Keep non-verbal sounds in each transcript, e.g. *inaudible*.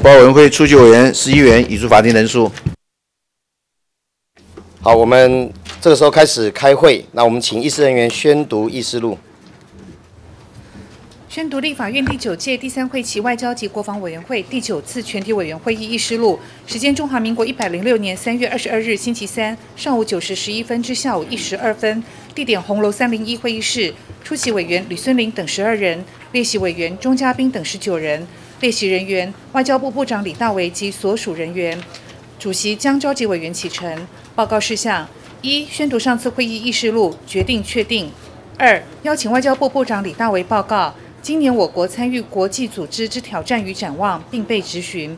报委员会出席委员十一员，已出法定人数。好，我们这个时候开始开会。那我们请议事人员宣读议事录。宣读立法院第九届第三会期外交及国防委员会第九次全体委员会议议事录，时间：中华民国一百零六年三月二十二日星期三上午九时十一分至下午一时二分，地点红楼三零一会议室。出席委员吕孙林等十二人，列席委员钟嘉宾等十九人，列席人员外交部部长李大为及所属人员。主席将召集委员启程。报告事项：一、宣读上次会议议事录，决定确定；二、邀请外交部部长李大为报告。今年我国参与国际组织之挑战与展望，并被质询。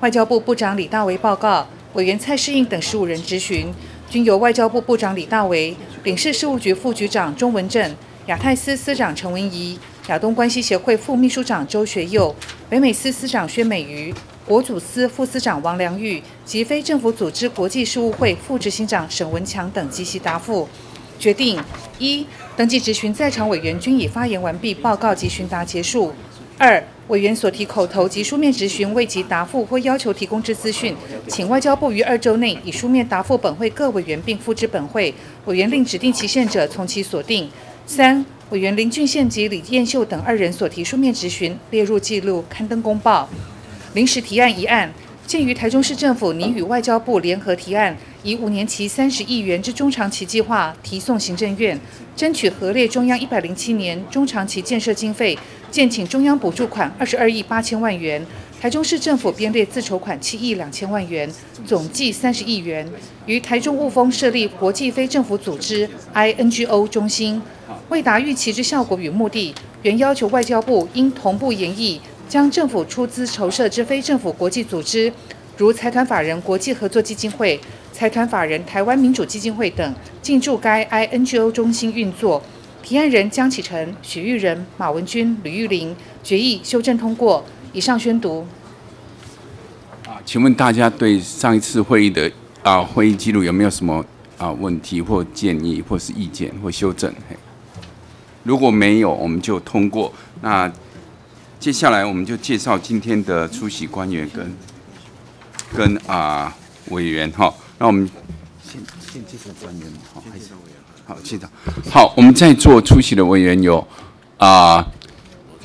外交部部长李大为报告，委员蔡适应等十五人质询，均由外交部部长李大为、领事事务局副局长钟文正、亚太司司长陈文仪、亚东关系协会副秘书长周学佑、北美司司长薛美瑜、国组司副司长王良玉及非政府组织国际事务会副执行长沈文强等积极答复。决定一。登记质询在场委员均已发言完毕，报告及询答结束。二、委员所提口头及书面质询未及答复或要求提供之资讯，请外交部于二周内以书面答复本会各委员，并附之本会。委员另指定期限者，从其所定。三、委员林俊宪及李彦秀等二人所提书面质询列入记录，刊登公报。临时提案一案。鉴于台中市政府拟与外交部联合提案，以五年期三十亿元之中长期计划提送行政院，争取核列中央一百零七年中长期建设经费，建请中央补助款二十二亿八千万元，台中市政府编列自筹款七亿两千万元，总计三十亿元，于台中雾峰设立国际非政府组织 INGO 中心，为达预期之效果与目的，原要求外交部应同步研议。将政府出资筹设之非政府国际组织，如财团法人国际合作基金会、财团法人台湾民主基金会等，进驻该 INGO 中心运作。提案人江启臣、许玉仁、马文君、吕玉玲决议修正通过。以上宣读。啊，请问大家对上一次会议的啊会议记录有没有什么啊问题或建议或是意见或修正？如果没有，我们就通过。那。接下来我们就介绍今天的出席官员跟跟啊委员哈。那我们先先介绍官员好，还是委员？好，介绍。好，我们在座出席的委员有啊，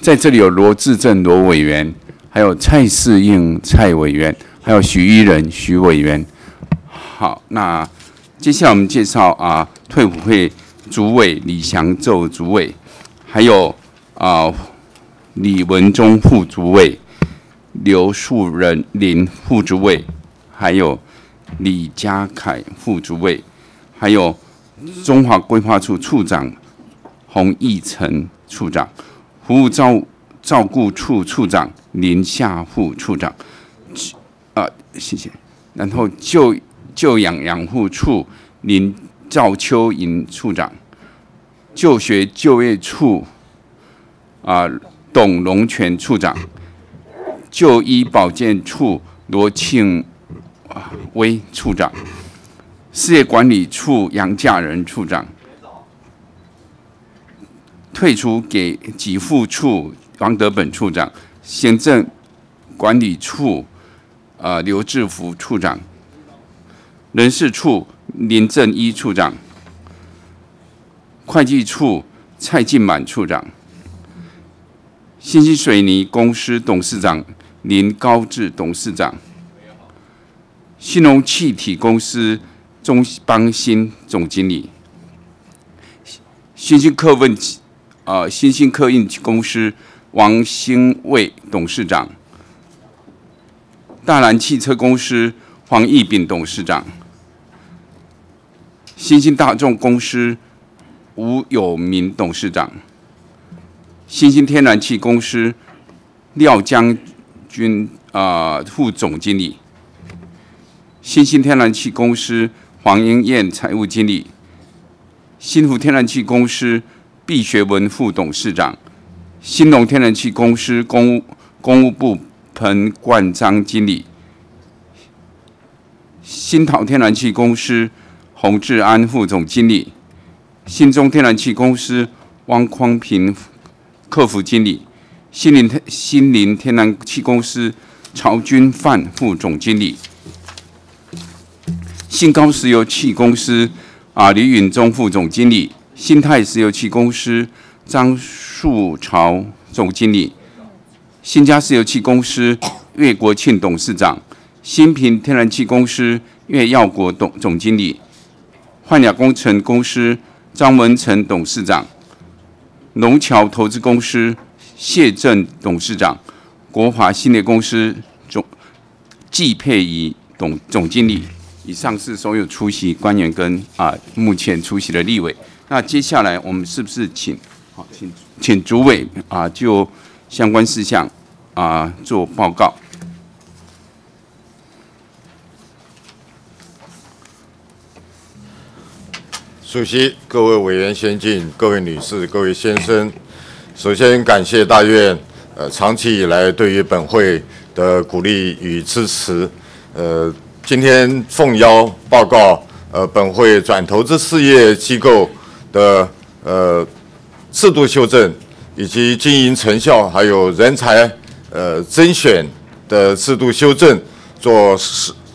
在这里有罗志正罗委员，还有蔡世应蔡委员，还有许依仁许委员。好，那接下来我们介绍啊退伍会主委李祥宙主委，还有啊。李文忠副主委、刘树仁林副主委，还有李家凯副主委，还有中华规划处处长洪义成处长，服务照照顾处处长林夏副处长，啊，谢谢。然后就就养养护处林赵秋莹处长，就学就业处啊。董龙泉处长，就医保健处罗庆威处长，事业管理处杨家仁处长，退出给给付处王德本处长，行政管理处啊刘志福处长，人事处林正一处长，会计处蔡进满处长。新兴水泥公司董事长林高志董事长，新隆气体公司中邦新总经理，新兴客运啊新兴客运公司王兴卫董事长，大蓝汽车公司黄义炳董事长，新兴大众公司吴有明董事长。新兴天然气公司廖将军啊副总经理，新兴天然气公司黄英燕财务经理，新福天然气公司毕学文副董事长，新农天然气公司公务公务部彭冠章经理，新陶天然气公司洪志安副总经理，新中天然气公司汪匡平。客服经理，新林天新林天然气公司曹军范副总经理。新高石油气公司啊，李允忠副总经理；新泰石油气公司张树朝总经理；新加石油气公司岳国庆董事长；新平天然气公司岳耀国董总经理；焕雅工程公司张文成董事长；龙桥投资公司谢正董事长；国华系列公司总季佩仪董总经理。以上是所有出席官员跟啊目前出席的立委。那接下来我们是不是请好请请主委啊就相关事项啊做报告？主席、各位委员先进、各位女士、各位先生，首先感谢大院呃长期以来对于本会的鼓励与支持，呃。今天奉邀报告，呃，本会转投资事业机构的呃制度修正，以及经营成效，还有人才呃甄选的制度修正，做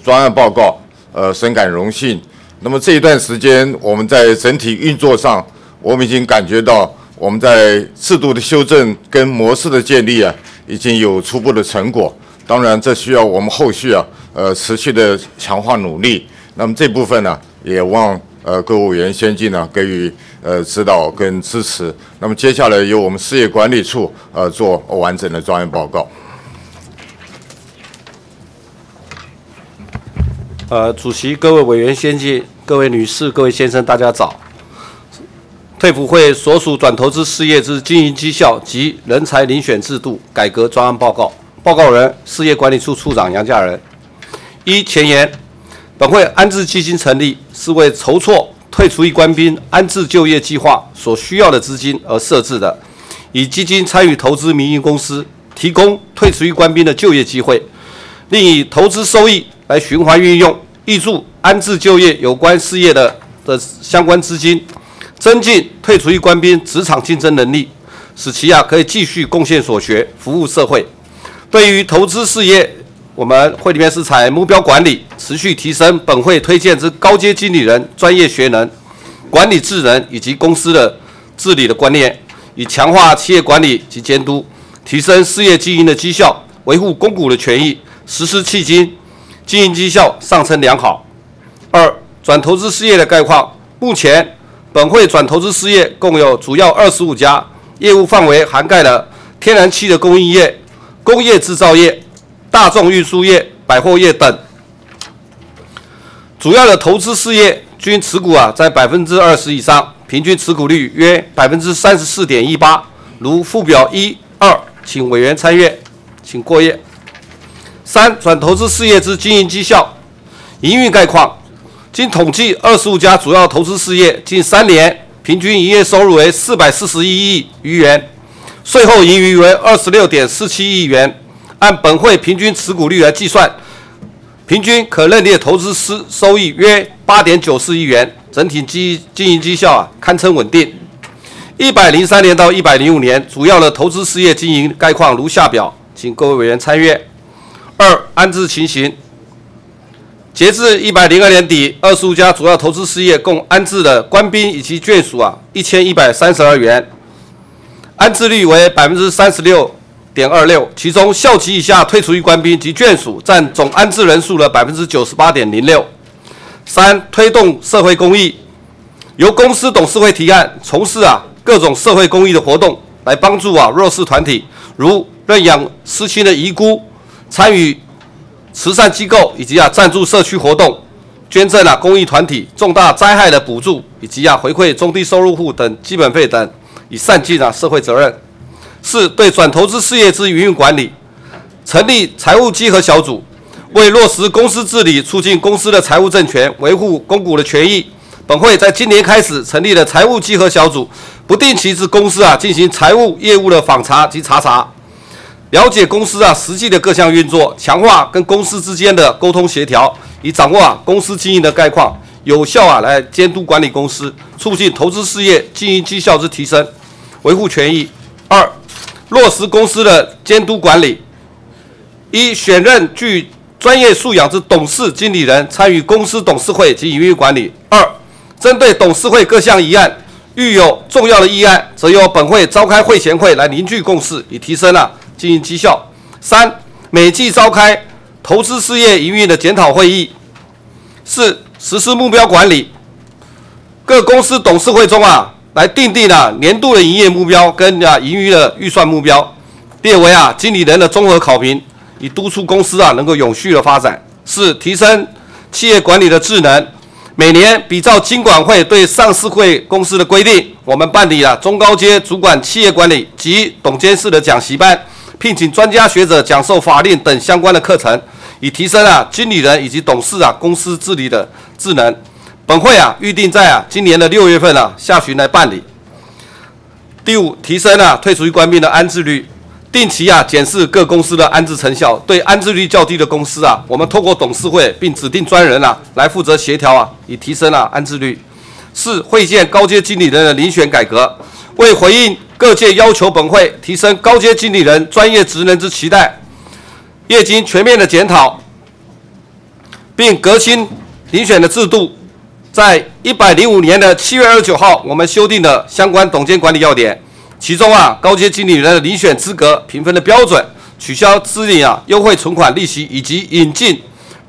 专案报告，呃，深感荣幸。那么这一段时间，我们在整体运作上，我们已经感觉到我们在制度的修正跟模式的建立啊，已经有初步的成果。当然，这需要我们后续啊。呃，持续的强化努力，那么这部分呢，也望呃各位委员先进呢给予呃指导跟支持。那么接下来由我们事业管理处呃做完整的专业报告。呃，主席、各位委员先进、各位女士、各位先生，大家早。退辅会所属转投资事业之经营绩效及人才遴选制度改革专案报告，报告人事业管理处处长杨家仁。一前言，本会安置基金成立是为筹措退出役官兵安置就业计划所需要的资金而设置的，以基金参与投资民营公司，提供退出役官兵的就业机会，另以投资收益来循环运用，挹注安置就业有关事业的的相关资金，增进退出役官兵职场竞争能力，使其啊可以继续贡献所学，服务社会。对于投资事业。我们会里面是采目标管理，持续提升本会推荐之高阶经理人专业学能、管理智能以及公司的治理的观念，以强化企业管理及监督，提升事业经营的绩效，维护公股的权益，实施迄今经营绩效上升良好。二转投资事业的概况，目前本会转投资事业共有主要二十五家，业务范围涵盖了天然气的供应业、工业制造业。大众运输业、百货业等主要的投资事业均持股啊在百分之二十以上，平均持股率约百分之三十四点一八。如附表一、二，请委员参阅，请过页。三、转投资事业之经营绩效、营运概况。经统计，二十五家主要投资事业近三年平均营业收入为四百四十一亿余元，税后盈余为二十六点四七亿元。按本会平均持股率来计算，平均可认列投资收收益约八点九四亿元，整体经经营绩效啊堪称稳定。一百零三年到一百零五年，主要的投资事业经营概况如下表，请各位委员参阅。二、安置情形。截至一百零二年底，二十五家主要投资事业共安置的官兵以及眷属啊一千一百三十二元，安置率为百分之三十六。点二六，其中校级以下退出役官兵及眷属占总安置人数的百分之九十八点零六。三、推动社会公益，由公司董事会提案从事啊各种社会公益的活动，来帮助啊弱势团体，如认养失亲的遗孤，参与慈善机构以及啊赞助社区活动，捐赠啊公益团体重大灾害的补助，以及啊回馈中低收入户等基本费等，以善尽啊社会责任。四对转投资事业之营运管理，成立财务稽核小组，为落实公司治理，促进公司的财务政权，维护公股的权益。本会在今年开始成立了财务稽核小组，不定期至公司啊进行财务业务的访查及查查，了解公司啊实际的各项运作，强化跟公司之间的沟通协调，以掌握啊公司经营的概况，有效啊来监督管理公司，促进投资事业经营绩效之提升，维护权益。二落实公司的监督管理，一、选任具专业素养之董事、经理人参与公司董事会及营运管理；二、针对董事会各项议案，遇有重要的议案，则由本会召开会前会来凝聚共识，以提升啊经营绩效；三、每季召开投资事业营运的检讨会议；四、实施目标管理，各公司董事会中啊来定定啊年度的营业目标跟啊盈余的预算目标，列为啊经理人的综合考评。以督促公司啊能够永续的发展。四、提升企业管理的智能。每年比照经管会对上市会公司的规定，我们办理了中高阶主管企业管理及董监事的讲习班，聘请专家学者讲授法令等相关的课程，以提升啊经理人以及董事啊公司治理的智能。本会啊预定在啊今年的六月份啊下旬来办理。第五，提升啊退出役官兵的安置率。定期啊检视各公司的安置成效，对安置率较低的公司啊，我们透过董事会并指定专人啊来负责协调啊，以提升啊安置率。四、会见高阶经理人的遴选改革，为回应各界要求，本会提升高阶经理人专业职能之期待，业经全面的检讨，并革新遴选的制度，在一百零五年的七月二十九号，我们修订的相关董监管理要点。其中啊，高阶经理人的遴选资格评分的标准，取消资领啊优惠存款利息，以及引进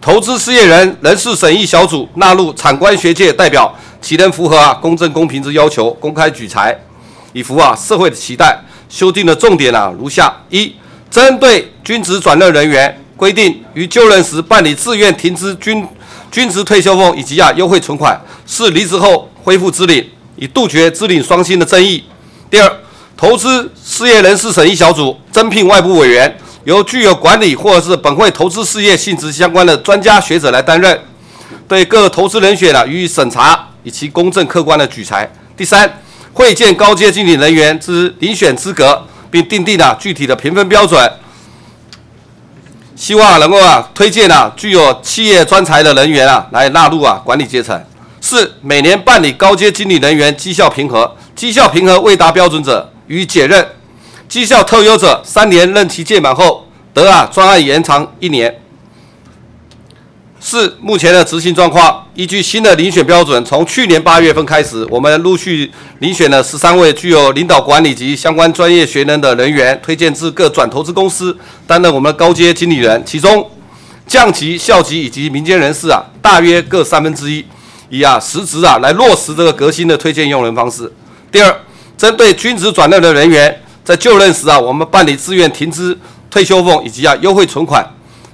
投资事业人人事审议小组，纳入产官学界代表，其能符合啊公正公平之要求，公开举才，以符啊社会的期待。修订的重点啊如下：一、针对军职转任人员，规定于就任时办理自愿停支军军职退休俸以及啊优惠存款，是离职后恢复资领，以杜绝资领双薪的争议。第二。投资事业人事审议小组增聘外部委员，由具有管理或者是本会投资事业性质相关的专家学者来担任，对各投资人选啊予以审查，以其公正客观的举裁。第三，会见高阶经理人员之遴选资格，并订定了具体的评分标准，希望能够啊推荐啊具有企业专才的人员啊来纳入啊管理阶层。四，每年办理高阶经理人员绩效评核，绩效评核未达标准者。予解任，绩效特优者三年任期届满后得啊专案延长一年。四目前的执行状况，依据新的遴选标准，从去年八月份开始，我们陆续遴选了十三位具有领导管理及相关专业学能的人员，推荐至各转投资公司担任我们高阶经理人。其中降级、校级以及民间人士啊，大约各三分之一，以啊实职啊来落实这个革新的推荐用人方式。第二。针对军职转任的人员，在就任时啊，我们办理自愿停资退休俸以及啊优惠存款，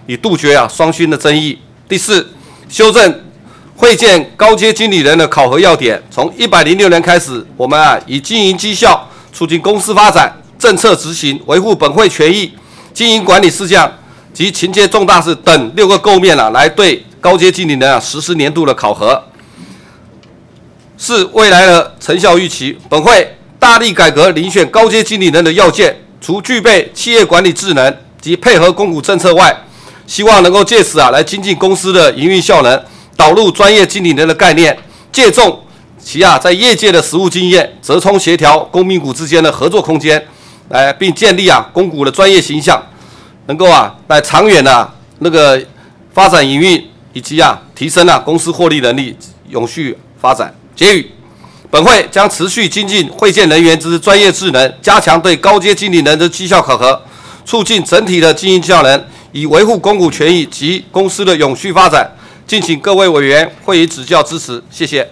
以杜绝啊双薪的争议。第四，修正会见高阶经理人的考核要点，从一百零六年开始，我们啊以经营绩效、促进公司发展、政策执行、维护本会权益、经营管理事项及情节重大事等六个构面啊，来对高阶经理人啊实施年度的考核。是未来的成效预期，本会。大力改革遴选高阶经理人的要件，除具备企业管理智能及配合公股政策外，希望能够借此啊来精进公司的营运效能，导入专业经理人的概念，借重其啊在业界的实务经验，折冲协调公民股之间的合作空间，来并建立啊公股的专业形象，能够啊来长远的那个发展营运，以及啊提升啊公司获利能力，永续发展。结语。本会将持续精进会见人员之专业智能，加强对高阶经理人的绩效考核，促进整体的经营效能，以维护公股权益及公司的永续发展。敬请各位委员会议指教支持，谢谢。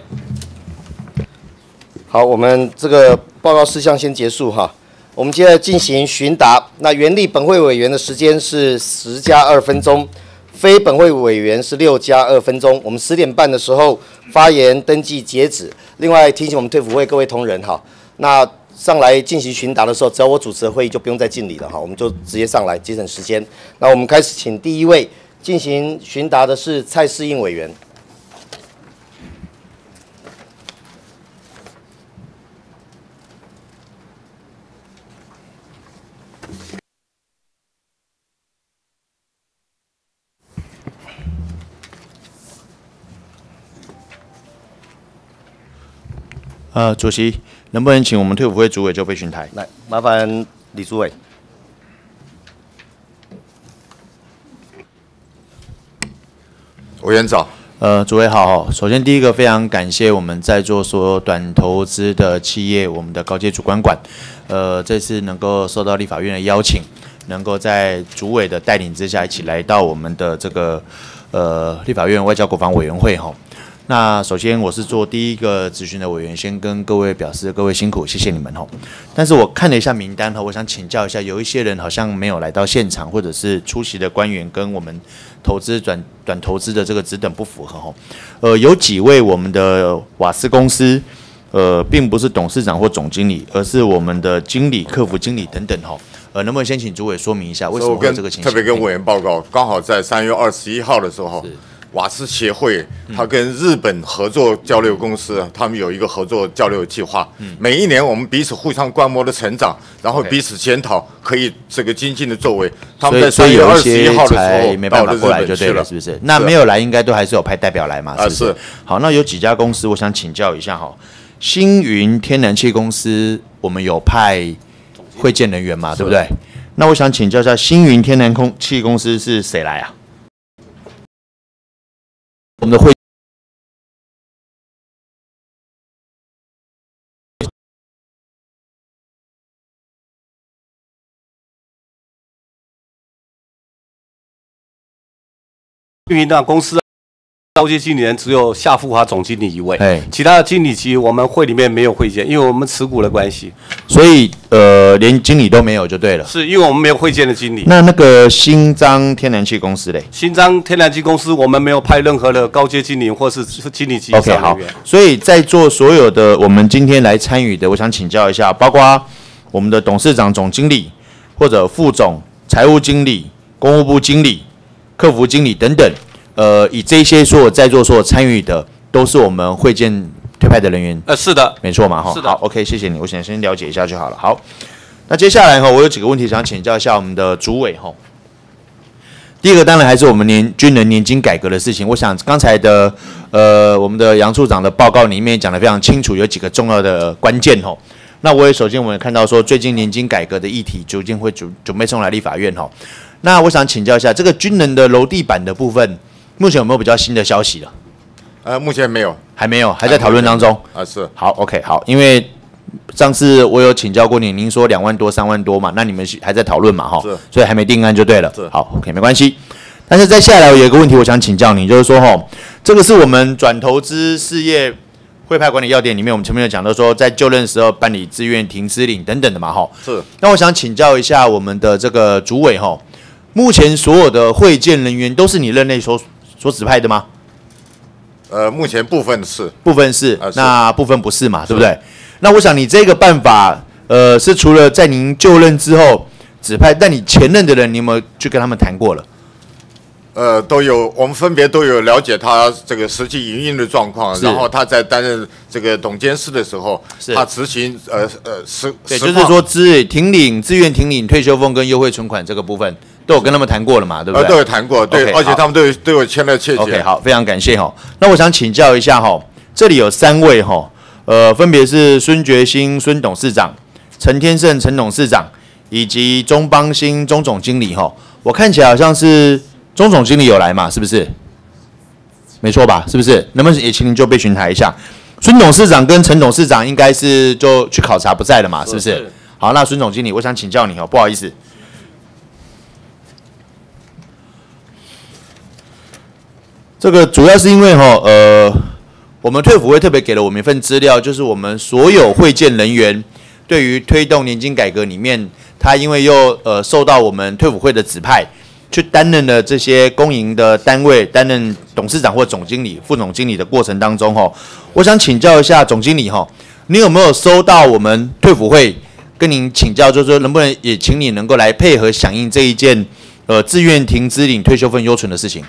好，我们这个报告事项先结束哈，我们接着进行询答。那原立本会委员的时间是十加二分钟。非本会委员是六加二分钟，我们十点半的时候发言登记截止。另外提醒我们退辅会各位同仁哈，那上来进行询答的时候，只要我主持会议就不用再敬礼了哈，我们就直接上来节省时间。那我们开始，请第一位进行询答的是蔡世应委员。呃，主席，能不能请我们退伍会主委就备巡台？来麻烦李主委。委员长呃主委好首先第一个非常感谢我们在座所有短投资的企业我们的高阶主管管。呃这次能够受到立法院的邀请能够在主委的带领之下一起来到我们的这个呃立法院外交国防委员会哈那首先我是做第一个咨询的委员，先跟各位表示各位辛苦，谢谢你们吼。但是我看了一下名单哈，我想请教一下，有一些人好像没有来到现场，或者是出席的官员跟我们投资转转投资的这个职等不符合吼。呃，有几位我们的瓦斯公司，呃，并不是董事长或总经理，而是我们的经理、客服经理等等吼。呃，能不能先请主委说明一下为什么这个情形？特别跟委员报告，刚好在三月二十一号的时候，瓦斯协会它跟日本合作交流公司，他们有一个合作交流计划。每一年我们彼此互相观摩的成长，然后彼此检讨，可以这个精进的作为。他们在三月二十一些号的时才候没办法过来就对了，是不是？那没有来，应该都还是有派代表来嘛，是啊？是好，那有几家公司，我想请教一下哈。星云天然气公司，我们有派会见人员嘛，对不对？那我想请教一下，星云天然空气公司是谁来啊？我们的会运营到公司高阶经理人只有夏富华总经理一位哎，其他的经理级我们会里面没有会见，因为我们持股的关系，所以呃，连经理都没有就对了。是因为我们没有会见的经理。那那个新章天然气公司嘞新章天然气公司我们没有派任何的高阶经理或是经理级以？OK，好。所以在座所有的我们今天来参与的，我想请教一下，包括我们的董事长、总经理或者副总、财务经理、公务部经理、客服经理等等，呃，以这些所有在座所有参与的，都是我们会见推派的人员，呃，是的，没错嘛，哈。是的好，OK，谢谢你，我想先了解一下就好了。好，那接下来哈，我有几个问题想请教一下我们的主委哈。第一个当然还是我们年军人年金改革的事情。我想刚才的呃我们的杨处长的报告里面讲的非常清楚，有几个重要的关键哈。那我也首先我们也看到说，最近年金改革的议题究竟会准准备送来立法院哈。那我想请教一下，这个军人的楼地板的部分，目前有没有比较新的消息了？呃，目前没有还没有，还在讨论当中。啊，是好，OK，好，因为上次我有请教过您，您说两万多、三万多嘛，那你们是还在讨论嘛，哈，是所以还没定案就对了。是好，OK，没关系。但是再下来，我有一个问题，我想请教你，就是说，哈，这个是我们转投资事业会派管理要点里面，我们前面有讲到说，在就任时候办理自愿停资领等等的嘛，哈。是那我想请教一下我们的这个主委，哈，目前所有的会见人员都是你任内所所指派的吗？呃，目前部分是部分是，那部分不是嘛，对不对？那我想你这个办法，呃，是除了在您就任之后指派，但你前任的人，你有没有去跟他们谈过了？呃，都有，我们分别都有了解他这个实际营运的状况，然后他在担任这个董监事的时候，他执行呃呃实对，就是说自停领、自愿停领退休俸跟优惠存款这个部分，都有跟他们谈过了嘛，对不呃对？都有谈过，对而且他们都有都有签了切 OK，好，非常感谢哈。那我想请教一下哈，这里有三位哈，呃，分别是孙觉新孙董事长、陈天胜陈董事长以及中邦兴钟总经理哈。我看起来好像是钟总经理有来嘛，是不是？没错吧？是不是？能不能也请您就被询台一下？孙董事长跟陈董事长应该是就去考察不在了嘛，是不是？是好，那孙总经理，我想请教你哦，不好意思，这个主要是因为哈，呃，我们退辅会特别给了我们一份资料，就是我们所有会见人员对于推动年金改革里面，他因为又呃受到我们退辅会的指派，去担任了这些公营的单位担任董事长或总经理、副总经理的过程当中哈，我想请教一下总经理哈，你有没有收到我们退辅会跟您请教，就是说能不能也请你能够来配合响应这一件呃自愿停止领退休分优存的事情？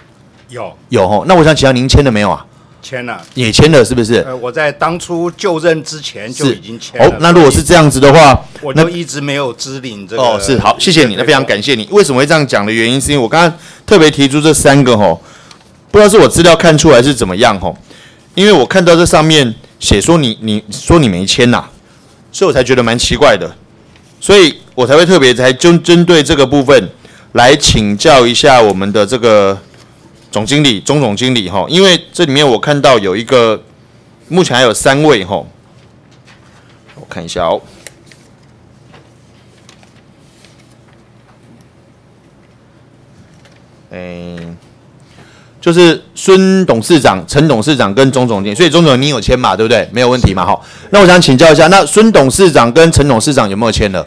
有有哈，那我想请教您签了没有啊？签了，也签了是不是？呃，我在当初就任之前就已经签了。哦，那如果是这样子的话，那我就一直没有支领这个。哦是好，谢谢你，那非常感谢你。为什么会这样讲的原因，是因为我刚刚特别提出这三个吼，不知道是我资料看出来是怎么样吼，因为我看到这上面写说你你说你没签呐、所以我才觉得蛮奇怪的，所以我才会特别才针针对这个部分来请教一下我们的这个总经理、钟总经理哈，因为这里面我看到有一个，目前还有三位哈，我看一下哦。嗯，就是孙董事长、陈董事长跟钟总监，所以钟总你有签嘛，对不对？没有问题嘛，哈。那我想请教一下，那孙董事长跟陈董事长有没有签了？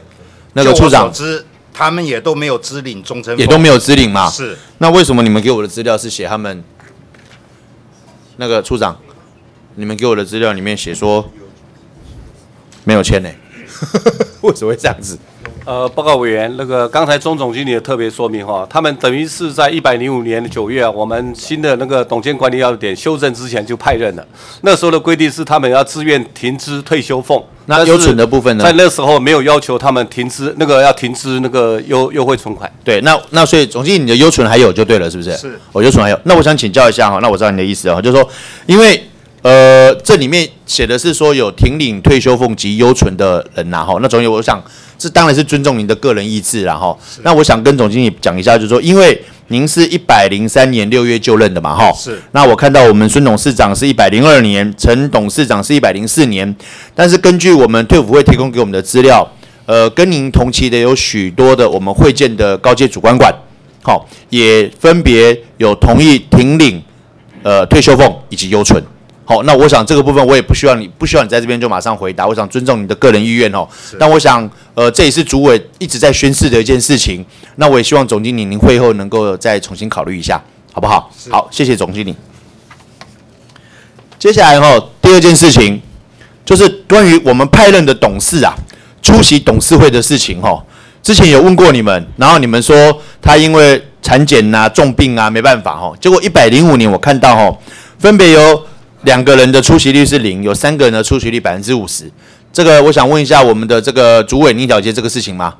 那个处长，他们也都没有支领中成，也都没有支领嘛。是。那为什么你们给我的资料是写他们？那个处长，你们给我的资料里面写说没有签呢？*laughs* 为什么会这样子？呃，报告委员，那个刚才钟总经理也特别说明哈，他们等于是在一百零五年的九月啊，我们新的那个董监管理要点修正之前就派任了。那时候的规定是他们要自愿停支退休俸，那优存的部分呢？在那时候没有要求他们停支那个要停支那个优优惠存款。对，那那所以总经理你的优存还有就对了，是不是？是，我优存还有。那我想请教一下哈，那我知道你的意思啊，就是说，因为呃这里面写的是说有停领退休俸及优存的人呐哈，那总有我想。这当然是尊重您的个人意志，然后，那我想跟总经理讲一下，就是说，因为您是一百零三年六月就任的嘛，哈，是。那我看到我们孙董事长是一百零二年，陈董事长是一百零四年，但是根据我们退伍会提供给我们的资料，呃，跟您同期的有许多的我们会见的高阶主管管，好，也分别有同意停领，呃，退休俸以及优存。好，那我想这个部分我也不需要你，不需要你在这边就马上回答。我想尊重你的个人意愿哦。但我想，呃，这也是主委一直在宣示的一件事情。那我也希望总经理您会后能够再重新考虑一下，好不好？好，谢谢总经理。接下来哈，第二件事情就是关于我们派任的董事啊，出席董事会的事情哈。之前有问过你们，然后你们说他因为产检呐、重病啊没办法哈。结果一百零五年我看到哈，分别有。两个人的出席率是零，有三个人的出席率百分之五十。这个我想问一下我们的这个主委，你了解这个事情吗？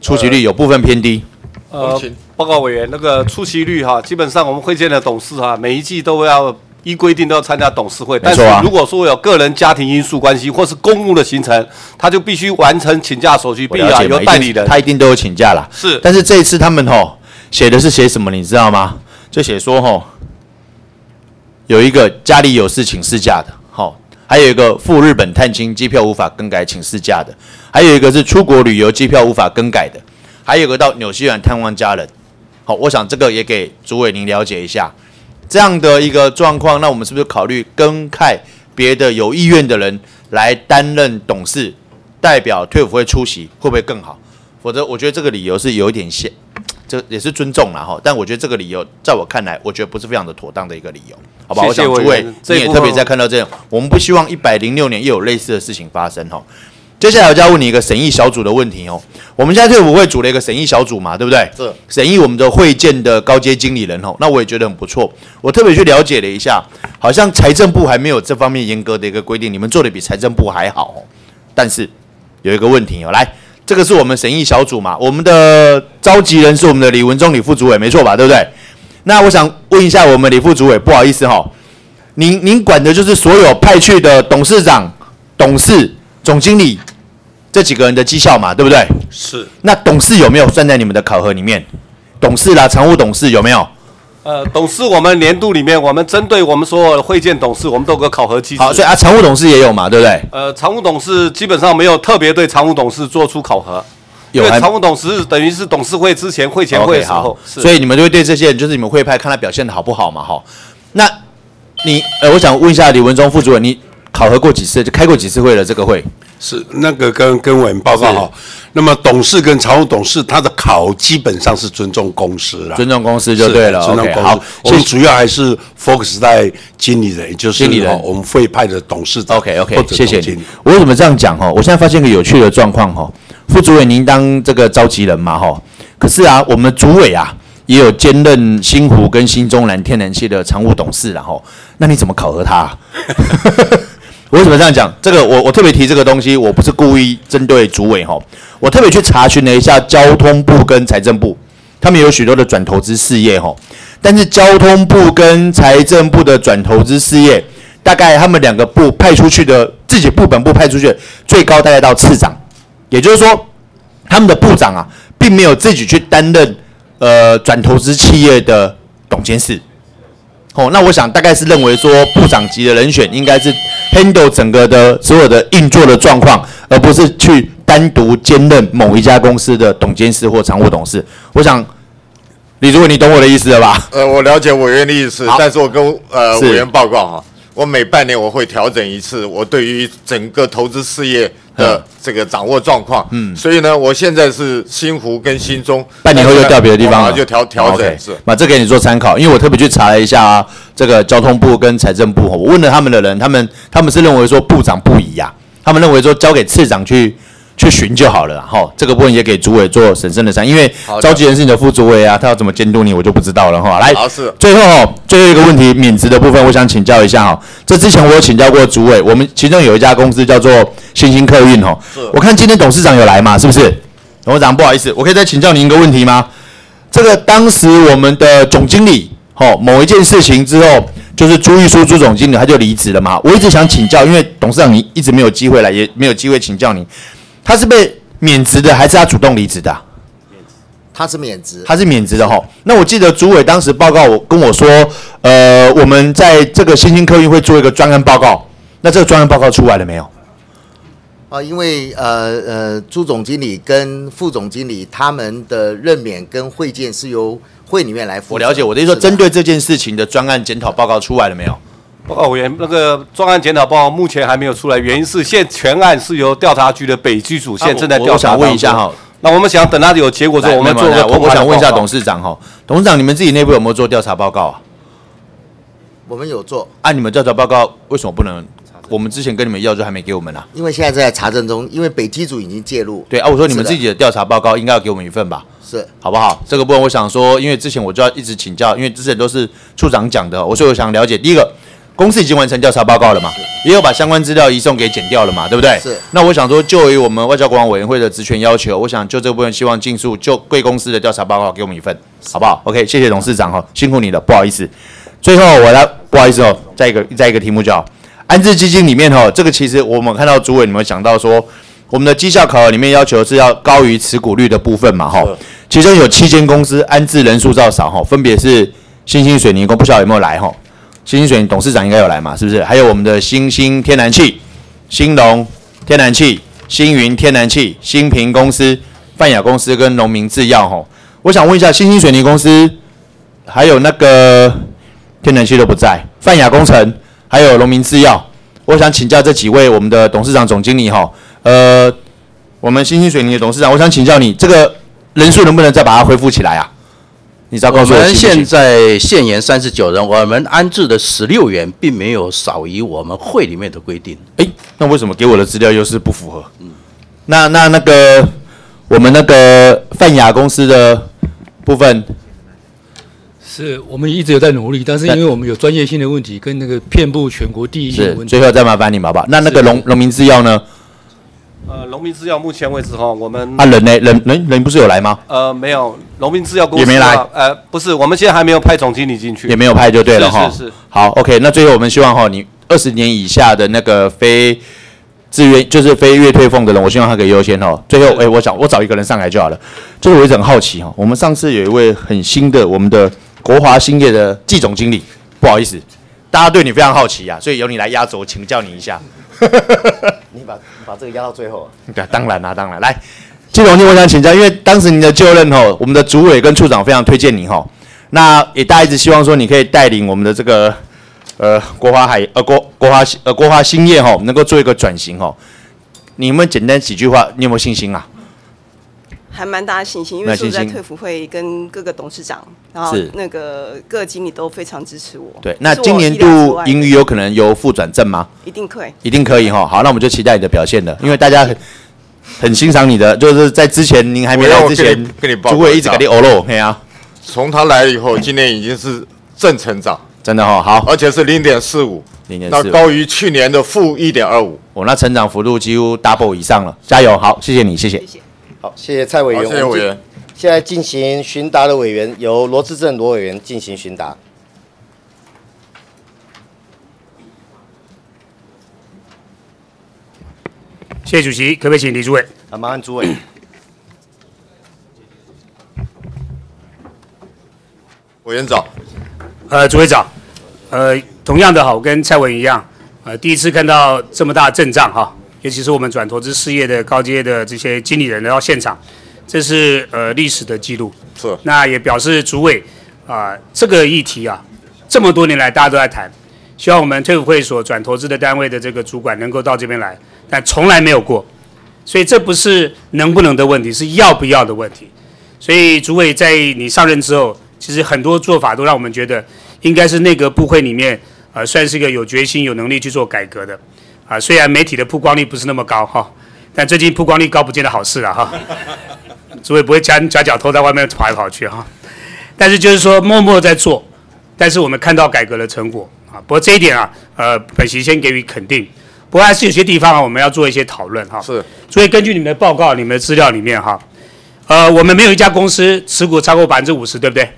出席率有部分偏低。呃，报告委员，那个出席率哈，基本上我们会见的董事哈，每一季都要依规定都要参加董事会。但是如果说有个人家庭因素关系或是公务的行程，他就必须完成请假手续，必要由代理人。他一定都有请假啦。是。但是这一次他们吼写的是写什么，你知道吗？就写说吼。有一个家里有事请事假的，好，还有一个赴日本探亲机票无法更改请事假的，还有一个是出国旅游机票无法更改的，还有一个到纽西兰探望家人，好，我想这个也给主委您了解一下，这样的一个状况，那我们是不是考虑更改别的有意愿的人来担任董事，代表退伍会出席，会不会更好？否则，我觉得这个理由是有一点限。这也是尊重了哈，但我觉得这个理由，在我看来，我觉得不是非常的妥当的一个理由，好吧？我想诸位你也特别在看到这样，我们不希望一百零六年又有类似的事情发生哈。接下来我就要问你一个审议小组的问题哦。我们现在退伍会组了一个审议小组嘛，对不对？是。审议我们的会见的高阶经理人哦，那我也觉得很不错。我特别去了解了一下，好像财政部还没有这方面严格的一个规定，你们做的比财政部还好哦。但是有一个问题哦，来。这个是我们审议小组嘛？我们的召集人是我们的李文忠李副主委，没错吧？对不对？那我想问一下我们李副主委，不好意思哈，您您管的就是所有派去的董事长、董事、总经理这几个人的绩效嘛？对不对？是。那董事有没有算在你们的考核里面？董事啦，常务董事有没有？呃，董事，我们年度里面，我们针对我们所有的会见董事，我们都有个考核机制。好，所以啊，常务董事也有嘛，对不对？呃，常务董事基本上没有特别对常务董事做出考核，因为常务董事等于是董事会之前会前会的时候，所以你们就会对这些人，就是你们会派看他表现的好不好嘛？哈，那你呃，我想问一下李文忠副主任，你考核过几次？就开过几次会了？这个会？是那个跟跟委员报告哈，那么董事跟常务董事他的考基本上是尊重公司了，尊重公司就对了。尊重公司。好，我们主要还是 focus 在经理人，也就是经理人，我们会派的董事长。OK OK，谢谢你。我为什么这样讲哈？我现在发现个有趣的状况哈，副主委您当这个召集人嘛哈，可是啊，我们主委啊也有兼任新湖跟新中南天然气的常务董事然后，那你怎么考核他？*laughs* 为什么这样讲？这个我我特别提这个东西，我不是故意针对主委哈。我特别去查询了一下交通部跟财政部，他们有许多的转投资事业哈。但是交通部跟财政部的转投资事业，大概他们两个部派出去的自己部本部派出去最高大概到次长，也就是说，他们的部长啊，并没有自己去担任呃转投资企业的。董监事。哦，那我想大概是认为说部长级的人选应该是 handle 整个的所有的运作的状况，而不是去单独兼任某一家公司的董监事或常务董事。我想，李主委，你懂我的意思了吧？呃，我了解委员的意思，但是我跟呃委员报告哈，我每半年我会调整一次我对于整个投资事业的嗯这个掌握状况。嗯，所以呢，我现在是新湖跟新中，半年后又调别的地方了，就调调整。那这给你做参考，因为我特别去查了一下啊，这个交通部跟财政部，我问了他们的人，他们他们是认为说部长不宜啊、他们认为说交给次长去去寻就好了啦，哈，这个部分也给主委做审慎的参，因为召集人是你的副主委啊，他要怎么监督你，我就不知道了哈。来，最后哦，最后一个问题，免职的部分，我想请教一下哈。这之前我有请教过主委，我们其中有一家公司叫做新兴客运哈，我看今天董事长有来嘛，是不是？董事长，不好意思，我可以再请教您一个问题吗？这个当时我们的总经理，哦，某一件事情之后，就是朱玉书朱总经理他就离职了嘛。我一直想请教，因为董事长你一直没有机会来，也没有机会请教你，他是被免职的，还是他主动离职的啊、他是免职，他是免职的哈。那我记得主委当时报告我跟我说，呃，我们在这个新兴客运会做一个专案报告。那这个专案报告出来了没有？啊，因为呃呃，朱总经理跟副总经理他们的任免跟会见是由会里面来负责。我了解，我的意思说，针对这件事情的专案检讨报告出来了没有？报告委员，那个专案检讨报告目前还没有出来，原因是现全案是由调查局的北区主线啊我正在调查我想问一下哈，那我们想等他有结果之后，我们做个来我我想问一下董事，长哈，董事长你们自己内部有没有做调查报告啊？我们有做，按、你们调查报告为什么不能？我们之前跟你们要就还没给我们啊。因为现在在查证中，因为北基组已经介入。对啊，我说你们自己的调查报告应该要给我们一份吧，是好不好？这个部分我想说，因为之前我就要一直请教，因为之前都是处长讲的，我所以我想了解，第一个，公司已经完成调查报告了嘛，也有把相关资料移送给检调了嘛，对不对？是那我想说，就于我们外交国防委员会的职权要求，我想就这部分希望尽速就贵公司的调查报告给我们一份，好不好？OK，谢谢董事长哈，辛苦你了，不好意思。最后我来，不好意思哦，再一个再一个题目叫安置基金里面哈，这个其实我们看到主委你们讲到说，我们的绩效考核里面要求是要高于持股率的部分嘛哈，其中有七间公司安置人数较少哈，分别是新兴水泥工，不晓得有没有来哈？新兴水泥董事长应该有来嘛，是不是？还有我们的新兴天然气、兴隆天然气、星云天然气、新平公司、泛亚公司跟农民制药哈。我想问一下，新兴水泥公司还有那个天然气都不在，泛亚工程还有农民制药，我想请教这几位我们的董事长、总经理哈，呃，我们新兴水泥的董事长，我想请教你，这个人数能不能再把它恢复起来啊？你知道告我们现在现言三十九人，我们安置的十六员，并没有少于我们会里面的规定。哎，那为什么给我的资料又是不符合？那那那个我们那个泛亚公司的部分，是我们一直有在努力，但是因为我们有专业性的问题，跟那个遍布全国第一的问题，是最后再麻烦你们好不好？那那个农农民制药呢？呃，农民制药目前为止哈，我们啊，人呢？人人人不是有来吗？呃没有，农民制药公司也没来啊呃，不是，我们现在还没有派总经理进去，也没有派就对了哈。是是是好，OK，那最后我们希望哈，你二十年以下的那个非自愿就是非月退俸的人，我希望他可以优先哦。最后，哎、我找我找一个人上来就好了。就是我一直很好奇哈，我们上次有一位很新的我们的国华兴业的季总经理，不好意思，大家对你非常好奇啊，所以由你来压轴，请教你一下。*laughs* 你把你把这个压到最后啊。对，当然啦、当然。来，季总经，我想请教，因为当时您的就任吼，我们的主委跟处长非常推荐你吼，那也大家一直希望说你可以带领我们的这个呃国华海呃国国华呃国华兴业吼，能够做一个转型吼。你有没有简单几句话？你有没有信心啊？还蛮大的信心，因为说在，退服会跟各个董事长，然后那个各经理都非常支持我。对，那今年度盈余有可能由负转正吗？一定可以。一定可以哈。好，那我们就期待你的表现了，因为大家很很欣赏你的，就是在之前您还没来之前跟你，报告主委一直给你欧露，嘿啊，从他来了以后，今年已经是正成长，真的哈，好，而且是零点四五，零点四那高于去年的负一点二五。我那成长幅度几乎 double 以上了，加油！好，谢谢你，谢谢。好，谢谢蔡委员。好谢谢委员现在进行询答的委员由罗志正罗委员进行询答。谢谢主席，可不可以请李主委？啊，麻烦主委。*coughs* 委员长，呃，主委长，呃，同样的哈，我跟蔡委员一样，呃，第一次看到这么大阵仗哈，尤其是我们转投资事业的高阶的这些经理人来到现场，这是呃历史的记录。是。那也表示主委啊、这个议题啊，这么多年来大家都在谈，希望我们退伍会所转投资的单位的这个主管能够到这边来，但从来没有过，所以这不是能不能的问题，是要不要的问题。所以主委在你上任之后，其实很多做法都让我们觉得应该是内阁部会里面，呃，算是一个有决心、有能力去做改革的。啊，虽然媒体的曝光率不是那么高哈，但最近曝光率高不见得好事了哈。诸位不会夹夹脚偷在外面跑来跑去哈，但是就是说默默在做，但是我们看到改革的成果啊。不过这一点啊，呃，本席先给予肯定。不过还是有些地方啊，我们要做一些讨论哈。是。所以根据你们的报告、你们的资料里面哈，呃，我们没有一家公司持股超过百分之五十，对不对？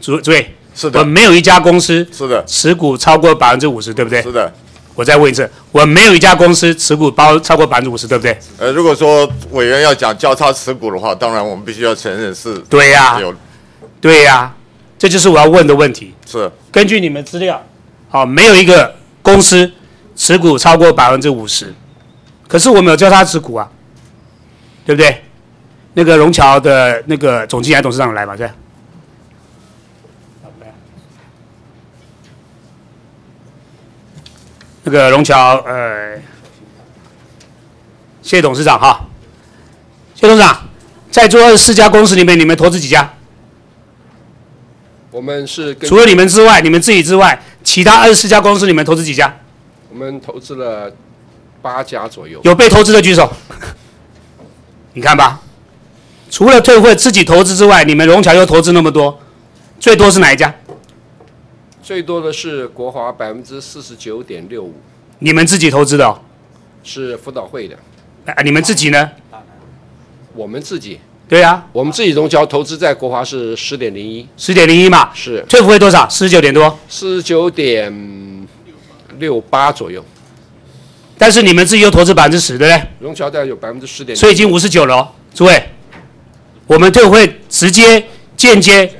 主诸位，是的我们没有一家公司是的持股超过百分之五十，对不对？是的。我再问一次，我没有一家公司持股包超过百分之五十，对不对？呃，如果说委员要讲交叉持股的话，当然我们必须要承认是。对呀有对呀、这就是我要问的问题。是根据你们资料，好，没有一个公司持股超过百分之五十，可是我们有交叉持股啊，对不对？那个荣桥的那个总经理、董事长来吧，这样。那个龙桥，呃，谢谢董事长哈，谢董事长，在座二十四家公司里面，你们投资几家？我们是除了你们之外，你们自己之外，其他二十四家公司你们投资几家？我们投资了八家左右。有被投资的举手。你看吧，除了退会自己投资之外，你们龙桥又投资那么多，最多是哪一家？最多的是国华百分之四十九点六五，你们自己投资的哦。是辅导会的。啊，你们自己呢？我们自己，对呀、我们自己融桥投资在国华是十点零一，十点零一嘛。是退服会多少？四十九点多。四十九点六八左右。但是你们自己又投资百分之十，对不对？融桥大概有百分之十点，所以已经五十九了、哦，诸位，我们退服会直接、间接，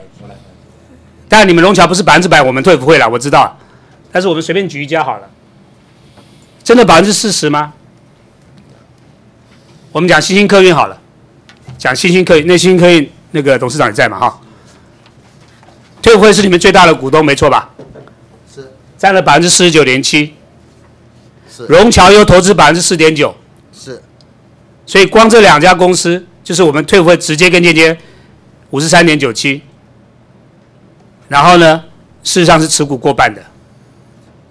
当然你们龙桥不是百分之百，我们退服会了，我知道，但是我们随便举一家好了，真的百分之四十吗？我们讲新兴客运好了，讲新兴客运，那新兴客运那个董事长也在嘛哈？退服会是你们最大的股东，没错吧？是，占了百分之四十九点七，是龙桥又投资百分之四点九。是所以光这两家公司，就是我们退服会直接跟间接五十三点九七，然后呢，事实上是持股过半的。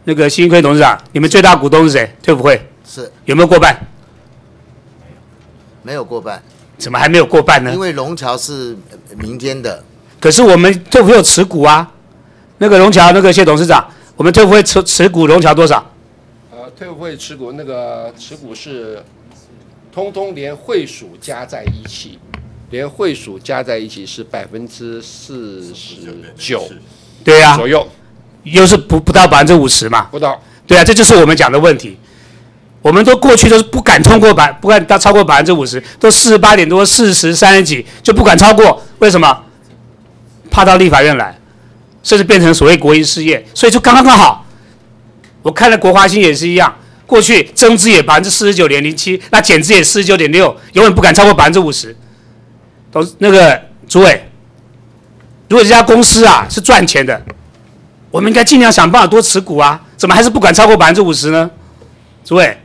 那个新辉董事长，你们最大股东是谁？退服会是有没有过半？没有过半，怎么还没有过半呢因？为龙桥是呃民间的，可是我们退服会有持股啊。那个龙桥，那个谢董事长，我们退服会持持股龙桥多少？呃，退伍会持股那个持股是，通通连会属加在一起，连会属加在一起是百分之四十九对呀、左右，又是不不到百分之五十嘛。不到。对啊，这就是我们讲的问题。我们都过去都是不敢通过百，不敢到超过百分之五十，都四十八点多、四十三十几就不敢超过，为什么？怕到立法院来，甚至变成所谓国营事业，所以就刚刚刚好。我看了国华兴也是一样，过去增资也百分之四十九点零七，那减资也四十九点六，永远不敢超过百分之五十。都那个主委，如果这家公司啊是赚钱的，我们应该尽量想办法多持股啊，怎么还是不管超过百分之五十呢？主委，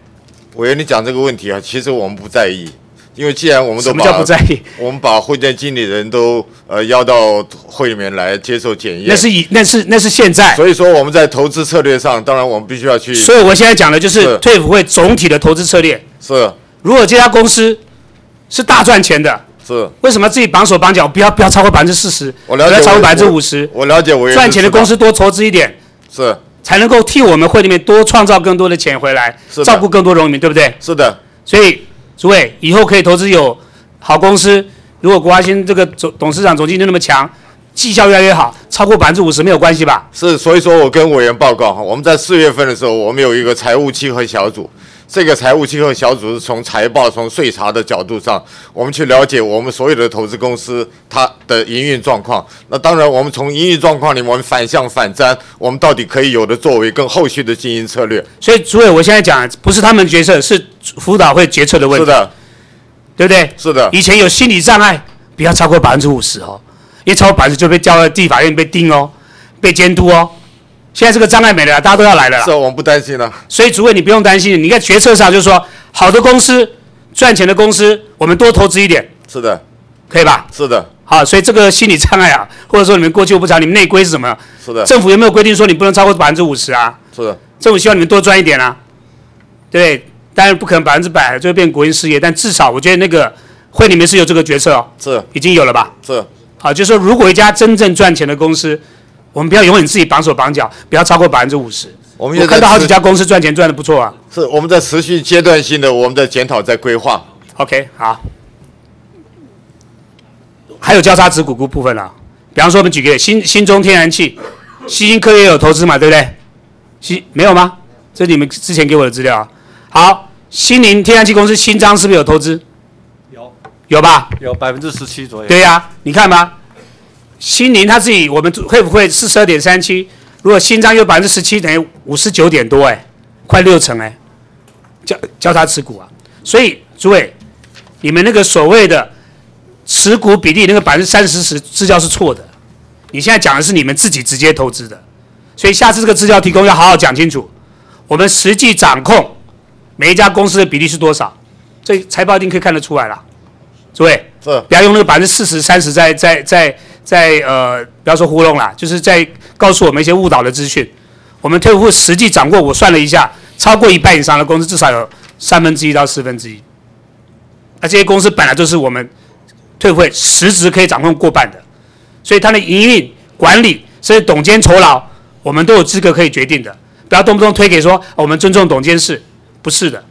委员，你讲这个问题啊，其实我们不在意，因为既然我们都什么把叫不在意？我们把会店经理人都呃邀到会里面来接受检验，那是以那是那是现在，所以说我们在投资策略上，当然我们必须要去。所以我现在讲的就是是退辅会总体的投资策略。是如果这家公司是大赚钱的，是，为什么自己绑手绑脚，不要不要超过百分之四十，我了解不要超过百分之五十，我了解委员赚钱的公司多投资一点，是才能够替我们会里面多创造更多的钱回来是，照顾更多农民，对不对？是的，所以，诸位以后可以投资有好公司。如果国华兴这个总董事长、总经理那么强，绩效越来越好，超过百分之五十没有关系吧？是，所以说我跟委员报告哈，我们在四月份的时候，我们有一个财务稽核小组，这个财务稽核小组是从财报、从税查的角度上，我们去了解我们所有的投资公司它的营运状况。那当然，我们从营运状况里，我们反向反瞻，我们到底可以有的作为跟后续的经营策略。所以，主委，我现在讲不是他们决策，是辅导会决策的问题。是的，对不对？是的。以前有心理障碍，不要超过百分之五十哦，一超过百分之就被交到地法院被定哦，被监督哦。现在这个障碍没了，大家都要来了。是，我们不担心了。所以，主委你不用担心。你看决策上就是说，好的公司、赚钱的公司，我们多投资一点。是的，可以吧？是的。好，所以这个心理障碍啊，或者说你们过去我不知道你们内规是什么？是的。政府有没有规定说你不能超过百分之五十啊？是的。政府希望你们多赚一点啊。对，当然不可能百分之百就会变国营事业，但至少我觉得那个会里面是有这个决策哦。是。已经有了吧？是。好，就是说如果一家真正赚钱的公司。我们不要永远自己绑手绑脚，不要超过百分之五十。我们看到好几家公司赚钱赚的不错啊。是我们在持续阶段性的我们的检讨在规划。OK，好。还有交叉持股股部分啊，比方说我们举个新新中天然气，新兴科也有投资嘛，对不对？新没有吗？这是你们之前给我的资料啊。好，新宁天然气公司新章是不是有投资？有。有吧？有百分之十七左右。对呀，你看吧。新宁他自己，我们会不会四十二点三七？如果新章有百分之十七，等于五十九点多，哎，快六成哎，交交叉持股啊。所以，诸位，你们那个所谓的持股比例那个百分之三十十资料是错的。你现在讲的是你们自己直接投资的，所以下次这个资料提供要好好讲清楚。我们实际掌控每一家公司的比例是多少？这财报一定可以看得出来了。诸位，是不要用那个百分之四十、三十在在在。在在呃，不要说糊弄啦，就是在告诉我们一些误导的资讯。我们退伍实际掌握，我算了一下，超过一半以上的公司至少有三分之一到四分之一。那这些公司本来就是我们退会实质可以掌控过半的，所以它的营运管理甚至董监酬劳，我们都有资格可以决定的。不要动不动推给说我们尊重董监事，不是的。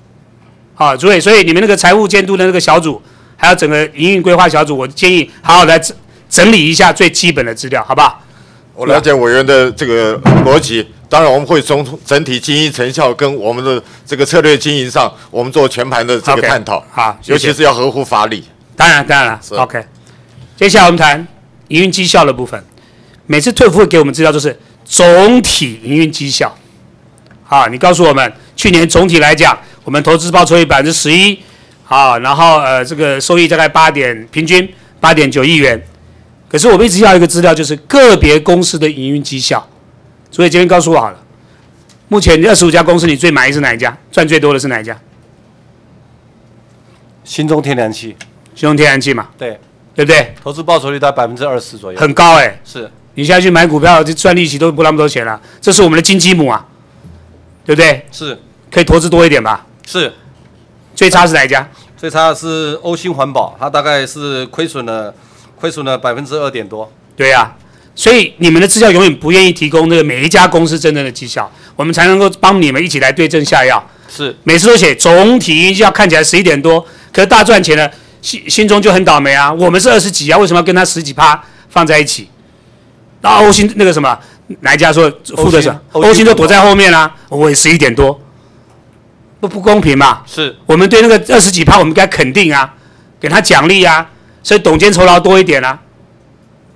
好，诸位，所以你们那个财务监督的那个小组，还有整个营运规划小组，我建议好好来。整理一下最基本的资料，好不好？我了解委员的这个逻辑，当然我们会从整体经营成效跟我们的这个策略经营上，我们做全盘的这个探讨。好，尤其是要合乎法理。当然，当然了。OK。接下来我们谈营运绩效的部分。每次退服会给我们资料就是总体营运绩效。好，你告诉我们，去年总体来讲，我们投资报酬率百分之十一，好，然后呃，这个收益大概八点，平均八点九亿元。可是我们一直要一个资料，就是个别公司的营运绩效。所以今天告诉我好了，目前二十五家公司，你最满意是哪一家？赚最多的是哪一家？新中天然气。新中天然气嘛。对。对不对？投资报酬率在百分之二十左右。很高哎。是。你现在去买股票，就赚利息都不那么多钱了。这是我们的金鸡母啊，对不对？是。可以投资多一点吧？是。最差是哪一家？最差是欧新环保，它大概是亏损了。亏损了百分之二点多，对呀，所以你们的绩效永远不愿意提供那个每一家公司真正的绩效，我们才能够帮你们一起来对症下药。是，每次都写总体绩效看起来十一点多，可是大赚钱了，心心中就很倒霉啊。我们是二十几啊，为什么要跟他十几趴放在一起？然后欧星那个什么哪一家说负责什么？欧星都躲在后面啦，我也十一点多，不不公平嘛？是我们对那个二十几趴，我们该肯定啊，给他奖励啊。所以董监酬劳多一点啊，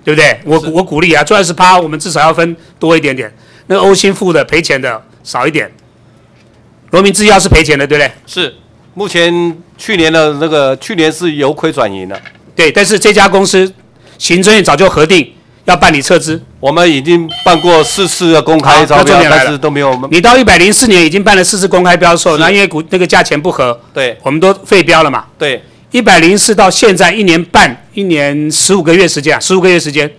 对不对？我我鼓励啊，赚二十趴，我们至少要分多一点点。那个欧新付的赔钱的少一点，罗明制药是赔钱的，对不对？是，目前去年的那个去年是由亏转盈的。对，但是这家公司行政院早就核定要办理撤资，我们已经办过四次的公开招标，但是都没有。你到一百零四年已经办了四次公开标售，那因为股那个价钱不合，对，我们都废标了嘛。对。一百零四到现在一年半，一年十五个月时间啊，十五个月时间，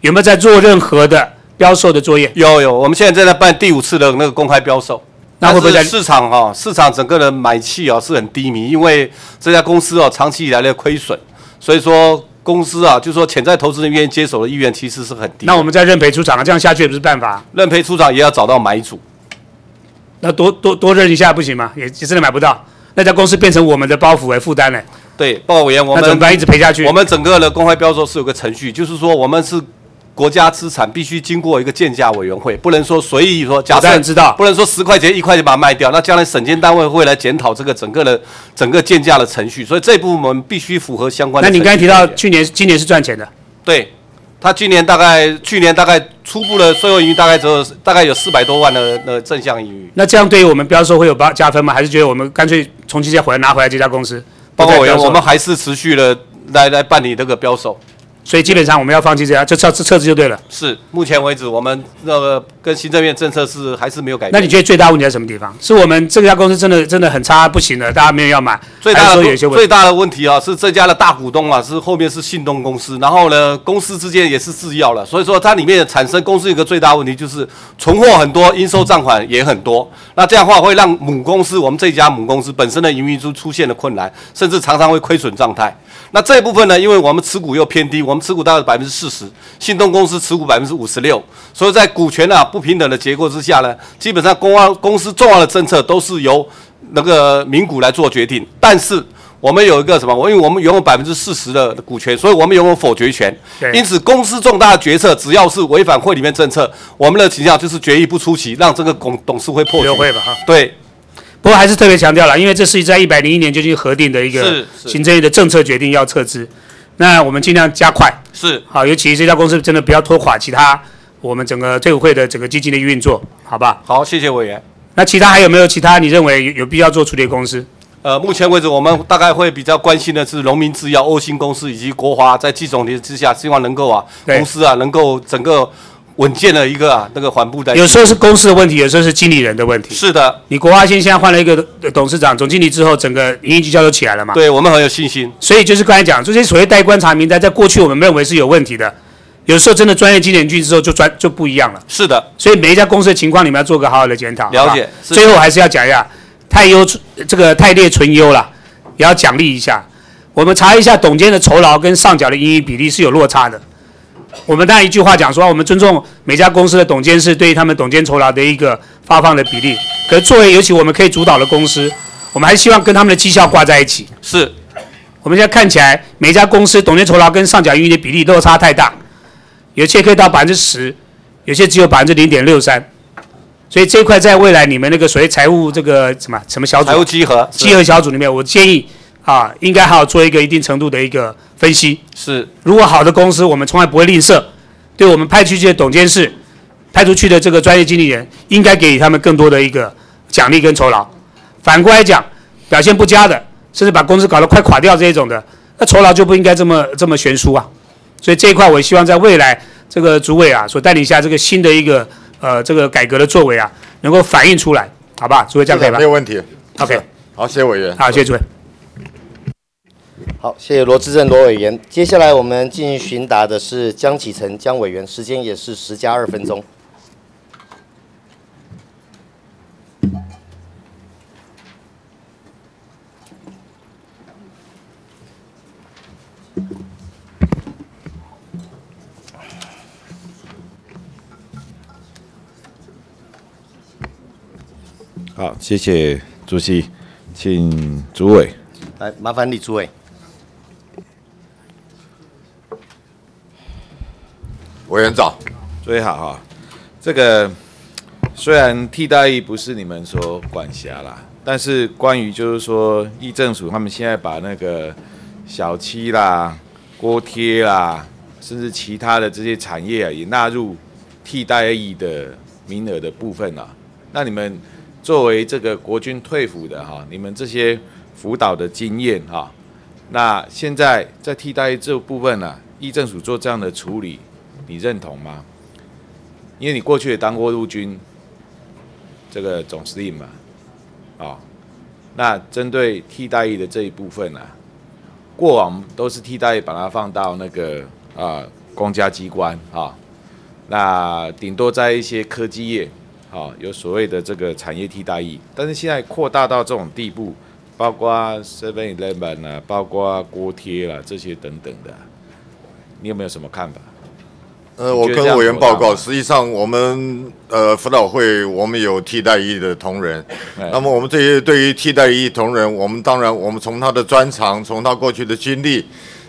有没有在做任何的标售的作业？有有，我们现在正在办第五次的那个公开标售。那会不会在市场哈？市场整个的买气啊是很低迷，因为这家公司哦长期以来的亏损，所以说公司啊，就说潜在投资人愿意接手的意愿其实是很低。那我们再认赔出场啊，这样下去也不是办法。认赔出场也要找到买主。那多多多认一下不行吗？也也真的买不到，那家公司变成我们的包袱为负担了。对，报告委员，我们怎么办？一直赔下去。我们整个的公开标售是有个程序，就是说我们是国家资产必须经过一个建价委员会，不能说随意说。假我当然知道不能说十块钱一块就把它卖掉，那将来审监单位会来检讨这个整个的整个建价的程序，所以这一部分我们必须符合相关的那。你刚才提到去年、今年是赚钱的，对，他今年大概去年大概初步的税后盈余大概只有大概有四百多万的的正向盈余。那这样对于我们标售会有加加分吗？还是觉得我们干脆重新再回来拿回来这家公司？包括委员，不再标售我们还是持续的来来办理这个标售。所以基本上我们要放弃这家，就撤撤资就对了。是，目前为止我们那个跟行政院政策是还是没有改变。那你觉得最大问题在什么地方？是我们这家公司真的真的很差不行了，大家没有要买，最大的？最大的问题啊，是这家的大股东啊，是后面是信东公司，然后呢，公司之间也是制药了，所以说它里面产生公司一个最大问题就是存货很多，应收账款也很多，那这样的话会让母公司我们这家母公司本身的营运出出现了困难，甚至常常会亏损状态。那这一部分呢，因为我们持股又偏低，我们持股大概百分之四十，信东公司持股百分之五十六，所以在股权啊不平等的结构之下呢，基本上公安公司重要的政策都是由那个民股来做决定，但是。我们有一个什么？我因为我们拥有百分之四十的股权，所以我们拥有否决权。对因此，公司重大的决策只要是违反会里面政策，我们的倾向就是决议不出席，让这个董董事会破局。会吧哈对，不过还是特别强调了，因为这是在一百零一年就已经核定的一个行政院的政策决定要撤资，那我们尽量加快。是好，尤其这家公司真的不要拖垮其他我们整个退伍会的整个基金的运作，好吧？好，谢谢委员。那其他还有没有其他你认为有有必要做处理的公司？呃，目前为止，我们大概会比较关心的是农民制药、欧兴公司以及国华，在季总理之下，希望能够啊，公司啊能够整个稳健的一个啊那个缓步在。有时候是公司的问题，有时候是经理人的问题。是的，你国华现现在换了一个呃董事长、总经理之后，整个营运绩效都起来了嘛？对我们很有信心。所以就是刚才讲，这些所谓待观察名单，在过去我们认为是有问题的，有时候真的专业经理人进去之后就专就不一样了。是的，所以每一家公司的情况，你们要做个好好的检讨。了解最后还是要讲一下太优这个太劣纯优了，也要奖励一下。我们查一下董监的酬劳跟上缴的盈余比例是有落差的。我们当然一句话讲说，我们尊重每家公司的董监事对于他们董监酬劳的一个发放的比例。可是作为尤其我们可以主导的公司，我们还是希望跟他们的绩效挂在一起。是，我们现在看起来每家公司董监酬劳跟上缴盈余的比例落差太大，有些可以到百分之十，有些只有百分之零点六三。所以这一块在未来你们那个所谓财务这个什么什么小组，财务稽核稽核小组里面，我建议啊，应该还要做一个一定程度的一个分析。是如果好的公司，我们从来不会吝啬，对我们派出去的董监事、派出去的这个专业经理人，应该给予他们更多的一个奖励跟酬劳。反过来讲，表现不佳的，甚至把公司搞得快垮掉这一种的，那酬劳就不应该这么这么悬殊啊。所以这一块，我希望在未来这个主委啊所带领下这个新的一个呃这个改革的作为啊，能够反映出来，好吧？主委这样可以吧没？有问题。OK，好，谢谢委员。好，谢谢主委。好，谢谢罗志正罗委员。接下来我们进行询答的是江启臣江委员，时间也是十加二分钟。好，谢谢主席，请主委。来，麻烦李主委。委员长，注意好哈。这个虽然替代役不是你们所管辖啦，但是关于就是说，议政署他们现在把那个小七啦、锅贴啦，甚至其他的这些产业啊，也纳入替代役的名额的部分啊。那你们作为这个国军退伍的哈，你们这些辅导的经验哈，那现在在替代役这部分呢、啊，议政署做这样的处理，你认同吗？因为你过去也当过陆军这个总司令嘛，啊、那针对替代役的这一部分啊，过往都是替代役把它放到那个啊、公家机关啊，那顶多在一些科技业啊有所谓的这个产业替代役，但是现在扩大到这种地步，包括 Seven Eleven 啊，包括锅贴啦这些等等的，你有没有什么看法？呃，我跟委员报告，实际上我们呃辅导会我们有替代役的同仁，哎那么我们这些对于替代役同仁，我们当然我们从他的专长，从他过去的经历，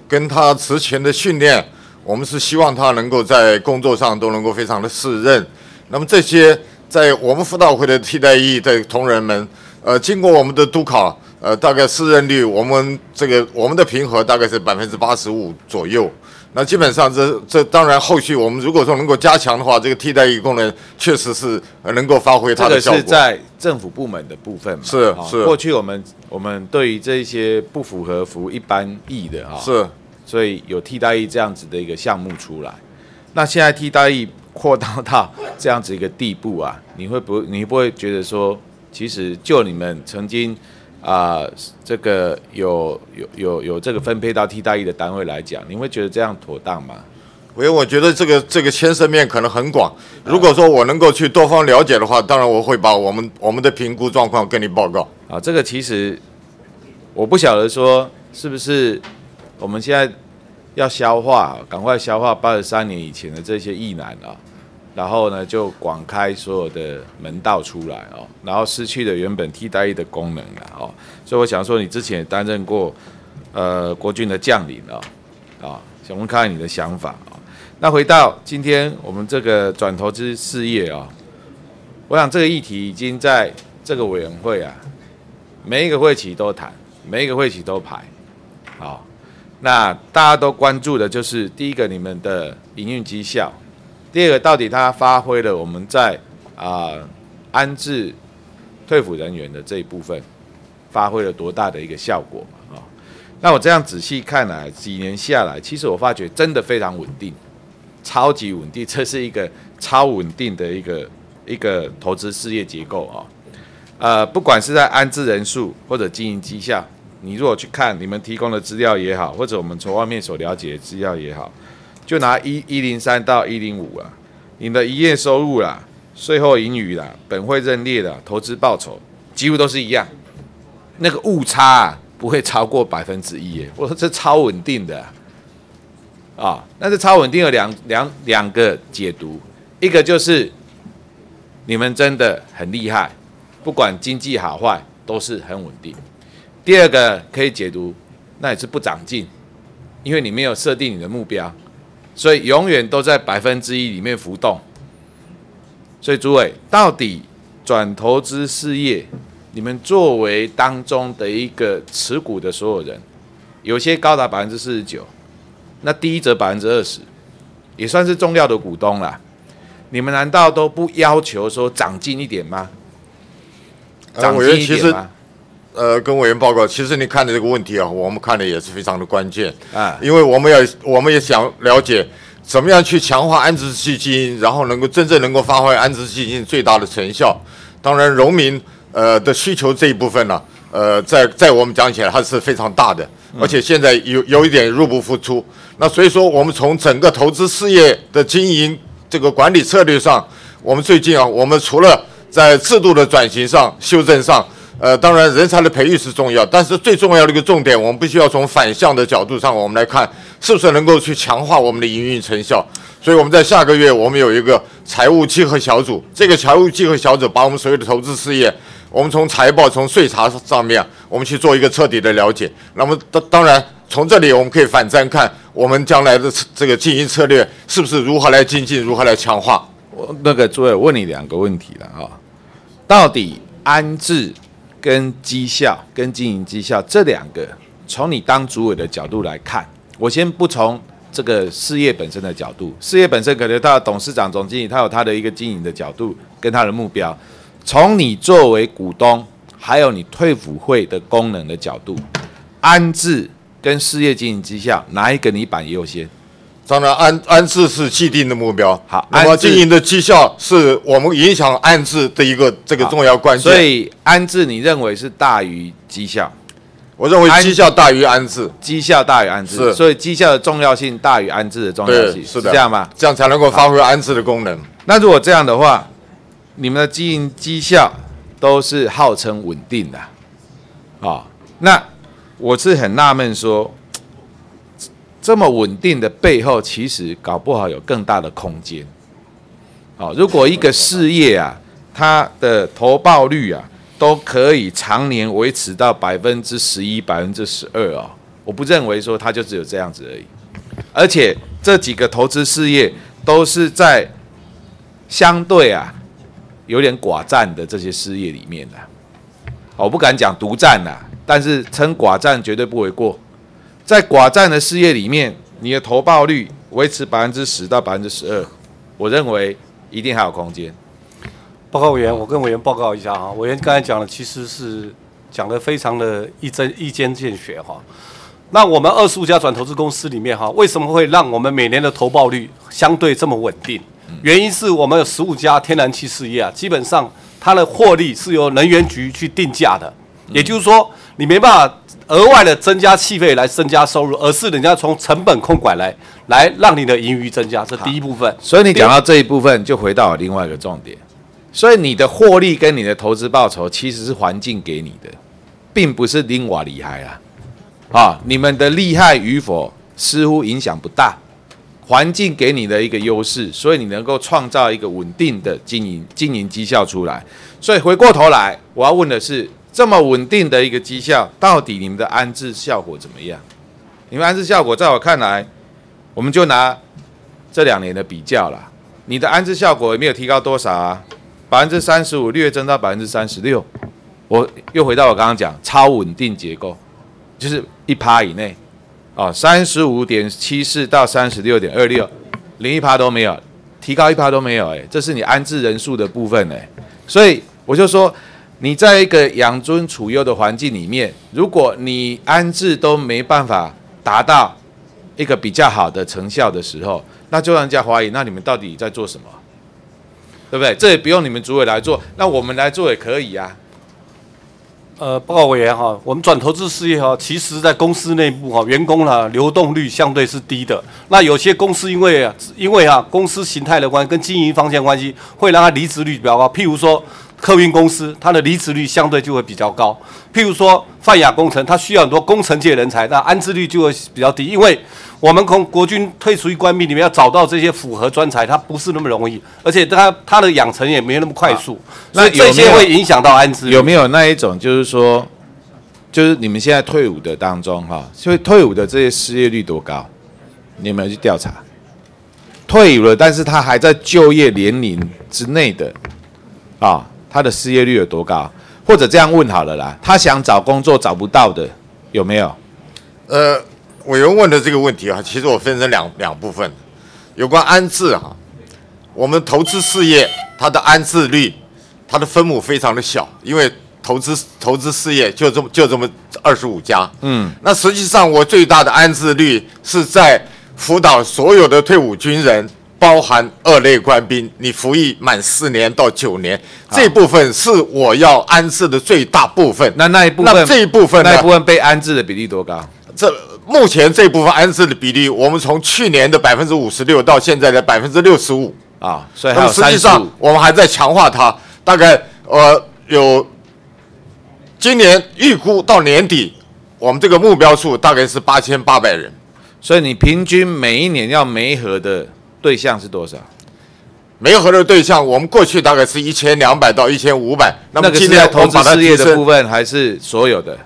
跟他之前的训练，我们是希望他能够在工作上都能够非常的适任。那么这些在我们辅导会的替代役的同仁们，呃，经过我们的督考，呃，大概适任率，我们这个我们的评核大概是百分之八十五左右。那基本上这这当然后续我们如果说能够加强的话，这个替代役功能确实是呃能够发挥它的效果。是在政府部门的部分嘛？是哦是过去我们我们对于这些不符合服一般役的啊，是，所以有替代役这样子的一个项目出来。那现在替代役扩大到这样子一个地步啊，你会不你会不会觉得说，其实就你们曾经啊、这个有有有有这个分配到替代役的单位来讲，你会觉得这样妥当吗？因为我觉得这个这个牵涉面可能很广。如果说我能够去多方了解的话，当然我会把我们我们的评估状况跟你报告。啊，这个其实我不晓得说是不是我们现在要消化，赶快消化八十三年以前的这些意难啊，然后呢就广开所有的门道出来哦，然后失去了原本替代役的功能了哦，所以我想说，你之前也担任过呃国军的将领啊啊，想问看看你的想法啊。那回到今天我们这个转投资事业啊，我想这个议题已经在这个委员会啊，每一个会期都谈，每一个会期都排，好，那大家都关注的就是第一个你们的营运绩效，第二个到底它发挥了我们在啊、安置退伍人员的这一部分发挥了多大的一个效果嘛啊、那我这样仔细看来，几年下来，其实我发觉真的非常稳定，超级稳定，这是一个超稳定的一个一个投资事业结构啊、呃，不管是在安置人数或者经营绩效，你如果去看你们提供的资料也好，或者我们从外面所了解的资料也好，就拿一一零三到一零五啊，你的营业收入啦、税后盈余啦、本会认列的投资报酬，几乎都是一样，那个误差啊不会超过百分之一耶，我说这超稳定的。啊，那这超稳定有两两两个解读，一个就是你们真的很厉害，不管经济好坏都是很稳定。第二个可以解读，那也是不长进，因为你没有设定你的目标，所以永远都在百分之一里面浮动。所以诸位，到底转投资事业，你们作为当中的一个持股的所有人，有些高达百分之四十九，那低则百分之二十，也算是重要的股东啦。你们难道都不要求说长进一点吗？呃，长进一点吗？呃，跟委员报告，其实你看的这个问题啊，我们看的也是非常的关键啊因为我们要我们也想了解怎么样去强化安置基金，然后能够真正能够发挥安置基金最大的成效。当然，农民呃的需求这一部分呢、呃，在在我们讲起来还是非常大的，而且现在有有一点入不敷出。那所以说，我们从整个投资事业的经营这个管理策略上，我们最近啊，我们除了在制度的转型上、修正上，呃，当然人才的培育是重要，但是最重要的一个重点，我们必须要从反向的角度上，我们来看是不是能够去强化我们的营运成效。所以我们在下个月，我们有一个财务稽核小组，这个财务稽核小组把我们所有的投资事业，我们从财报、从税查上面，我们去做一个彻底的了解。那么当当然，从这里我们可以反战看我们将来的这个经营策略是不是如何来精进，如何来强化。我那个诸位，问你两个问题了啊，到底安置跟绩效跟经营绩效这两个，从你当主委的角度来看，我先不从这个事业本身的角度，事业本身可能他董事长、总经理他有他的一个经营的角度跟他的目标，从你作为股东，还有你退辅会的功能的角度，安置跟事业经营绩效哪一个你板优先？当然安安置是既定的目标，好那么安经营的绩效是我们影响安置的一个这个重要关键。所以安置你认为是大于绩效？我认为绩效大于安置，绩效大于安置，是所以绩效的重要性大于安置的重要，性，是的，这样吗？这样才能够发挥安置的功能。那如果这样的话，你们的经营绩效都是号称稳定的，啊、那我是很纳闷说，这么稳定的背后，其实搞不好有更大的空间。哦，如果一个事业啊，它的投报率啊，都可以常年维持到百分之十一、百分之十二哦，我不认为说它就只有这样子而已。而且这几个投资事业都是在相对啊有点寡占的这些事业里面的、我不敢讲独占啦，但是称寡占绝对不为过。在寡占的事业里面，你的投报率维持百分之十到百分之十二，我认为一定还有空间。报告委员，我跟委员报告一下哈，委员刚才讲的其实是讲的非常的一针一针见血哈。那我们二十五家转投资公司里面哈，为什么会让我们每年的投报率相对这么稳定？原因是我们有十五家天然气事业啊，基本上它的获利是由能源局去定价的，也就是说你没办法额外的增加气费来增加收入，而是人家从成本控管来来让你的盈余增加，这第一部分。所以你讲到这一部分，就回到另外一个重点。所以你的获利跟你的投资报酬其实是环境给你的，并不是另外厉害啊。啊，你们的厉害与否似乎影响不大，环境给你的一个优势，所以你能够创造一个稳定的经营经营绩效出来。所以回过头来，我要问的是，这么稳定的一个绩效，到底你们的安置效果怎么样？你们安置效果，在我看来，我们就拿这两年的比较啦，你的安置效果有没有提高多少啊？百分之三十五，略增到百分之三十六。我又回到我刚刚讲超稳定结构，就是一趴以内，哦，三十五点七四到三十六点二六，零一趴都没有，提高一趴都没有，哎，这是你安置人数的部分，哎，所以我就说，你在一个养尊处优的环境里面，如果你安置都没办法达到一个比较好的成效的时候，那就让人家怀疑，那你们到底在做什么？对不对？这也不用你们主委来做，那我们来做也可以啊。呃，报告委员哈，我们转投资事业哈，其实在公司内部哈，员工呢流动率相对是低的。那有些公司因为啊，因为啊公司形态的关系跟经营方向关系，会让它离职率比较高。譬如说客运公司，它的离职率相对就会比较高。譬如说泛亚工程，它需要很多工程界人才，那安置率就会比较低，因为。我们从国军退出于官兵里面要找到这些符合专才，它不是那么容易，而且它它的养成也没有那么快速，那这些会影响到安置。有没有那一种，就是说，就是你们现在退伍的当中，哈，所以退伍的这些失业率多高？你有没有去调查？退伍了，但是他还在就业年龄之内的，啊，他的失业率有多高？或者这样问好了啦，他想找工作找不到的有没有？呃。委员问的这个问题啊，其实我分成两两部分，有关安置哈，我们投资事业它的安置率，它的分母非常的小，因为投资投资事业就这么就这么二十五家，嗯，那实际上我最大的安置率是在辅导所有的退伍军人，包含二类官兵，你服役满四年到九年，这部分是我要安置的最大部分。那那一部分，那这一部分，那一部分被安置的比例多高？这。目前这部分安置的比例，我们从去年的百分之五十六到现在的百分之六十五啊，所以实际上我们还在强化它。大概呃有今年预估到年底，我们这个目标数大概是八千八百人。所以你平均每一年要媒合的对象是多少？没有合作对象，我们过去大概是一千两百到一千五百。那么今年投资事业的部分还是所有的？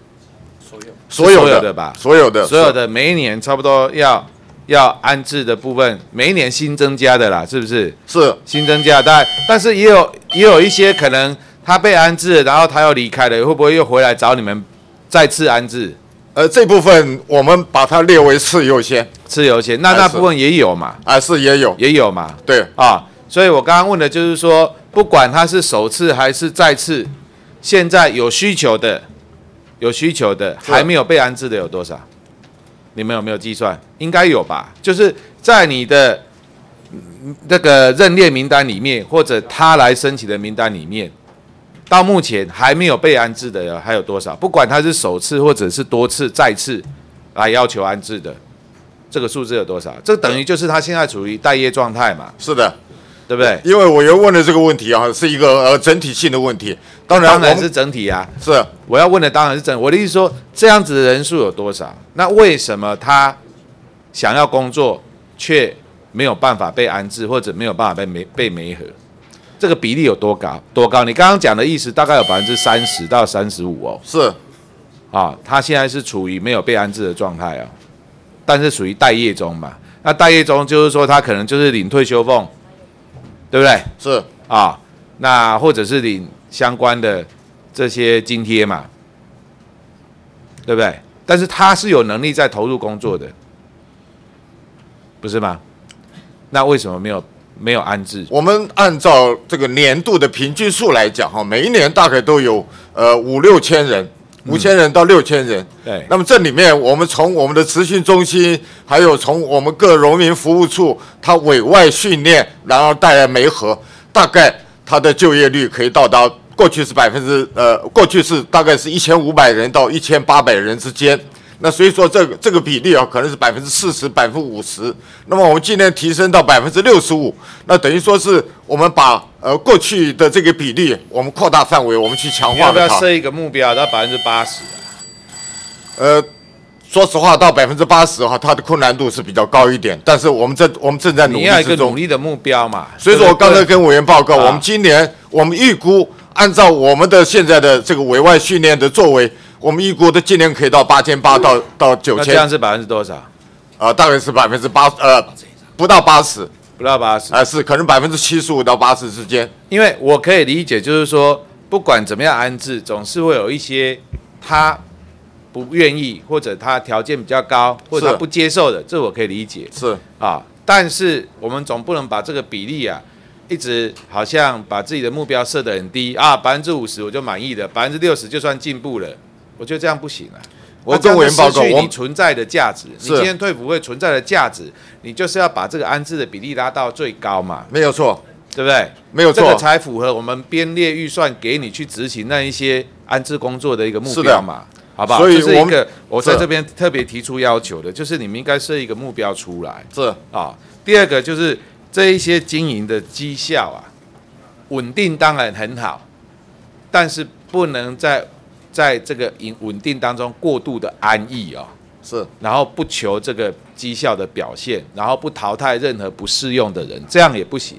所有的吧，所有的，所有的，每一年差不多要要安置的部分，每一年新增加的啦，是不是？是新增加，但但是也有也有一些可能他被安置，然后他又离开了，会不会又回来找你们再次安置？呃，这部分我们把它列为次优先，次优先，那那部分也有嘛？啊，是也有，也有嘛？对啊，所以我刚刚问的就是说，不管他是首次还是再次，现在有需求的。有需求的还没有被安置的有多少？你们有没有计算？应该有吧？就是在你的那个认列名单里面，或者他来申请的名单里面，到目前还没有被安置的还有多少？不管他是首次或者是多次再次来要求安置的，这个数字有多少？这等于就是他现在处于待业状态嘛？是的。对不对？因为我又问了这个问题啊，是一个呃整体性的问题。当然，当然是整体啊。是，我要问的当然是整。我的意思说，这样子的人数有多少？那为什么他想要工作却没有办法被安置，或者没有办法被没被没合？这个比例有多高？多高？你刚刚讲的意思大概有百分之三十到三十五哦。是，啊，他现在是处于没有被安置的状态啊，但是属于待业中嘛。那待业中就是说他可能就是领退休俸，对不对？是啊，那或者是领相关的这些津贴嘛，对不对？但是他是有能力在投入工作的，不是吗？那为什么没有没有安置？我们按照这个年度的平均数来讲，哈，每一年大概都有呃五六千人，五千人到六千人。对，那么这里面，我们从我们的咨询中心，还有从我们各农民服务处，他委外训练，然后带来媒合，大概他的就业率可以到达过去是百分之呃，过去是大概是一千五百人到一千八百人之间。那所以说这个这个比例啊，可能是百分之四十、百分之五十。那么我们今年提升到百分之六十五，那等于说是我们把呃过去的这个比例，我们扩大范围，我们去强化它。要不要设一个目标到百分之八十？呃，说实话，到百分之八十哈，它的困难度是比较高一点。但是我们正我们正在努你要一个力努。力的目标嘛。所以说我刚才跟委员报告，啊我们今年我们预估按照我们的现在的这个委外训练的作为，我们预估的今年可以到八千八到到九千。那这样是百分之多少？啊，大概是百分之八呃不到八十，不到八十啊，是可能百分之七十五到八十之间。因为我可以理解，就是说，不管怎么样安置，总是会有一些他不愿意，或者他条件比较高，或者他不接受的，这我可以理解。是啊，但是我们总不能把这个比例啊，一直好像把自己的目标设得很低啊，百分之五十我就满意了，百分之六十就算进步了，我觉得这样不行啊。我那这委员报告你存在的价值，你今天退辅会存在的价值，你就是要把这个安置的比例拉到最高嘛。没有错，对不对？没有错这个才符合我们编列预算给你去执行那一些安置工作的一个目标嘛，好不好？所以我们这是一个我在这边特别提出要求的，就是你们应该设一个目标出来是啊。第二个就是这一些经营的绩效啊，稳定当然很好，但是不能在在这个稳稳定当中过度的安逸哦。是，然后不求这个绩效的表现，然后不淘汰任何不适用的人，这样也不行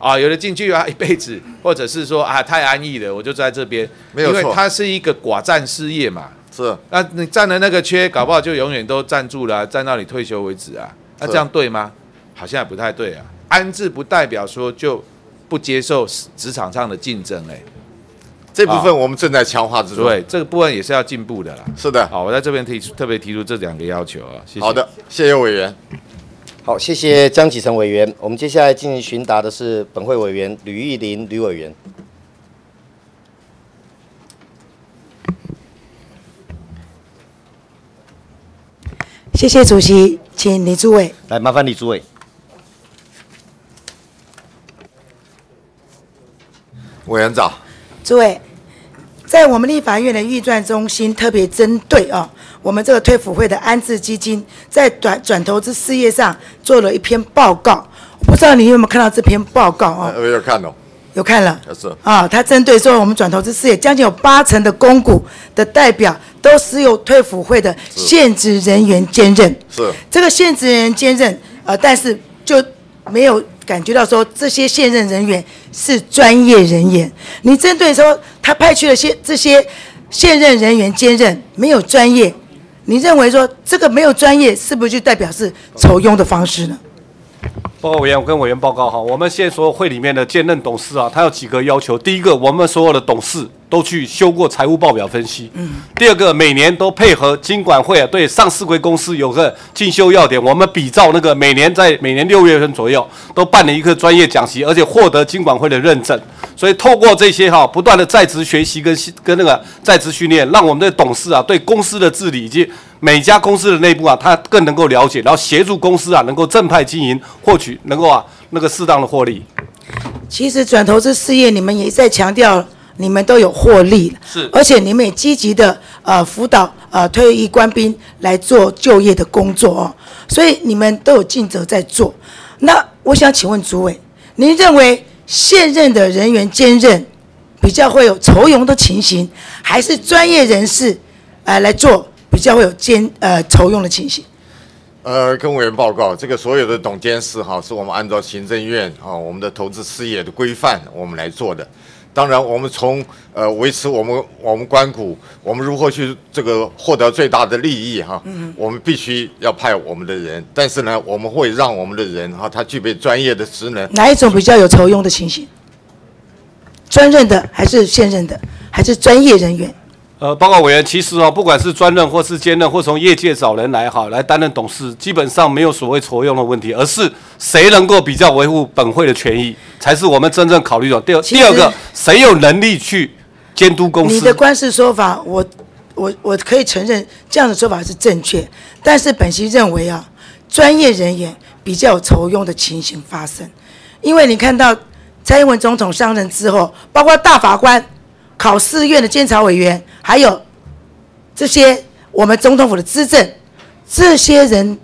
啊。有的进去啊一辈子，或者是说啊太安逸了，我就在这边，没有错因为它是一个寡占事业嘛。是，那你占了那个缺，搞不好就永远都占住了啊、占到你退休为止啊。那这样对吗？好像也不太对啊。安置不代表说就不接受职场上的竞争、哎，这部分我们正在强化之中。对，这个部分也是要进步的啦。是的，好，我在这边提出特别提出这两个要求啊。谢谢。好的，谢谢委员。好，谢谢江启成委员。我们接下来进行询答的是本会委员吕玉玲吕委员。谢谢主席，请李主委。来，麻烦李主委。委员长，诸位，在我们立法院的预算中心特别针对哦，我们这个退辅会的安置基金，在转转投资事业上做了一篇报告。我不知道你有没有看到这篇报告哦？我有看哦，有看了。是啊，他针对说我们转投资事业，将近有八成的公股的代表都是由退辅会的现职人员兼任。是这个现职人员兼任，呃，但是就没有感觉到说这些现任人员是专业人员。你针对说他派去的现这些现任人员兼任没有专业，你认为说这个没有专业，是不是就代表是酬庸的方式呢？报告委员，我跟委员报告哈，我们现在所有会里面的兼任董事啊，他有几个要求。第一个，我们所有的董事都去修过财务报表分析。嗯。第二个，每年都配合金管会啊，对上市规公司有个进修要点，我们比照那个每年在每年六月份左右都办了一个专业讲习，而且获得金管会的认证。所以透过这些哈，不断的在职学习跟跟那个在职训练，让我们的董事啊对公司的治理以及每家公司的内部啊，他更能够了解，然后协助公司啊能够正派经营，获取能够啊那个适当的获利。其实转投资事业，你们也在强调，你们都有获利，是而且你们也积极的呃辅导呃退役官兵来做就业的工作哦，所以你们都有尽责在做。那我想请问主委，您认为现任的人员兼任比较会有酬庸的情形，还是专业人士呃来做比较会有兼呃酬庸的情形？呃，跟委员报告，这个所有的董监事哈，是我们按照行政院啊我们的投资事业的规范我们来做的。当然，我们从呃维持我们我们关谷，我们如何去这个获得最大的利益哈，嗯我们必须要派我们的人，但是呢，我们会让我们的人哈，他具备专业的职能。哪一种比较有酬庸的情形？专任的还是现任的，还是专业人员？呃，报告委员，其实哦，不管是专任或是兼任，或从业界找人来哈来担任董事，基本上没有所谓酬用的问题，而是谁能够比较维护本会的权益，才是我们真正考虑的。第二，第二个，谁有能力去监督公司？你的官司说法，我我我可以承认这样的说法是正确，但是本席认为啊，专业人员比较有酬用的情形发生，因为你看到蔡英文总统上任之后，包括大法官、考试院的监察委员，还有这些我们总统府的资政，这些人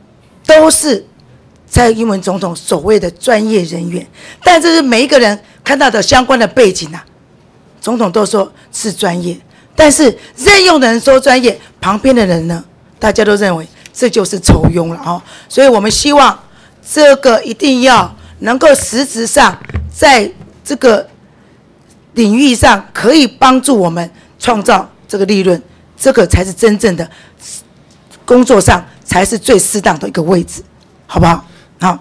都是蔡英文总统所谓的专业人员，但这是每一个人看到的相关的背景啊，总统都说是专业，但是任用的人说专业，旁边的人呢，大家都认为这就是酬庸了哦。所以我们希望这个一定要能够实质上在这个领域上可以帮助我们创造这个利润，这个才是真正的工作上才是最适当的一个位置，好不好？好，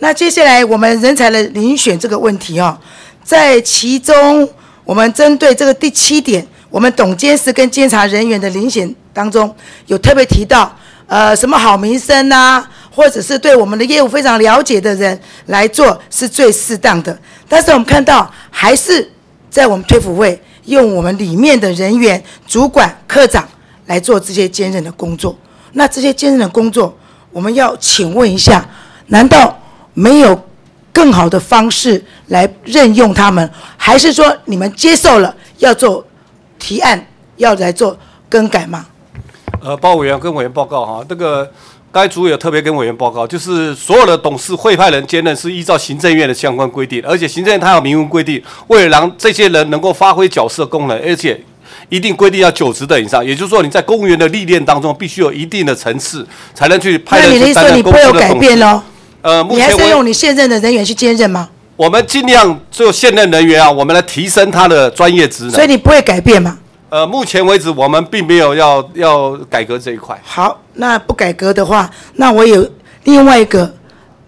那接下来我们人才的遴选这个问题哦，在其中我们针对这个第七点，我们董监事跟监察人员的遴选当中，有特别提到，呃，什么好名声呐、或者是对我们的业务非常了解的人来做是最适当的。但是我们看到，还是在我们推辅会用我们里面的人员、主管、科长来做这些兼任的工作。那这些兼任的工作，我们要请问一下，难道没有更好的方式来任用他们，还是说你们接受了要做提案，要来做更改吗？呃，报委员跟委员报告哈，这个该主委有特别跟委员报告，就是所有的董事会派人兼任是依照行政院的相关规定，而且行政院它有明文规定，为了让这些人能够发挥角色功能，而且一定规定要九十等以上，也就是说你在公务员的历练当中必须有一定的层次，才能去派人去担任思说你不会有改公司的董事。变喽？呃，目你还前是用你现任的人员去兼任吗？我们尽量就现任人员啊，我们来提升他的专业职能。所以你不会改变嘛？呃，目前为止我们并没有要要改革这一块。好，那不改革的话，那我有另外一个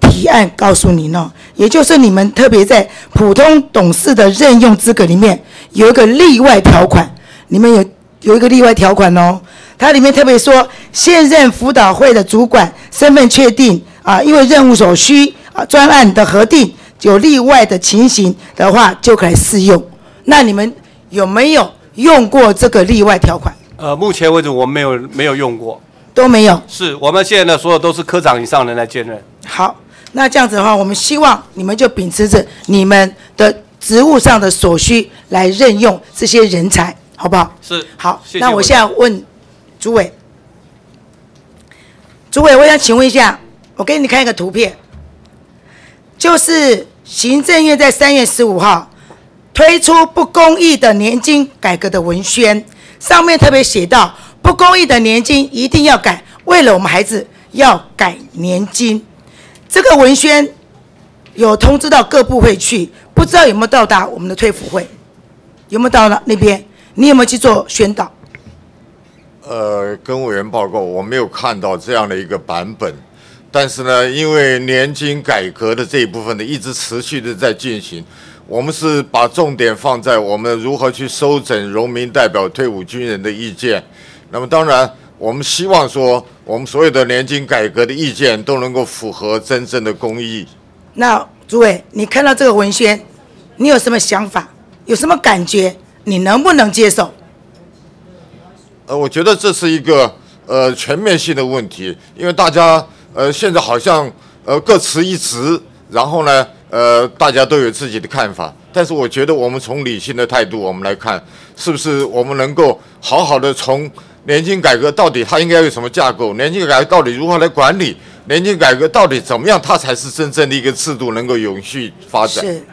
提案告诉你呢，也就是你们特别在普通董事的任用资格里面有一个例外条款，你们有有一个例外条款哦，它里面特别说，现任辅导会的主管身份确定啊，因为任务所需啊，专案的核定有例外的情形的话，就可以适用。那你们有没有用过这个例外条款？呃，目前为止我们没有没有用过，都没有。是我们现在的所有都是科长以上人来兼任。好，那这样子的话，我们希望你们就秉持着你们的职务上的所需来任用这些人才，好不好？是。好，谢谢那我现在问主委，主委，我想请问一下，我给你看一个图片，就是行政院在三月十五号推出不公义的年金改革的文宣，上面特别写到，不公义的年金一定要改，为了我们孩子要改年金。这个文宣有通知到各部会去，不知道有没有到达我们的退辅会，有没有到了那边？你有没有去做宣导？呃，跟委员报告，我没有看到这样的一个版本。但是呢，因为年金改革的这一部分呢，一直持续的在进行，我们是把重点放在我们如何去收整农民代表退伍军人的意见。那么当然，我们希望说，我们所有的年金改革的意见都能够符合真正的公益。那诸位，你看到这个文宣，你有什么想法？有什么感觉？你能不能接受？呃，我觉得这是一个呃全面性的问题，因为大家呃现在好像呃各持一词，然后呢呃大家都有自己的看法，但是我觉得我们从理性的态度我们来看，是不是我们能够好好的从年金改革到底它应该有什么架构，年金改革到底如何来管理，年金改革到底怎么样，它才是真正的一个制度能够永续发展。是，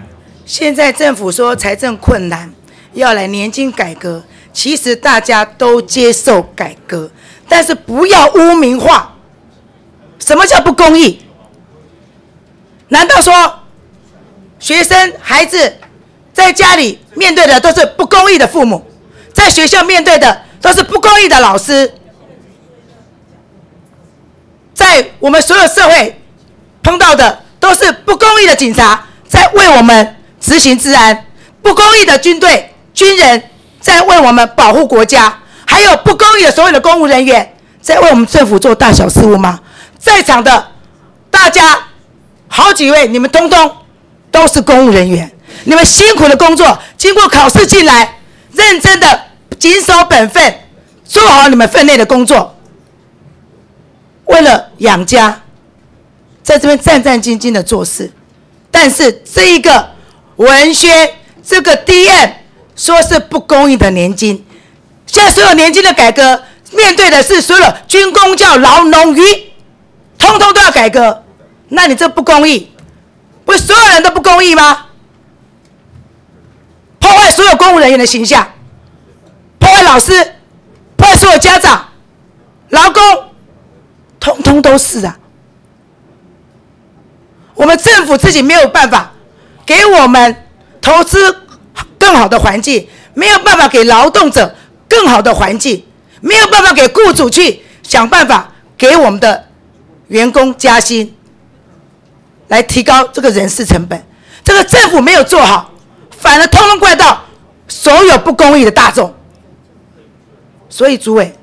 现在政府说财政困难，要来年金改革，其实大家都接受改革，但是不要污名化。什么叫不公义？难道说学生孩子在家里面对的都是不公义的父母，在学校面对的都是不公义的老师，在我们所有社会碰到的都是不公义的警察在为我们执行治安，不公义的军队军人在为我们保护国家，还有不公义的所有的公务人员在为我们政府做大小事务吗？在场的大家好几位，你们通通都是公务人员，你们辛苦的工作，经过考试进来，认真的谨守本分，做好你们分内的工作，为了养家，在这边战战兢兢的做事。但是这一个文宣，这个 DM 说是不公义的年金，现在所有年金的改革，面对的是所有军工教劳农渔，通通都要改革。那你这不公义，不是所有人都不公义吗？破坏所有公务人员的形象，破坏老师，破坏所有家长、劳工，通通都是啊。我们政府自己没有办法给我们投资更好的环境，没有办法给劳动者更好的环境，没有办法给雇主去想办法给我们的员工加薪，来提高这个人事成本。这个政府没有做好，反而通通怪到所有不公义的大众。所以，主委，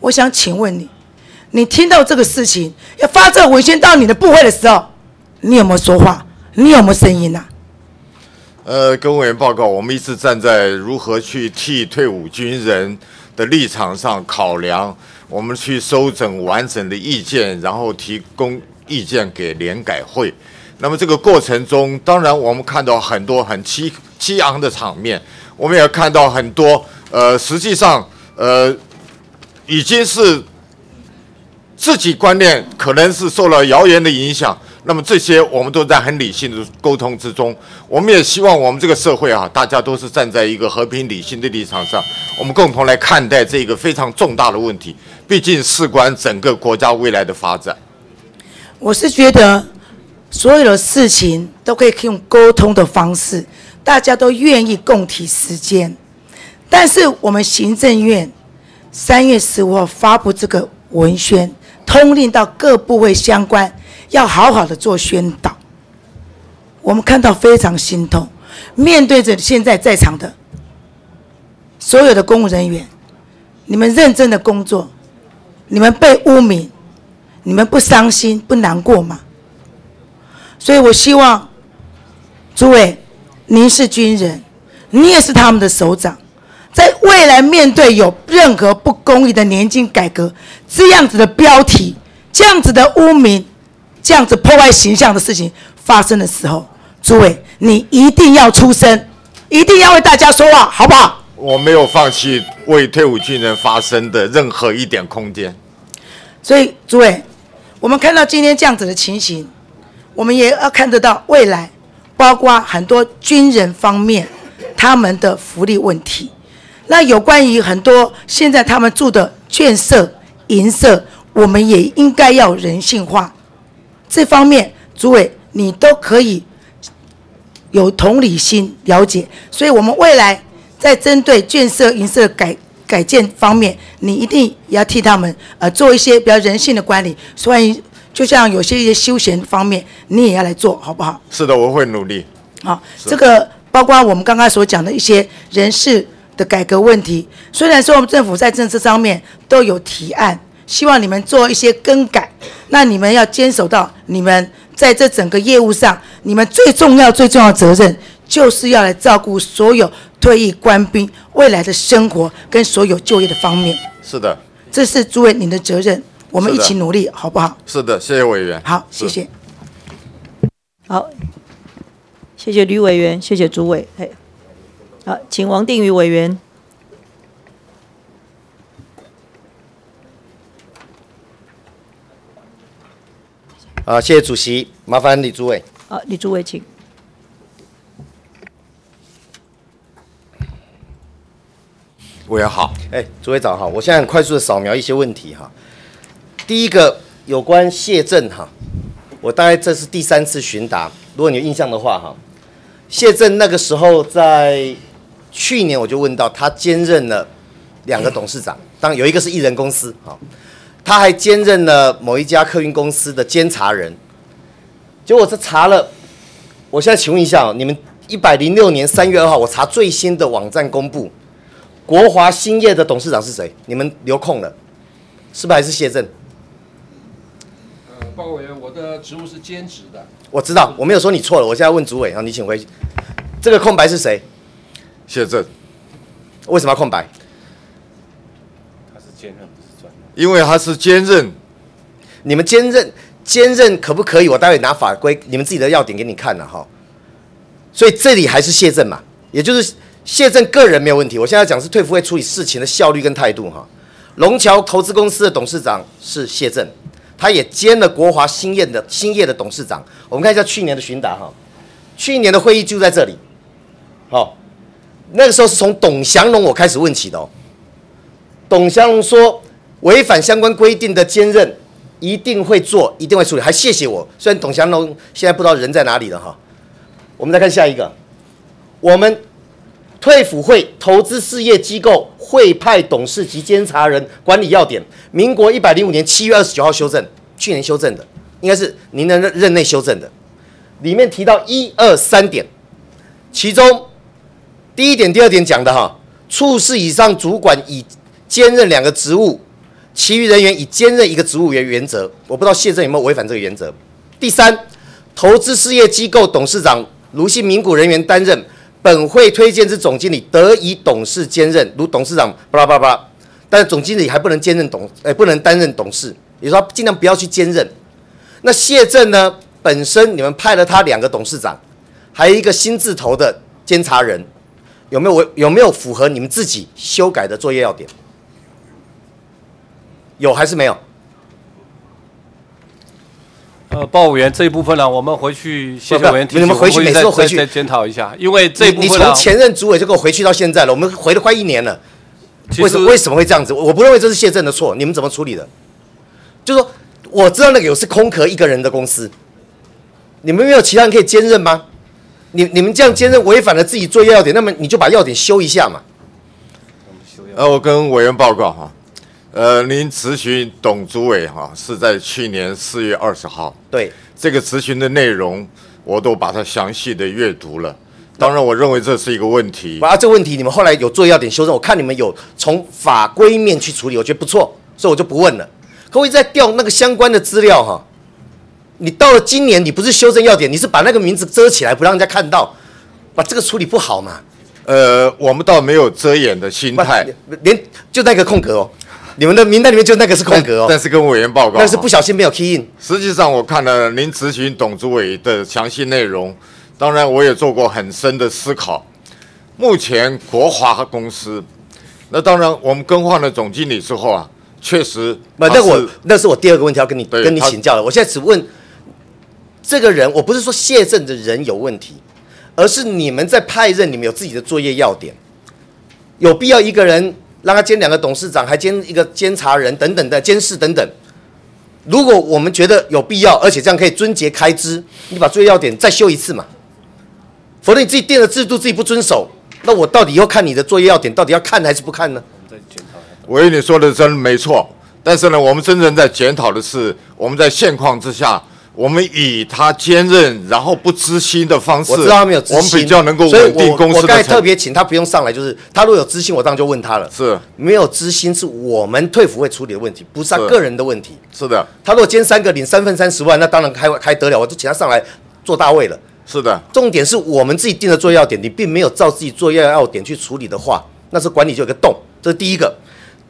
我想请问你，你听到这个事情要发这个文宣到你的部会的时候，你有没有说话？你有没有声音呐、呃，跟委员报告，我们一直站在如何去替退伍军人的立场上考量，我们去收整完整的意见，然后提供意见给联改会。那么这个过程中，当然我们看到很多很激激昂的场面，我们也看到很多呃，实际上呃，已经是自己观念可能是受了谣言的影响。那么这些我们都在很理性的沟通之中，我们也希望我们这个社会啊，大家都是站在一个和平理性的立场上，我们共同来看待这个非常重大的问题，毕竟事关整个国家未来的发展。我是觉得所有的事情都可以用沟通的方式，大家都愿意共体时间。但是我们行政院三月十五号发布这个文宣，通令到各部位相关，要好好的做宣导。我们看到非常心痛，面对着现在在场的所有的公务人员，你们认真的工作，你们被污名，你们不伤心不难过吗？所以我希望，诸位，您是军人，你也是他们的首长，在未来面对有任何不公义的年金改革这样子的标题、这样子的污名、这样子破坏形象的事情发生的时候，诸位，你一定要出声，一定要为大家说话，好不好？我没有放弃为退伍军人发声的任何一点空间。所以，诸位，我们看到今天这样子的情形，我们也要看得到未来，包括很多军人方面他们的福利问题。那有关于很多现在他们住的眷舍、营舍，我们也应该要人性化。这方面，诸位你都可以有同理心了解。所以，我们未来在针对建设、营舍改改建方面，你一定也要替他们呃做一些比较人性的管理。所以，就像有些一些休闲方面，你也要来做好不好？是的，我会努力。好，这个包括我们刚刚所讲的一些人事的改革问题。虽然说我们政府在政策上面都有提案，希望你们做一些更改，那你们要坚守到你们在这整个业务上，你们最重要、最重要的责任就是要来照顾所有退役官兵未来的生活跟所有就业的方面。是的，这是诸位您的责任，我们一起努力，好不好？是的，谢谢委员。好，谢谢。好，谢谢吕委员，谢谢主委。嘿，好，请王定宇委员。啊，谢谢主席，麻烦李主委。好，李主委请。委员好。哎，主委长好，我现在很快速的扫描一些问题哈。第一个有关谢政哈，我大概这是第三次询答，如果你有印象的话哈，谢震那个时候在去年我就问到，他兼任了两个董事长，*laughs* 当然有一个是艺人公司，哈，他还兼任了某一家客运公司的监察人。结果这查了，我现在请问一下哦，你们一百零六年三月二号，我查最新的网站公布，国华兴业的董事长是谁？你们留空了，是不是还是谢震？呃，报告委员，我的职务是兼职的。我知道，我没有说你错了，我现在问主委，然后你请回。这个空白是谁？谢震。为什么要空白？他是兼任，不是专任。因为他是兼任。你们兼任兼任可不可以？我待会拿法规，你们自己的要点给你看了哈。所以这里还是谢震嘛，也就是谢震个人没有问题。我现在讲是退服会处理事情的效率跟态度哈。龙桥投资公司的董事长是谢震，他也兼了国华兴业的兴业的董事长。我们看一下去年的询答哈，去年的会议就在这里。好，那个时候是从董祥龙我开始问起的哦。董祥龙说，违反相关规定的兼任一定会做，一定会处理，还谢谢我。虽然董祥龙现在不知道人在哪里了哈。我们再看下一个，我们退辅会投资事业机构会派董事及监察人管理要点，民国一百零五年七月二十九号修正，去年修正的，应该是您的任任内修正的，里面提到一二三点，其中第一点、第二点讲的哈，处事以上主管以兼任两个职务，其余人员以兼任一个职务为原则，我不知道谢正有没有违反这个原则。第三，投资事业机构董事长。如系名股人员担任本会推荐之总经理，得以董事兼任，如董事长巴拉巴拉，但是总经理还不能兼任董，哎，不能担任董事，也说尽量不要去兼任。那谢正呢？本身你们派了他两个董事长，还有一个新字头的监察人，有没有有没有符合你们自己修改的作业要点？有还是没有？呃，报务员这一部分呢，我们回去谢谢委员提你们回去每次都回去再检讨一下，因为这一部你分呢从前任主委就给我回去到现在了，我们回了快一年了。为什么为什么会这样子？我不认为这是谢正的错，你们怎么处理的？就是说，我知道那个有是空壳一个人的公司，你们没有其他人可以兼任吗？你你们这样兼任违反了自己作业要点，那么你就把要点修一下嘛。呃，我跟委员报告哈，呃，您咨询董主委哈是在去年四月二十号，对，这个咨询的内容我都把它详细的阅读了。当然，我认为这是一个问题。啊，这个问题你们后来有做要点修正，我看你们有从法规面去处理，我觉得不错，所以我就不问了。可我一直在调那个相关的资料哈，你到了今年，你不是修正要点，你是把那个名字遮起来，不让人家看到，把这个处理不好嘛？呃，我们倒没有遮掩的心态，连就那个空格哦，你们的名单里面就那个是空格哦。但是跟委员报告，那是不小心没有 key in。实际上，我看了您咨询董主委的详细内容，当然我也做过很深的思考。目前国华公司，那当然我们更换了总经理之后啊，确实，不，那我那是我第二个问题要跟你跟你请教的。我现在只问这个人，我不是说谢正的人有问题，而是你们在派任，你们有自己的作业要点，有必要一个人让他兼两个董事长，还兼一个监察人等等的监事等等。如果我们觉得有必要，而且这样可以遵节开支，你把作业要点再修一次嘛。否则你自己定的制度自己不遵守，那我到底以后看你的作业要点，到底要看还是不看呢？委员你说的真没错，但是呢，我们真正在检讨的是，我们在现况之下，我们以他兼任然后不知心的方式，我知道他没有知心，我们比较能够稳定公司我我刚才特别请他不用上来，就是他如果有知心，我当然就问他了。是没有知心是我们退服会处理的问题，不是他个人的问题。是的，他如果兼三个领三分三十万，那当然开开得了，我就请他上来做大位了。是的，重点是我们自己定的作业要点，你并没有照自己作业要点去处理的话，那是管理就有个洞，这是第一个。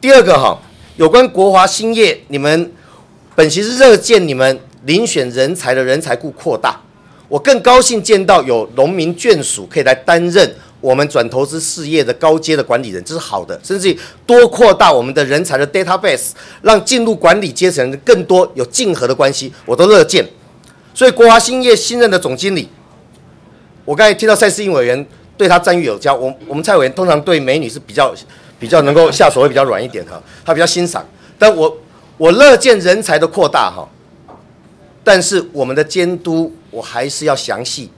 第二个哈，有关国华兴业，你们本席是热见你们遴选人才的人才库扩大，我更高兴见到有农民眷属可以来担任我们转投资事业的高阶的管理人，这是好的，甚至多扩大我们的人才的 database，让进入管理阶层的更多有竞合的关系，我都乐见。所以国华兴业新任的总经理。我刚才听到蔡思应委员对他赞誉有加，我我们蔡委员通常对美女是比较比较能够下手会比较软一点哈，他比较欣赏，但我我乐见人才的扩大哈，但是我们的监督我还是要详细，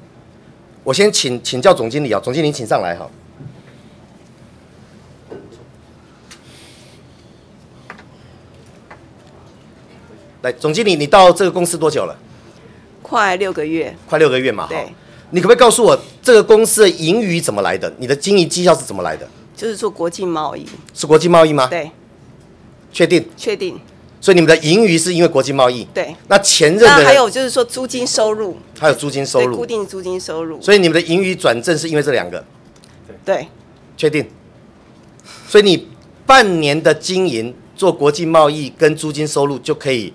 我先请请教总经理啊，总经理请上来哈。来，总经理，你到这个公司多久了？快六个月。快六个月嘛，哈对。你可不可以告诉我，这个公司的盈余怎么来的？你的经营绩效是怎么来的？就是做国际贸易。是国际贸易吗？对，确定。确定。所以你们的盈余是因为国际贸易。对。那前任的还有就是说租金收入，还有租金收，入固，定租金收入。所以你们的盈余转正是因为这两个，对，确定。所以你半年的经营做国际贸易跟租金收入就可以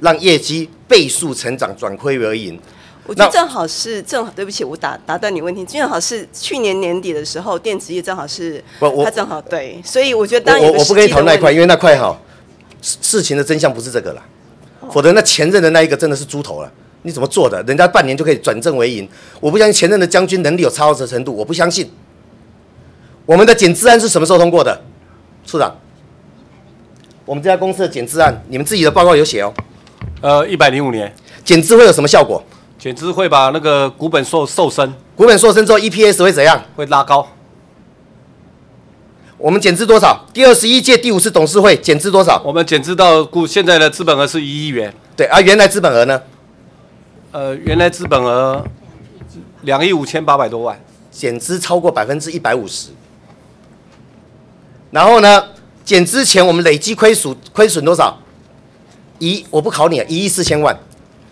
让业绩倍数成长，转亏为盈。我觉得正好是正好，对不起，我打打断你问题，正好是去年年底的时候，电子业正好是它正好对，所以我觉得当然我我不跟你讨论那一块，因为那块哈，事事情的真相不是这个了，否则那前任的那一个真的是猪头了。你怎么做的？人家半年就可以转正为盈，我不相信前任的将军能力有超到这程度，我不相信。我们的减资案是什么时候通过的？处长，我们这家公司的减资案，你们自己的报告有写哦。呃，一百零五年减资会有什么效果？减资会把那个股本瘦瘦身，股本瘦身之后，EPS 会怎样？会拉高。我们减资多少？第二十一届第五次董事会减资多少？我们减资到股现在的资本额是一亿元。对啊，原来资本额呢？呃，原来资本额两亿五千八百多万，减资超过百分之一百五十。然后呢，减资前我们累计亏损亏损多少？一，我不考你啊，一亿四千万。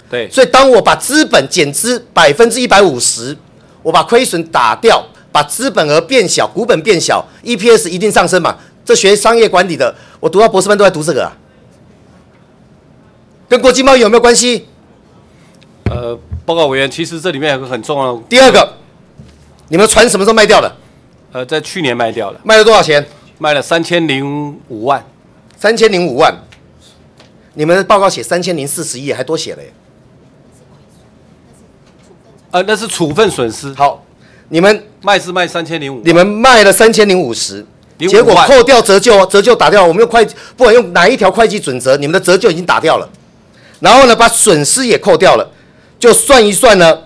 对，所以当我把资本减资百分之一百五十，我把亏损打掉，把资本额变小，股本变小，EPS 一定上升嘛？这学商业管理的，我读到博士班都在读这个啊。跟国际贸易有没有关系？呃，报告委员，其实这里面有个很重要的。第二个，你们船什么时候卖掉的？呃，在去年卖掉了，卖了多少钱？卖了三千零五万。三千零五万。你们的报告写三千零四十亿，还多写了耶。呃，那是处分损失。好，你们卖是卖三千零五，你们卖了三千零五十，结果扣掉折旧，折旧打掉，我们用会不管用哪一条会计准则，你们的折旧已经打掉了，然后呢，把损失也扣掉了，就算一算呢，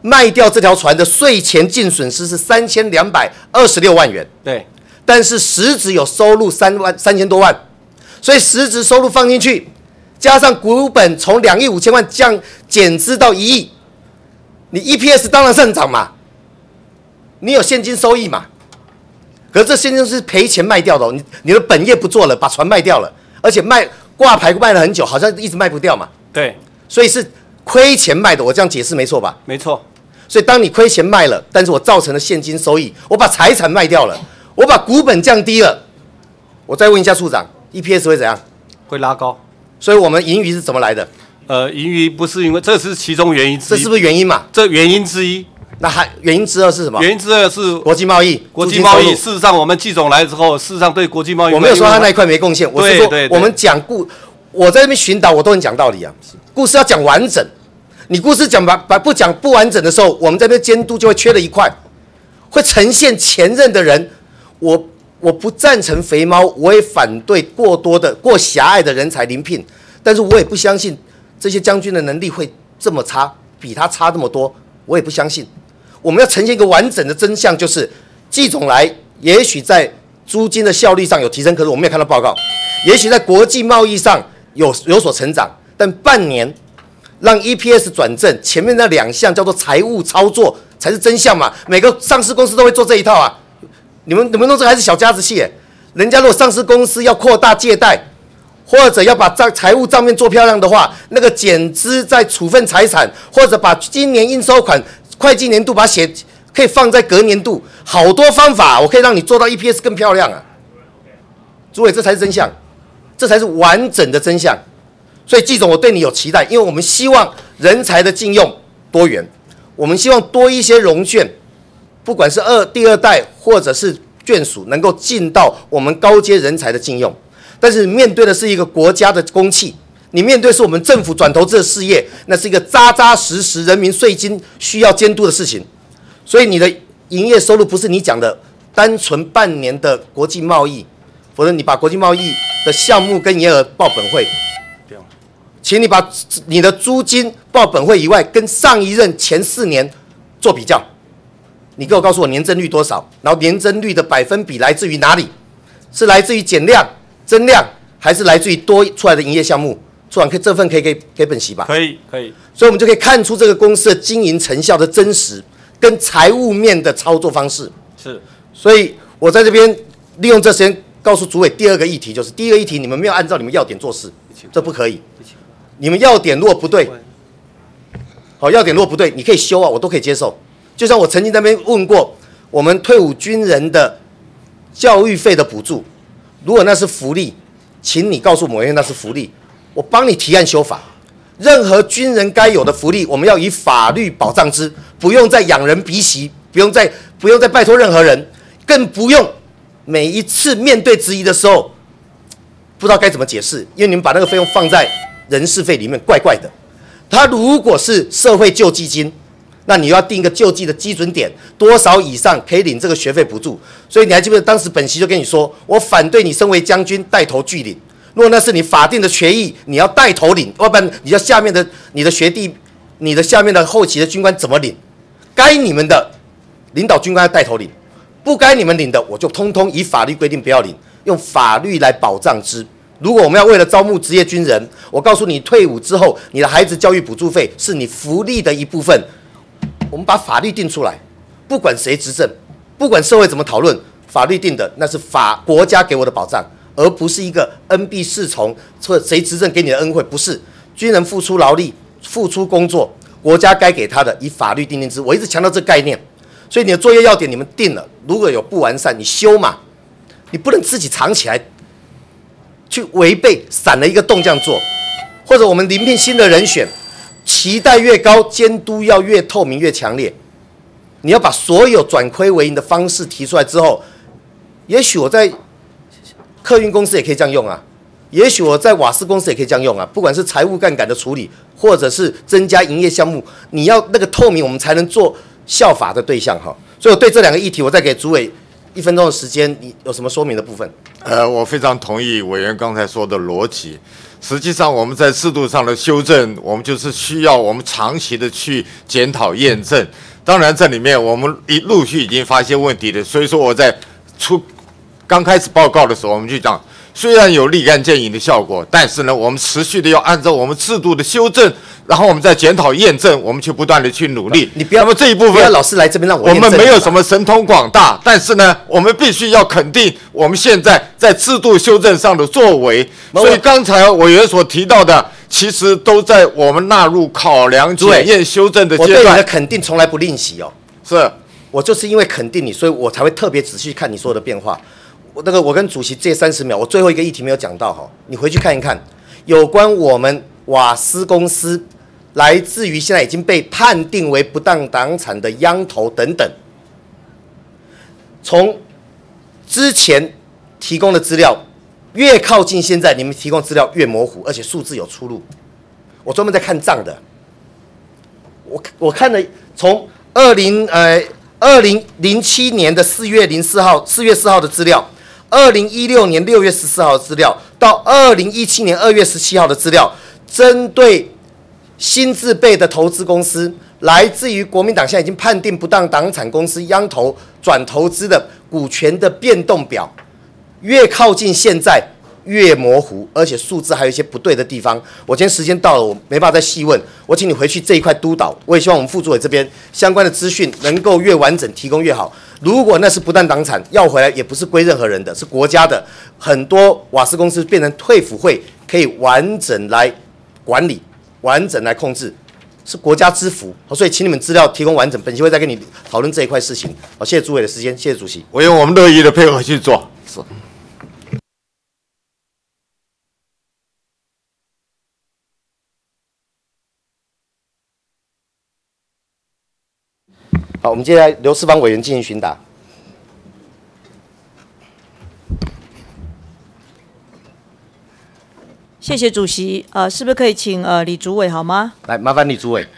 卖掉这条船的税前净损失是三千两百二十六万元，对，但是实质有收入三万三千多万，所以实质收入放进去，加上股本从两亿五千万降减资到一亿，你 EPS 当然上涨嘛，你有现金收益嘛？可是这现金是赔钱卖掉的、哦，你你的本业不做了，把船卖掉了，而且卖挂牌卖了很久，好像一直卖不掉嘛，对，所以是亏钱卖的。我这样解释没错吧？没错。所以当你亏钱卖了，但是我造成了现金收益，我把财产卖掉了，我把股本降低了，我再问一下处长，EPS 会怎样？会拉高。所以我们盈余是怎么来的？呃，盈余不是因为这是其中原因之一，这是不是原因嘛？这原因之一。那还原因之二是什么？原因之二是国际贸易，国际贸易。事实上，我们季总来之后，事实上对国际贸易，我没有说他那一块没贡献，我是说我们讲故，我在那边寻导，我都很讲道理啊。故事要讲完整，你故事讲把把不讲不完整的时候，我们在那边监督就会缺了一块，会呈现前任的人。我我不赞成肥猫，我也反对过多的过狭隘的人才临聘，但是我也不相信这些将军的能力会这么差，比他差这么多，我也不相信。我们要呈现一个完整的真相，就是季总来，也许在租金的效率上有提升，可是我们没有看到报告；也许在国际贸易上有有所成长，但半年让 EPS 转正，前面那两项叫做财务操作才是真相嘛。每个上市公司都会做这一套啊。你们你们弄这个还是小家子气？人家如果上市公司要扩大借贷，或者要把账财务账面做漂亮的话，那个减资在处分财产，或者把今年应收款会计年度把写可以放在隔年度，好多方法，我可以让你做到 EPS 更漂亮啊。诸位，这才是真相，这才是完整的真相。所以季总，我对你有期待，因为我们希望人才的禁用多元，我们希望多一些融券，不管是二第二代或者是眷属，能够进到我们高阶人才的禁用。但是面对的是一个国家的公器，你面对是我们政府转投资的事业，那是一个扎扎实实人民税金需要监督的事情。所以你的营业收入不是你讲的单纯半年的国际贸易，否则你把国际贸易的项目跟营业额报本会，请你把你的租金报本会以外，跟上一任前四年做比较，你给我告诉我年增率多少，然后年增率的百分比来自于哪里？是来自于减量、增量，还是来自于多出来的营业项目？出完可以这份可以给给本席吧？可以，可以。所以我们就可以看出这个公司的经营成效的真实，跟财务面的操作方式。是，所以我在这边利用这时间告诉主委，第二个议题就是第一个议题，你们没有按照你们要点做事，这不可以。你们要点如果不对，好，要点如果不对，你可以修啊，我都可以接受。就像我曾经在那边问过，我们退伍军人的教育费的补助，如果那是福利，请你告诉某人那是福利，我帮你提案修法。任何军人该有的福利，我们要以法律保障之，不用再仰人鼻息，不用再不用再拜托任何人，更不用每一次面对质疑的时候，不知道该怎么解释，因为你们把那个费用放在人事费里面，怪怪的。他如果是社会救济金，那你要定一个救济的基准点，多少以上可以领这个学费补助。所以你还记不记得当时本席就跟你说，我反对你身为将军带头拒领。如果那是你法定的权益，你要带头领，要不然你要下面的你的学弟、你的下面的后期的军官怎么领？该你们的领导军官要带头领，不该你们领的，我就通通以法律规定不要领，用法律来保障之。如果我们要为了招募职业军人，我告诉你，退伍之后你的孩子教育补助费是你福利的一部分，我们把法律定出来，不管谁执政，不管社会怎么讨论，法律定的那是法国家给我的保障。而不是一个恩必侍从，或谁执政给你的恩惠，不是军人付出劳力、付出工作，国家该给他的，以法律定定之。我一直强调这概念，所以你的作业要点你们定了，如果有不完善，你修嘛，你不能自己藏起来，去违背，散了一个洞这样做，或者我们临聘新的人选，期待越高，监督要越透明、越强烈。你要把所有转亏为盈的方式提出来之后，也许我在。客运公司也可以这样用啊，也许我在瓦斯公司也可以这样用啊。不管是财务杠杆的处理，或者是增加营业项目，你要那个透明，我们才能做效法的对象哈。所以我对这两个议题，我再给主委一分钟的时间，你有什么说明的部分？呃，我非常同意委员刚才说的逻辑。实际上我们在制度上的修正，我们就是需要我们长期的去检讨验证。当然这里面我们一陆续已经发现问题的，所以说我在出。刚开始报告的时候，我们就讲，虽然有立竿见影的效果，但是呢，我们持续的要按照我们制度的修正，然后我们再检讨验证，我们去不断的去努力。你不要那么这一部分，老是来这边让我我们没有什么神通广大，但是呢，我们必须要肯定我们现在在制度修正上的作为。所以刚才委员所提到的，其实都在我们纳入考量、检验、修正的阶段。我对你的肯定从来不吝惜哦。是我就是因为肯定你，所以我才会特别仔细看你说的变化。那个，我跟主席借三十秒，我最后一个议题没有讲到哈，你回去看一看，有关我们瓦斯公司来自于现在已经被判定为不当党产的央头等等，从之前提供的资料越靠近现在，你们提供资料越模糊，而且数字有出入。我专门在看账的，我我看了从二零呃二零零七年的四月零四号四月四号的资料。二零一六年六月十四号的资料到二零一七年二月十七号的资料，针对新制备的投资公司，来自于国民党现在已经判定不当党产公司央投转投资的股权的变动表，越靠近现在。越模糊，而且数字还有一些不对的地方。我今天时间到了，我没办法再细问。我请你回去这一块督导。我也希望我们副主委这边相关的资讯能够越完整提供越好。如果那是不当党产要回来，也不是归任何人的，是国家的。很多瓦斯公司变成退辅会，可以完整来管理，完整来控制，是国家之福。所以请你们资料提供完整，本期会再跟你讨论这一块事情。好，谢谢主委的时间，谢谢主席。我用我们乐意的配合去做。是。好，我们接下来刘世芳委员进行询答。谢谢主席，呃，是不是可以请呃李主委好吗？来，麻烦李主委。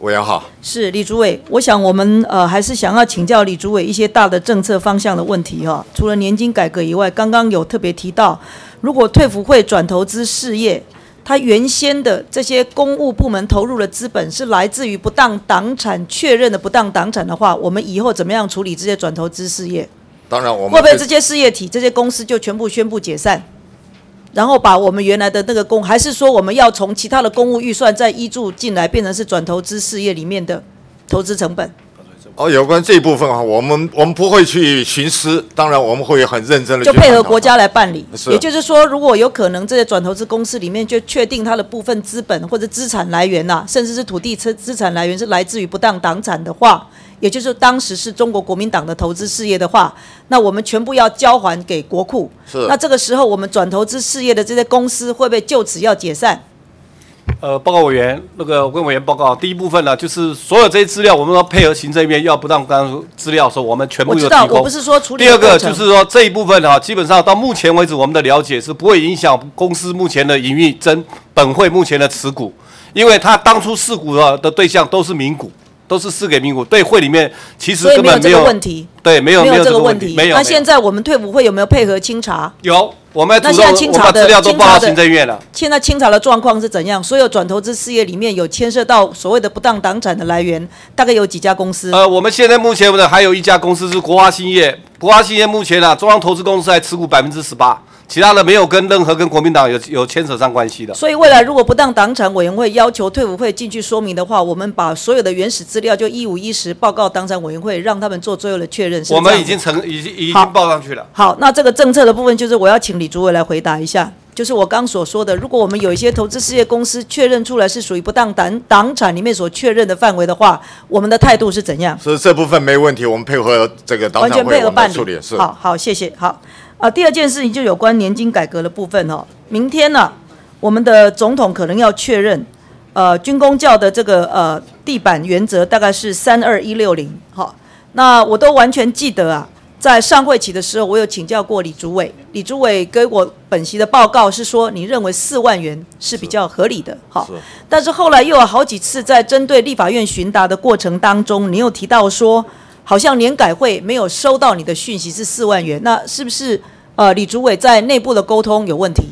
委员好。是李主委，我想我们呃还是想要请教李主委一些大的政策方向的问题哈。除了年金改革以外，刚刚有特别提到，如果退服会转投资事业。它原先的这些公务部门投入的资本是来自于不当党产确认的不当党产的话，我们以后怎么样处理这些转投资事业？当然我们会不会这些事业体、这些公司就全部宣布解散？然后把我们原来的那个公，还是说我们要从其他的公务预算再依注进来，变成是转投资事业里面的投资成本？哦，有关这一部分啊，我们我们不会去徇私，当然我们会很认真的就配合国家来办理。是也就是说，如果有可能，这些转投资公司里面就确定它的部分资本或者资产来源呐、甚至是土地资资产来源是来自于不当党产的话，也就是当时是中国国民党的投资事业的话，那我们全部要交还给国库。是那这个时候，我们转投资事业的这些公司会不会就此要解散？呃，报告委员，那个我跟委员报告，第一部分呢，就是所有这些资料，我们要配合行政院要不让刚资料的时候，我们全部有提供。我不是说处理第二个就是说这一部分啊，基本上到目前为止，我们的了解是不会影响公司目前的营运增本会目前的持股，因为他当初试股的的对象都是民股，都是四给民股，对会里面其实根本没有个问题。对，没有没有这个问题。没有。那现在我们退伍会有没有配合清查？有，我们那现在清查的资料都报到行政院了。现在清查的状况是怎样？所有转投资事业里面有牵涉到所谓的不当党产的来源，大概有几家公司？呃，我们现在目前呢还有一家公司是国华兴业，国华兴业目前啊，中央投资公司还持股百分之十八，其他的没有跟任何跟国民党有有牵扯上关系的。所以未来如果不当党产委员会要求退伍会进去说明的话，我们把所有的原始资料就一五一十报告党产委员会，让他们做最后的确认。是我们已经成已经已经报上去了。好，那这个政策的部分就是我要请李主委来回答一下，就是我刚所说的，如果我们有一些投资事业公司确认出来是属于不当党党产里面所确认的范围的话，我们的态度是怎样？所以这部分没问题，我们配合这个党完全产会我们配合办理处理。是，好好，谢谢。好，啊，第二件事情就有关年金改革的部分哦。明天呢、我们的总统可能要确认，呃，军工教的这个呃地板原则大概是三二一六零。好，那我都完全记得啊。在上会期的时候，我有请教过李主委，李主委给我本席的报告是说，你认为四万元是比较合理的，好。但是后来又有好几次在针对立法院询答的过程当中，你又提到说，好像年改会没有收到你的讯息是四万元，那是不是呃李主委在内部的沟通有问题？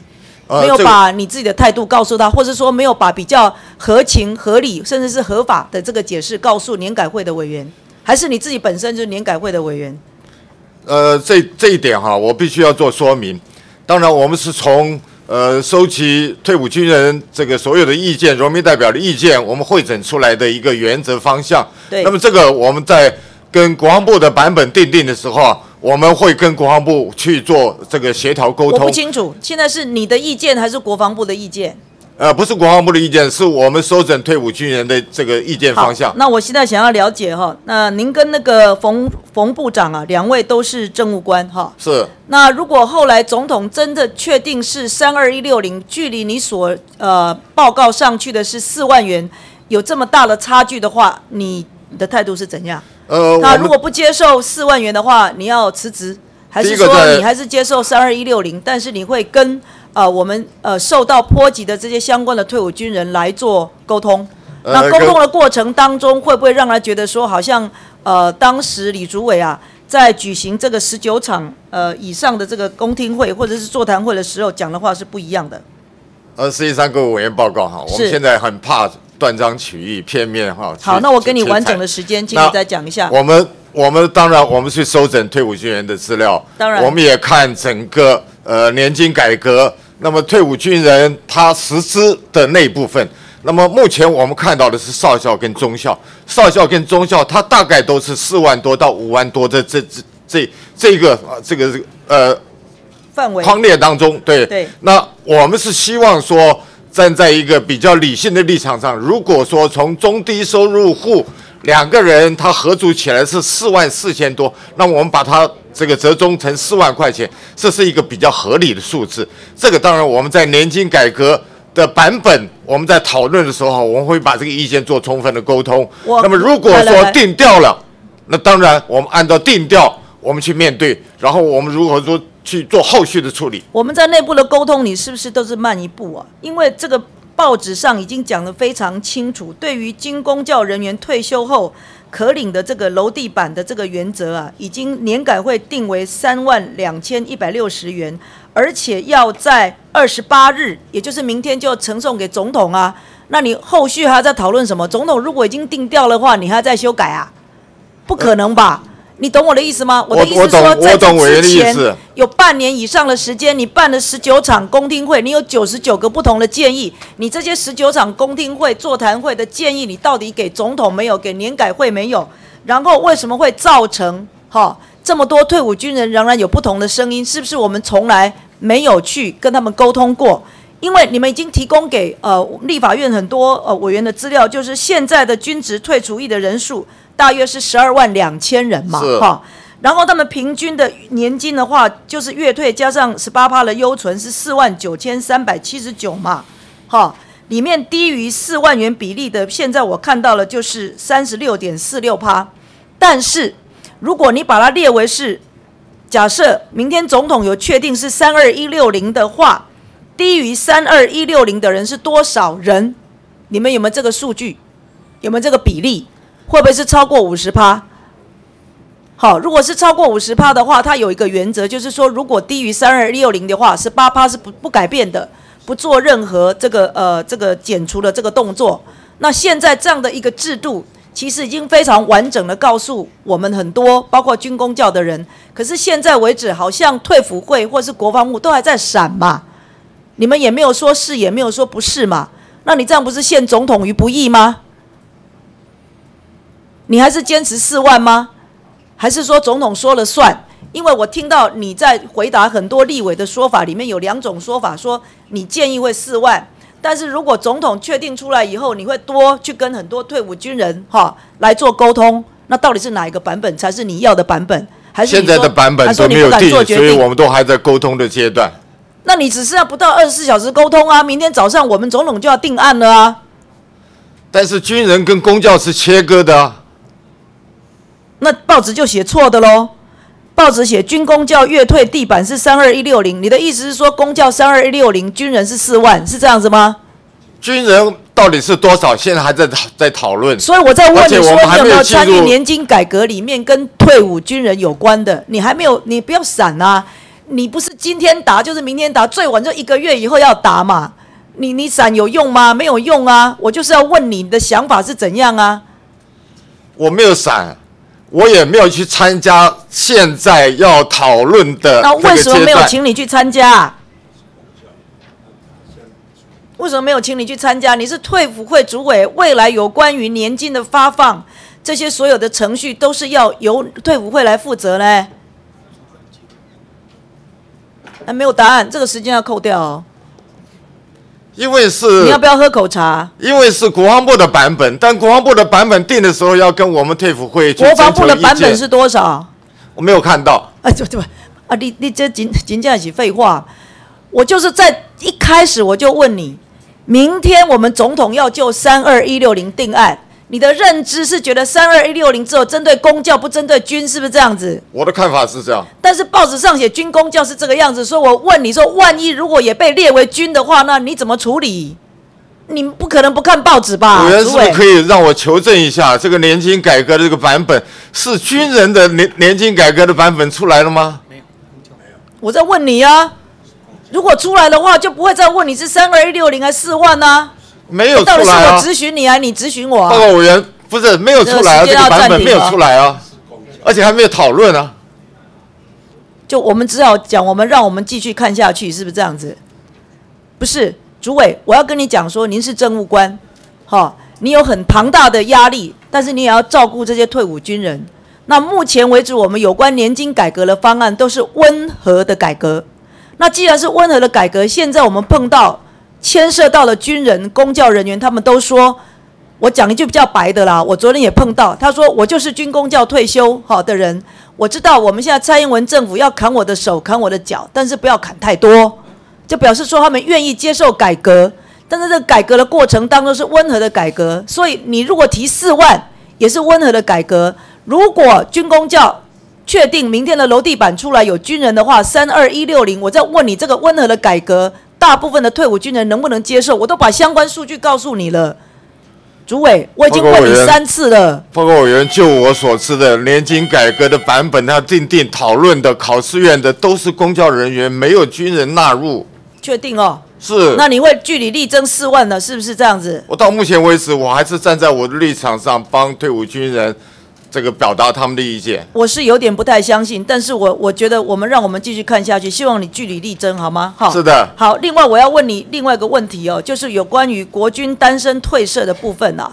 没有把你自己的态度告诉他，或者说没有把比较合情合理甚至是合法的这个解释告诉年改会的委员，还是你自己本身就是年改会的委员？呃，这这一点哈，我必须要做说明。当然，我们是从呃收集退伍军人这个所有的意见、人民代表的意见，我们会诊出来的一个原则方向。对那么这个我们在跟国防部的版本定定的时候啊，我们会跟国防部去做这个协调沟通我不。清楚，现在是你的意见还是国防部的意见？呃，不是国防部的意见，是我们收整退伍军人的这个意见方向。那我现在想要了解哈，那您跟那个冯冯部长啊，两位都是政务官哈。是。那如果后来总统真的确定是三二一六零，距离你所呃报告上去的是四万元，有这么大的差距的话，你你的态度是怎样？呃，那如果不接受四万元的话，你要辞职，还是说你还是接受三二一六零？但是你会跟呃我们呃受到波及的这些相关的退伍军人来做沟通？呃那沟通的过程当中，会不会让他觉得说，好像呃当时李主委啊，在举行这个十九场呃以上的这个公听会或者是座谈会的时候讲的话是不一样的？呃，实际上各位委员报告哈，我是们现在很怕断章取义、片面哈。好，那我给你完整的时间，请那你再讲一下。我们我们当然我们去收整退伍军人的资料，当然我们也看整个呃年金改革。那么退伍军人他实施的那一部分，那么目前我们看到的是少校跟中校，少校跟中校他大概都是四万多到五万多的这这这这个啊这个呃范围框列当中，对对那我们是希望说，站在一个比较理性的立场上，如果说从中低收入户两个人他合租起来是四万四千多，那我们把它这个折中成四万块钱，这是一个比较合理的数字。这个当然我们在年金改革的版本，我们在讨论的时候，我们会把这个意见做充分的沟通我。那么如果说定调了，那当然我们按照定调我们去面对，然后我们如何说去做后续的处理。我们在内部的沟通，你是不是都是慢一步啊？因为这个报纸上已经讲得非常清楚，对于军公教人员退休后可领的这个楼地板的这个原则啊，已经年改会定为三万两千一百六十元，而且要在二十八日，也就是明天就要呈送给总统啊。那你后续还要再讨论什么？总统如果已经定调的话，你还要再修改啊？不可能吧？你懂我的意思吗？我的意思是说，在之前有半年以上的时间，你办了十九场公听会，你有九十九个不同的建议，你这些十九场公听会、座谈会的建议，你到底给总统没有？给年改会没有？然后为什么会造成哈这么多退伍军人仍然有不同的声音？是不是我们从来没有去跟他们沟通过？因为你们已经提供给呃立法院很多呃委员的资料，就是现在的军职退除役的人数大约是十二万两千人嘛，是哈。然后他们平均的年金的话，就是月退加上十八趴的优存是四万九千三百七十九嘛，哈。里面低于四万元比例的，现在我看到了就是三十六点四六趴。但是如果你把它列为是假设明天总统有确定是三二一六零的话，低于三二一六零的人是多少人？你们有没有这个数据？有没有这个比例？会不会是超过五十趴？好，如果是超过五十趴的话，它有一个原则，就是说，如果低于三二六零的话，十八趴是不不改变的，不做任何这个呃这个减除的这个动作。那现在这样的一个制度，其实已经非常完整的告诉我们很多，包括军工教的人。可是现在为止，好像退辅会或是国防部都还在闪嘛，你们也没有说是，也没有说不是嘛。那你这样不是陷总统于不义吗？你还是坚持四万吗？还是说总统说了算？因为我听到你在回答很多立委的说法，里面有两种说法，说你建议会四万，但是如果总统确定出来以后，你会多去跟很多退伍军人哈来做沟通。那到底是哪一个版本才是你要的版本？还是现在的版本都没有定？所以我们都还在沟通的阶段。那你只是要不到二十四小时沟通啊！明天早上我们总统就要定案了啊！但是军人跟公教是切割的啊。那报纸就写错的喽。报纸写军公教月退地板是三二一六零，你的意思是说公教三二一六零，军人是四万，是这样子吗？军人到底是多少？现在还在在讨论。所以我在问你说，有没有参与年金改革里面跟退伍军人有关的？你还没有，你不要闪啊！你不是今天打就是明天打，最晚就一个月以后要打嘛。你你闪有用吗？没有用啊！我就是要问你的想法是怎样啊？我没有闪，我也没有去参加现在要讨论的那为什么没有。请你去参加啊？为什么没有请你去参加？你是退辅会主委，未来有关于年金的发放，这些所有的程序都是要由退辅会来负责嘞。还没有答案，这个时间要扣掉哦。因为是你要不要喝口茶？因为是国防部的版本，但国防部的版本定的时候要跟我们退辅会去国防部的版本是多少？我没有看到。啊，对对啊，你你这仅仅讲起废话，我就是在一开始我就问你，明天我们总统要就三二一六零定案，你的认知是觉得三二一六零只有针对公教不针对军，是不是这样子？我的看法是这样。但是报纸上写军公教是这个样子，所以我问你说，万一如果也被列为军的话，那你怎么处理？你不可能不看报纸吧？委员是不是可以让我求证一下，这个年金改革的这个版本是军人的年年金改革的版本出来了吗？没有，没有我在问你啊，如果出来的话，就不会再问你是三二一六零还是四万呢、没有出到底是来啊我。咨询你，还是你咨询我、啊？报告委员不是没有出来啊，这这个版本没有出来啊，而且还没有讨论啊。就我们只好讲，我们让我们继续看下去，是不是这样子？不是，主委，我要跟你讲说，您是政务官，哈，你有很庞大的压力，但是你也要照顾这些退伍军人。那目前为止，我们有关年金改革的方案都是温和的改革。那既然是温和的改革，现在我们碰到牵涉到了军人、公教人员，他们都说，我讲一句比较白的啦，我昨天也碰到，他说我就是军公教退休好的人，我知道我们现在蔡英文政府要砍我的手、砍我的脚，但是不要砍太多，就表示说他们愿意接受改革，但是这个改革的过程当中是温和的改革，所以你如果提四万，也是温和的改革。如果军公教确定明天的楼地板出来有军人的话，三二一六零，我再问你这个温和的改革，大部分的退伍军人能不能接受？我都把相关数据告诉你了。主委，我已经问你三次了。报告委员，就我所知的年金改革的版本，他定定讨论的考试院的都是公教人员，没有军人纳入。确定哦。是。那你会据理力争四万了？是不是这样子？我到目前为止，我还是站在我的立场上，帮退伍军人。这个表达他们的意见，我是有点不太相信，但是我我觉得我们让我们继续看下去，希望你据理力争，好吗？好，是的。好，另外我要问你另外一个问题哦，就是有关于国军单身退社的部分啊，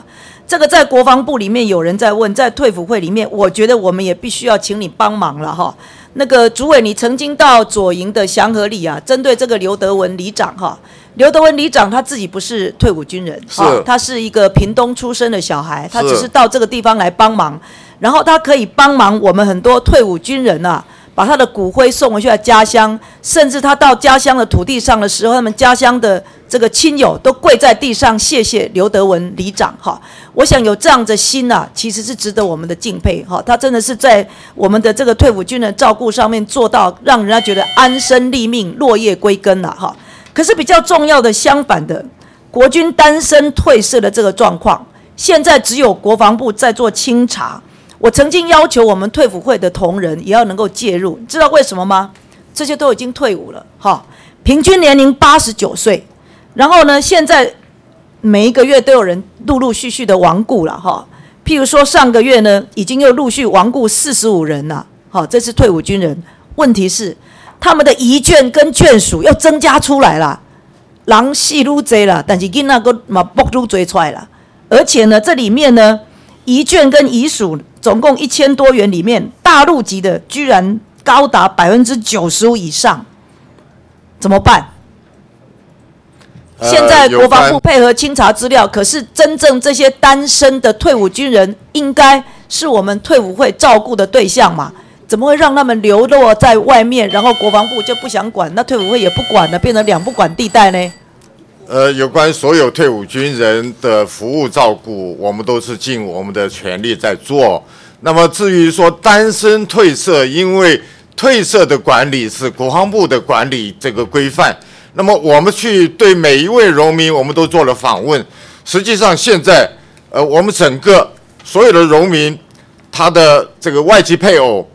这个在国防部里面有人在问，在退辅会里面，我觉得我们也必须要请你帮忙了哈。那个主委，你曾经到左营的祥和里啊，针对这个刘德文里长哈，刘德文里长他自己不是退伍军人，是，他是一个屏东出生的小孩，他只是到这个地方来帮忙。然后他可以帮忙我们很多退伍军人啊，把他的骨灰送回去家乡，甚至他到家乡的土地上的时候，他们家乡的这个亲友都跪在地上谢谢刘德文里长哈。我想有这样的心呐，其实是值得我们的敬佩哈。他真的是在我们的这个退伍军人照顾上面做到让人家觉得安身立命、落叶归根了哈。可是比较重要的，相反的，国军单身退社的这个状况，现在只有国防部在做清查。我曾经要求我们退伍会的同仁也要能够介入，知道为什么吗？这些都已经退伍了，哈，平均年龄八十九岁，然后呢，现在每一个月都有人陆陆续续的亡故了，哈。譬如说上个月呢，已经又陆续亡故四十五人了，好，这是退伍军人。问题是他们的遗眷跟眷属又增加出来了，狼戏撸贼了，但是囡那个嘛爆撸贼出来了，而且呢，这里面呢，遗眷跟遗属。总共一千多元里面，大陆籍的居然高达百分之九十五以上，怎么办？现在国防部配合清查资料，可是真正这些单身的退伍军人，应该是我们退伍会照顾的对象嘛？怎么会让他们流落在外面，然后国防部就不想管，那退伍会也不管了，变成两不管地带呢？呃，有关所有退伍军人的服务照顾，我们都是尽我们的全力在做。那么至于说单身退社，因为退社的管理是国防部的管理这个规范，那么我们去对每一位农民，我们都做了访问。实际上现在，呃，我们整个所有的农民，他的这个外籍配偶，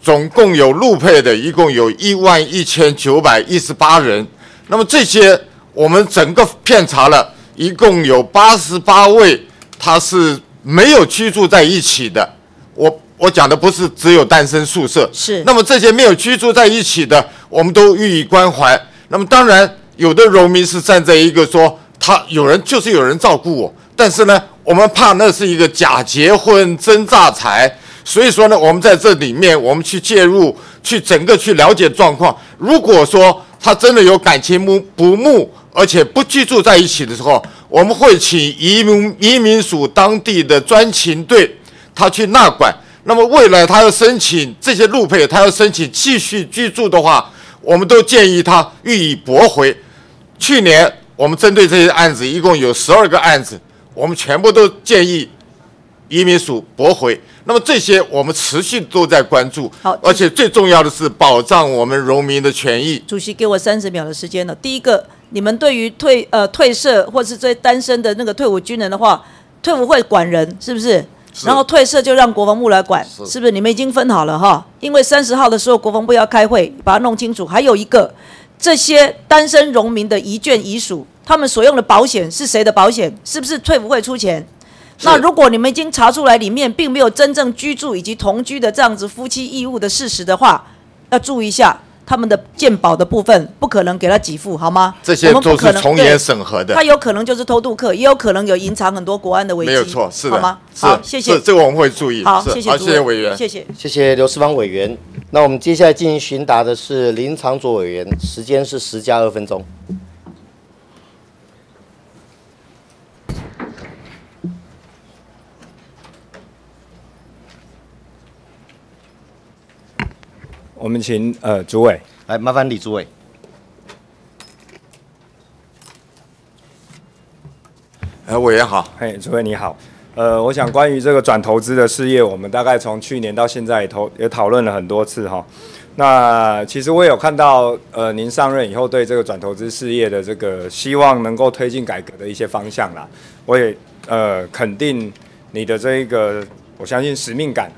总共有陆配的，一共有一万一千九百一十八人。那么这些我们整个片查了，一共有八十八位，他是没有居住在一起的。我我讲的不是只有单身宿舍，是。那么这些没有居住在一起的，我们都予以关怀。那么当然，有的农民是站在一个说，他有人就是有人照顾我，但是呢，我们怕那是一个假结婚真诈财，所以说呢，我们在这里面我们去介入，去整个去了解状况。如果说他真的有感情不不睦，而且不居住在一起的时候，我们会请移民移民署当地的专勤队。他去纳管，那么未来他要申请这些路配，他要申请继续居住的话，我们都建议他予以驳回。去年我们针对这些案子，一共有十二个案子，我们全部都建议移民署驳回。那么这些我们持续都在关注，好，而且最重要的是保障我们农民的权益。主席给我三十秒的时间了。第一个，你们对于退呃退社或是这单身的那个退伍军人的话，退伍会管人是不是？然后退社就让国防部来管，是不是？你们已经分好了哈？因为三十号的时候国防部要开会，把它弄清楚。还有一个，这些单身农民的遗眷遗属，他们所用的保险是谁的保险？是不是退伍会出钱？那如果你们已经查出来里面并没有真正居住以及同居的这样子夫妻义务的事实的话，要注意一下。他们的鉴保的部分不可能给他给付，好吗？这些都是从严审核的。他有可能就是偷渡客，也有可能有隐藏很多国安的危机。没有错，是的，好吗？好，谢谢。这个我们会注意。好，谢谢，谢谢委员，谢谢，谢谢刘世芳委员。那我们接下来进行询答的是林长佐委员，时间是十加二分钟。我们请呃主委来，麻烦李主委。呃，委员好，嘿，主委你好。呃，我想关于这个转投资的事业，我们大概从去年到现在也投也讨论了很多次哈。那其实我有看到呃您上任以后对这个转投资事业的这个希望能够推进改革的一些方向啦，我也呃肯定你的这一个，我相信使命感。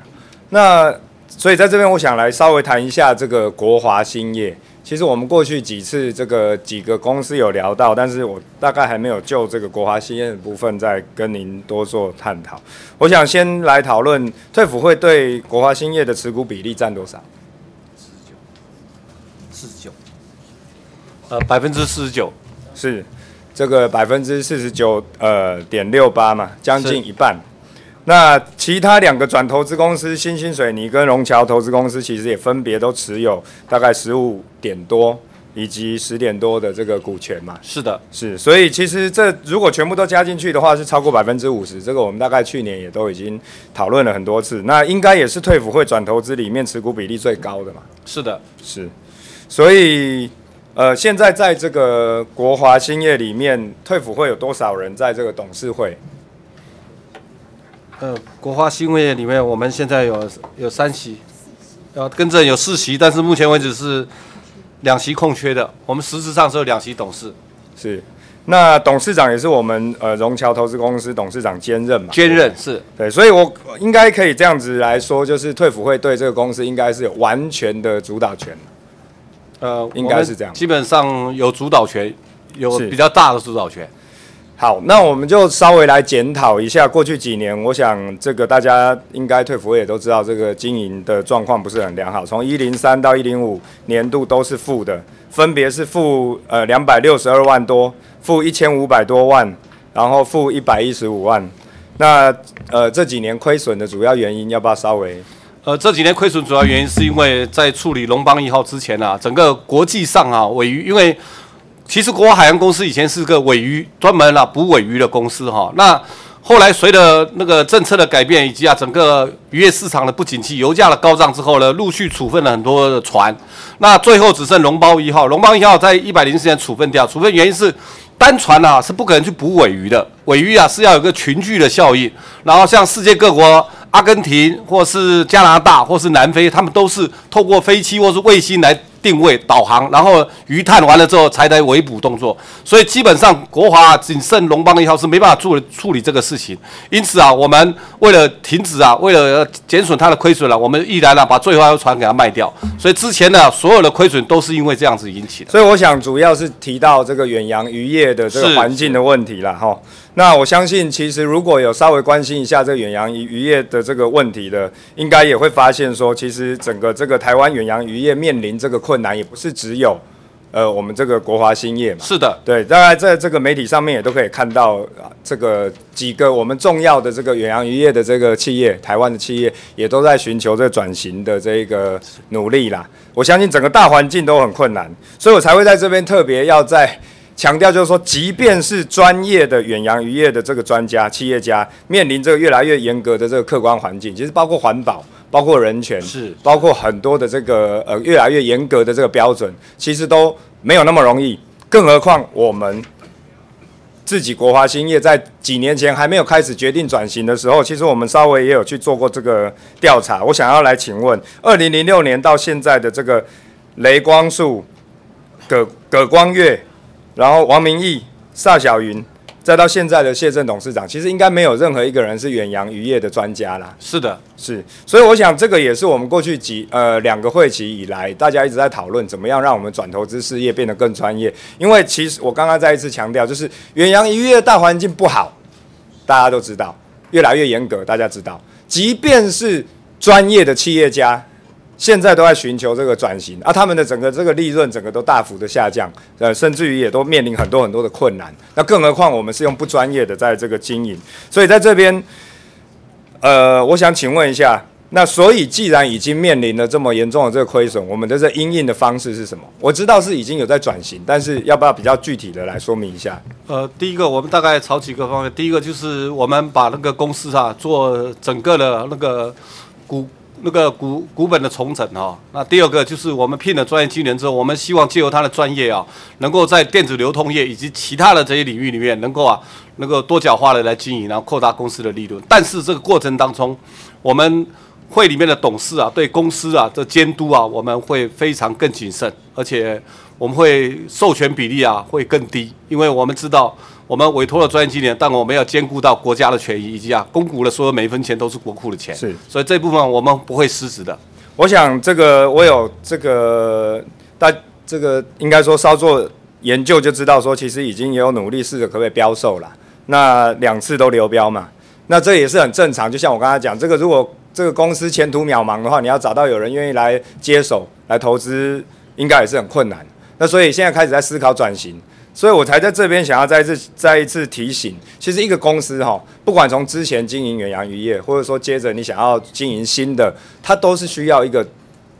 那所以在这边，我想来稍微谈一下这个国华兴业。其实我们过去几次这个几个公司有聊到，但是我大概还没有就这个国华兴业的部分再跟您多做探讨。我想先来讨论退辅会对国华兴业的持股比例占多少？四十九，呃，百分之四十九，是这个百分之四十九呃点六八嘛，将近一半。那其他两个转投资公司，新兴水泥跟龙桥投资公司，其实也分别都持有大概十五点多以及十点多的这个股权嘛。是的，是，所以其实这如果全部都加进去的话，是超过百分之五十。这个我们大概去年也都已经讨论了很多次。那应该也是退辅会转投资里面持股比例最高的嘛。是的，是。所以呃，现在在这个国华兴业里面，退辅会有多少人在这个董事会？呃，国华兴业里面，我们现在有有三席，呃，跟着有四席，但是目前为止是两席空缺的。我们实质上是有两席董事。是，那董事长也是我们呃融桥投资公司董事长兼任嘛？兼任是。对，所以我应该可以这样子来说，就是退辅会对这个公司应该是有完全的主导权。呃，应该是这样，基本上有主导权，有比较大的主导权。好，那我们就稍微来检讨一下过去几年。我想这个大家应该退服也都知道，这个经营的状况不是很良好。从一零三到一零五年度都是负的，分别是负呃两百六十二万多，负一千五百多万，然后负一百一十五万。那呃这几年亏损的主要原因，要不要稍微？呃这几年亏损主要原因是因为在处理龙邦一号之前啊，整个国际上啊尾鱼因为。其实国华海洋公司以前是个尾鱼专门啊捕尾鱼的公司哈，那后来随着那个政策的改变以及啊整个渔业市场的不景气、油价的高涨之后呢，陆续处分了很多的船，那最后只剩龙包一号。龙包一号在一百零四年处分掉，处分原因是单船啊是不可能去捕尾鱼的，尾鱼啊是要有个群聚的效应，然后像世界各国。阿根廷或是加拿大或是南非，他们都是透过飞机或是卫星来定位导航，然后鱼探完了之后才来围捕动作。所以基本上国华仅剩龙邦一号是没办法处处理这个事情。因此啊，我们为了停止啊，为了减损它的亏损了，我们毅然呢把最后一艘船给它卖掉。所以之前呢，所有的亏损都是因为这样子引起的。所以我想主要是提到这个远洋渔业的这个环境的问题了哈。那我相信，其实如果有稍微关心一下这个远洋渔渔业的这个问题的，应该也会发现说，其实整个这个台湾远洋渔业面临这个困难，也不是只有，呃，我们这个国华兴业嘛。是的，对，大概在这个媒体上面也都可以看到，啊这个几个我们重要的这个远洋渔业的这个企业，台湾的企业也都在寻求这转型的这个努力啦。我相信整个大环境都很困难，所以我才会在这边特别要在。强调就是说，即便是专业的远洋渔业的这个专家、企业家，面临这个越来越严格的这个客观环境，其实包括环保、包括人权，是包括很多的这个呃越来越严格的这个标准，其实都没有那么容易。更何况我们自己国华兴业在几年前还没有开始决定转型的时候，其实我们稍微也有去做过这个调查。我想要来请问，二零零六年到现在的这个雷光树、葛葛光月。然后王明义、撒小云，再到现在的谢正董事长，其实应该没有任何一个人是远洋渔业的专家啦。是的，是，所以我想这个也是我们过去几呃两个会期以来，大家一直在讨论怎么样让我们转投资事业变得更专业。因为其实我刚刚再一次强调，就是远洋渔业大环境不好，大家都知道，越来越严格，大家知道，即便是专业的企业家。现在都在寻求这个转型，啊，他们的整个这个利润整个都大幅的下降，呃，甚至于也都面临很多很多的困难。那更何况我们是用不专业的在这个经营，所以在这边，呃，我想请问一下，那所以既然已经面临了这么严重的这个亏损，我们的这应应的方式是什么？我知道是已经有在转型，但是要不要比较具体的来说明一下？呃，第一个我们大概朝几个方面，第一个就是我们把那个公司啊做整个的那个股。那个股股本的重整哈，那第二个就是我们聘了专业经理人之后，我们希望借由他的专业啊，能够在电子流通业以及其他的这些领域里面，能够啊，能够多角化的来经营，然后扩大公司的利润。但是这个过程当中，我们会里面的董事啊，对公司啊的监督啊，我们会非常更谨慎，而且我们会授权比例啊会更低，因为我们知道我们委托了专业经理人，但我们要兼顾到国家的权益，以及啊，公股的所有每一分钱都是国库的钱。是，所以这部分我们不会失职的。我想这个我有这个大这个应该说稍作研究就知道说，其实已经也有努力试着可不可以标售了。那两次都流标嘛，那这也是很正常。就像我刚才讲，这个如果这个公司前途渺茫的话，你要找到有人愿意来接手来投资，应该也是很困难。那所以现在开始在思考转型，所以我才在这边想要再次再一次提醒，其实一个公司哈，不管从之前经营远洋渔业，或者说接着你想要经营新的，它都是需要一个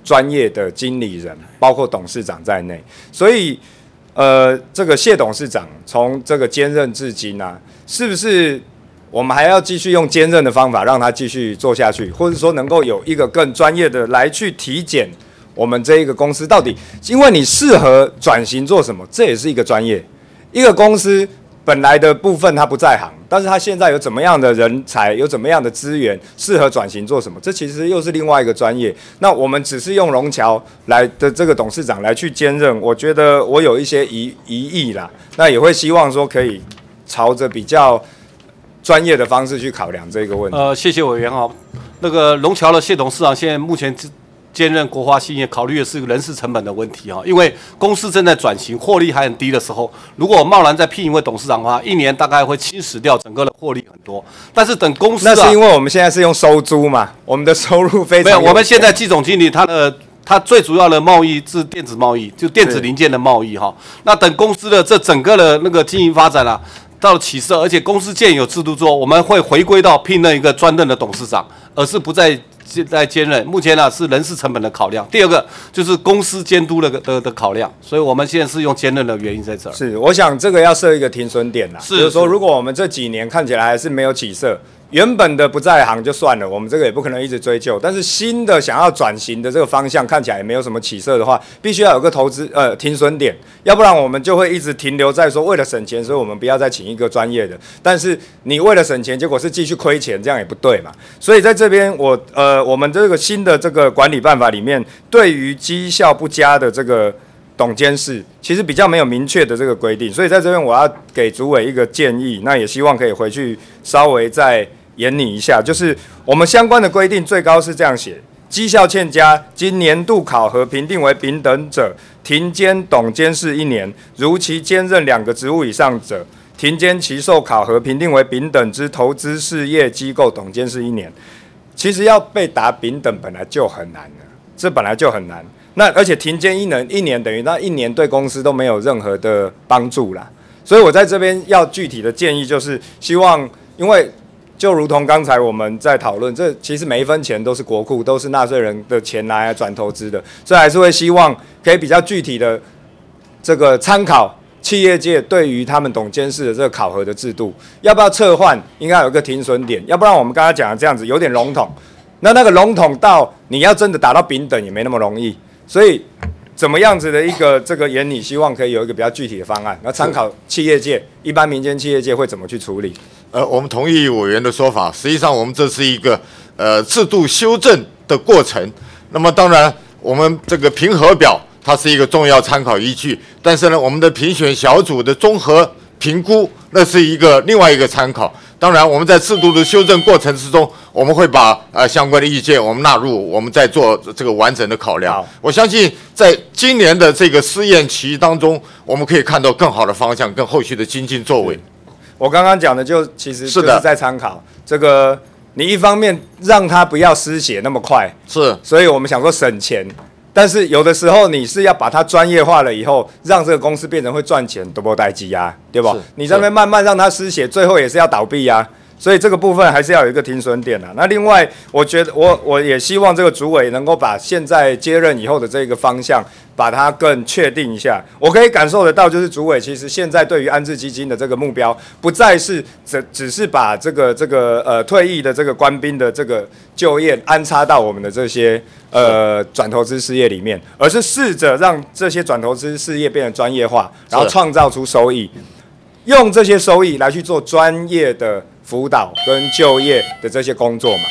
专业的经理人，包括董事长在内。所以，呃，这个谢董事长从这个兼任至今啊，是不是我们还要继续用兼任的方法让他继续做下去，或者说能够有一个更专业的来去体检？我们这一个公司到底，因为你适合转型做什么，这也是一个专业。一个公司本来的部分它不在行，但是它现在有怎么样的人才，有怎么样的资源，适合转型做什么，这其实又是另外一个专业。那我们只是用龙桥来的这个董事长来去兼任，我觉得我有一些疑疑义啦。那也会希望说可以朝着比较专业的方式去考量这个问题。呃，谢谢委员哈。那个龙桥的谢董事长现在目前兼任国华兴业，考虑的是人事成本的问题哈，因为公司正在转型，获利还很低的时候，如果贸然再聘一位董事长的话，一年大概会侵蚀掉整个的获利很多。但是等公司那是因为我们现在是用收租嘛，我们的收入非常没有。我们现在季总经理他的他最主要的贸易是电子贸易，就电子零件的贸易哈。那等公司的这整个的那个经营发展了，到了起色，而且公司建有制度之后，我们会回归到聘任一个专任的董事长，而是不再。在兼任，目前呢是人事成本的考量。第二个就是公司监督的的的考量，所以我们现在是用兼任的原因在这儿。是，我想这个要设一个停损点啦，是就是说，如果我们这几年看起来还是没有起色。原本的不在行就算了，我们这个也不可能一直追究。但是新的想要转型的这个方向看起来也没有什么起色的话，必须要有个投资呃停损点，要不然我们就会一直停留在说为了省钱，所以我们不要再请一个专业的。但是你为了省钱，结果是继续亏钱，这样也不对嘛。所以在这边我呃我们这个新的这个管理办法里面，对于绩效不佳的这个董监事，其实比较没有明确的这个规定。所以在这边我要给主委一个建议，那也希望可以回去稍微再。严拟一下，就是我们相关的规定，最高是这样写：绩效欠佳，经年度考核评定为丙等者，停监董监事一年；如其兼任两个职务以上者，停监其受考核评定为丙等之投资事业机构董监事一年。其实要被打丙等本来就很难了，这本来就很难。那而且停监一年，一年等于那一年对公司都没有任何的帮助啦。所以我在这边要具体的建议，就是希望因为。就如同刚才我们在讨论，这其实每一分钱都是国库，都是纳税人的钱来转投资的，所以还是会希望可以比较具体的这个参考企业界对于他们董监事的这个考核的制度，要不要撤换？应该有一个停损点，要不然我们刚才讲的这样子有点笼统，那那个笼统到你要真的达到丙等也没那么容易，所以怎么样子的一个这个原理，希望可以有一个比较具体的方案，那参考企业界一般民间企业界会怎么去处理？呃，我们同意委员的说法。实际上，我们这是一个呃制度修正的过程。那么，当然，我们这个评核表它是一个重要参考依据。但是呢，我们的评选小组的综合评估那是一个另外一个参考。当然，我们在制度的修正过程之中，我们会把呃相关的意见我们纳入，我们在做这个完整的考量。我相信，在今年的这个试验期当中，我们可以看到更好的方向，跟后续的精进作为。我刚刚讲的就其实是在参考这个，你一方面让他不要失血那么快，是，所以我们想说省钱，但是有的时候你是要把它专业化了以后，让这个公司变成会赚钱，多不待机呀，对吧？你这边慢慢让他失血，最后也是要倒闭呀。所以这个部分还是要有一个停损点的。那另外，我觉得我我也希望这个主委能够把现在接任以后的这个方向，把它更确定一下。我可以感受得到，就是主委其实现在对于安置基金的这个目标，不再是只只是把这个这个呃退役的这个官兵的这个就业安插到我们的这些呃转投资事业里面，而是试着让这些转投资事业变得专业化，然后创造出收益，用这些收益来去做专业的。辅导跟就业的这些工作嘛，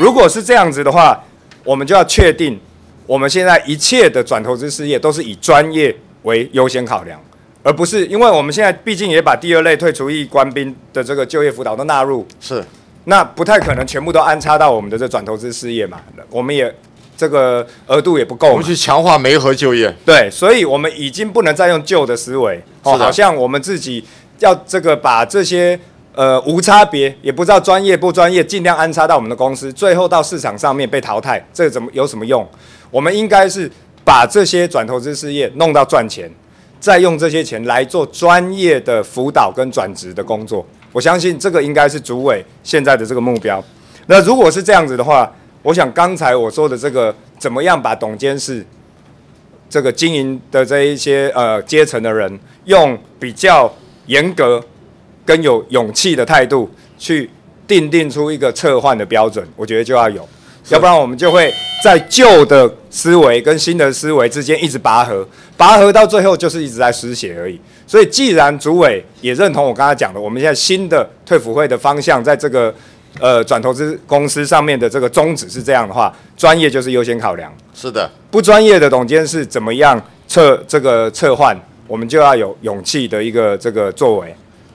如果是这样子的话，我们就要确定，我们现在一切的转投资事业都是以专业为优先考量，而不是因为我们现在毕竟也把第二类退出役官兵的这个就业辅导都纳入，是，那不太可能全部都安插到我们的这转投资事业嘛，我们也这个额度也不够，我们去强化媒合就业。对，所以我们已经不能再用旧的思维，哦，好像我们自己要这个把这些呃无差别，也不知道专业不专业，尽量安插到我们的公司，最后到市场上面被淘汰，这怎么有什么用？我们应该是把这些转投资事业弄到赚钱，再用这些钱来做专业的辅导跟转职的工作。我相信这个应该是主委现在的这个目标。那如果是这样子的话，我想刚才我说的这个怎么样把董监事这个经营的这一些呃阶层的人，用比较严格跟有勇气的态度去定定出一个撤换的标准，我觉得就要有，要不然我们就会在旧的思维跟新的思维之间一直拔河，拔河到最后就是一直在失血而已。所以既然主委也认同我刚才讲的，我们现在新的退辅会的方向，在这个呃转投资公司上面的这个宗旨是这样的话，专业就是优先考量。是的，不专业的董监事怎么样策这个策换，我们就要有勇气的一个这个作为。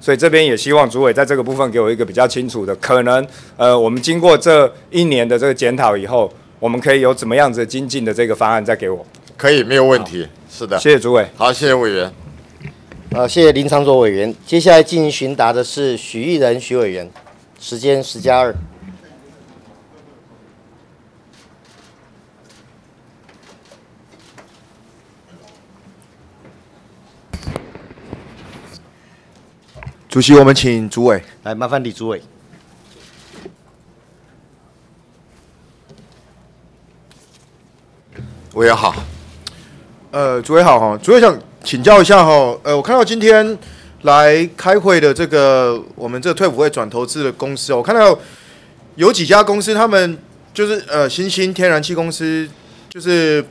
所以这边也希望主委在这个部分给我一个比较清楚的，可能呃我们经过这一年的这个检讨以后，我们可以有怎么样子精进的这个方案再给我。可以，没有问题。是的，谢谢主委。好，谢谢委员。呃，谢谢林长佐委员。接下来进行询答的是许义仁许委员，时间十加二。主席，我们请主委来，麻烦李主委。委员好，呃，主委好哈，主委想请教一下哈，呃，我看到今天来开会的这个我们这个退伍会转投资的公司哦，我看到有几家公司，他们就是呃新兴天然气公司，就是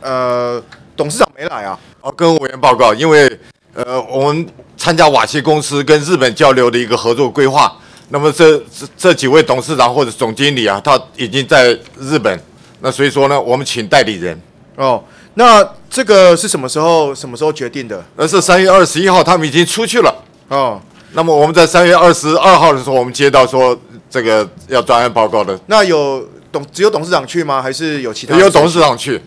呃董事长没来啊。哦，跟委员报告，因为呃我们参加瓦西公司跟日本交流的一个合作规划，那么这这这几位董事长或者总经理啊，他已经在日本，那所以说呢，我们请代理人。哦，那这个是什么时候什么时候决定的？而是三月二十一号，他们已经出去了。哦，那么我们在三月二十二号的时候，我们接到说这个要专案报告的，那有董只有董事长去吗？还是有其他人？有董事长去。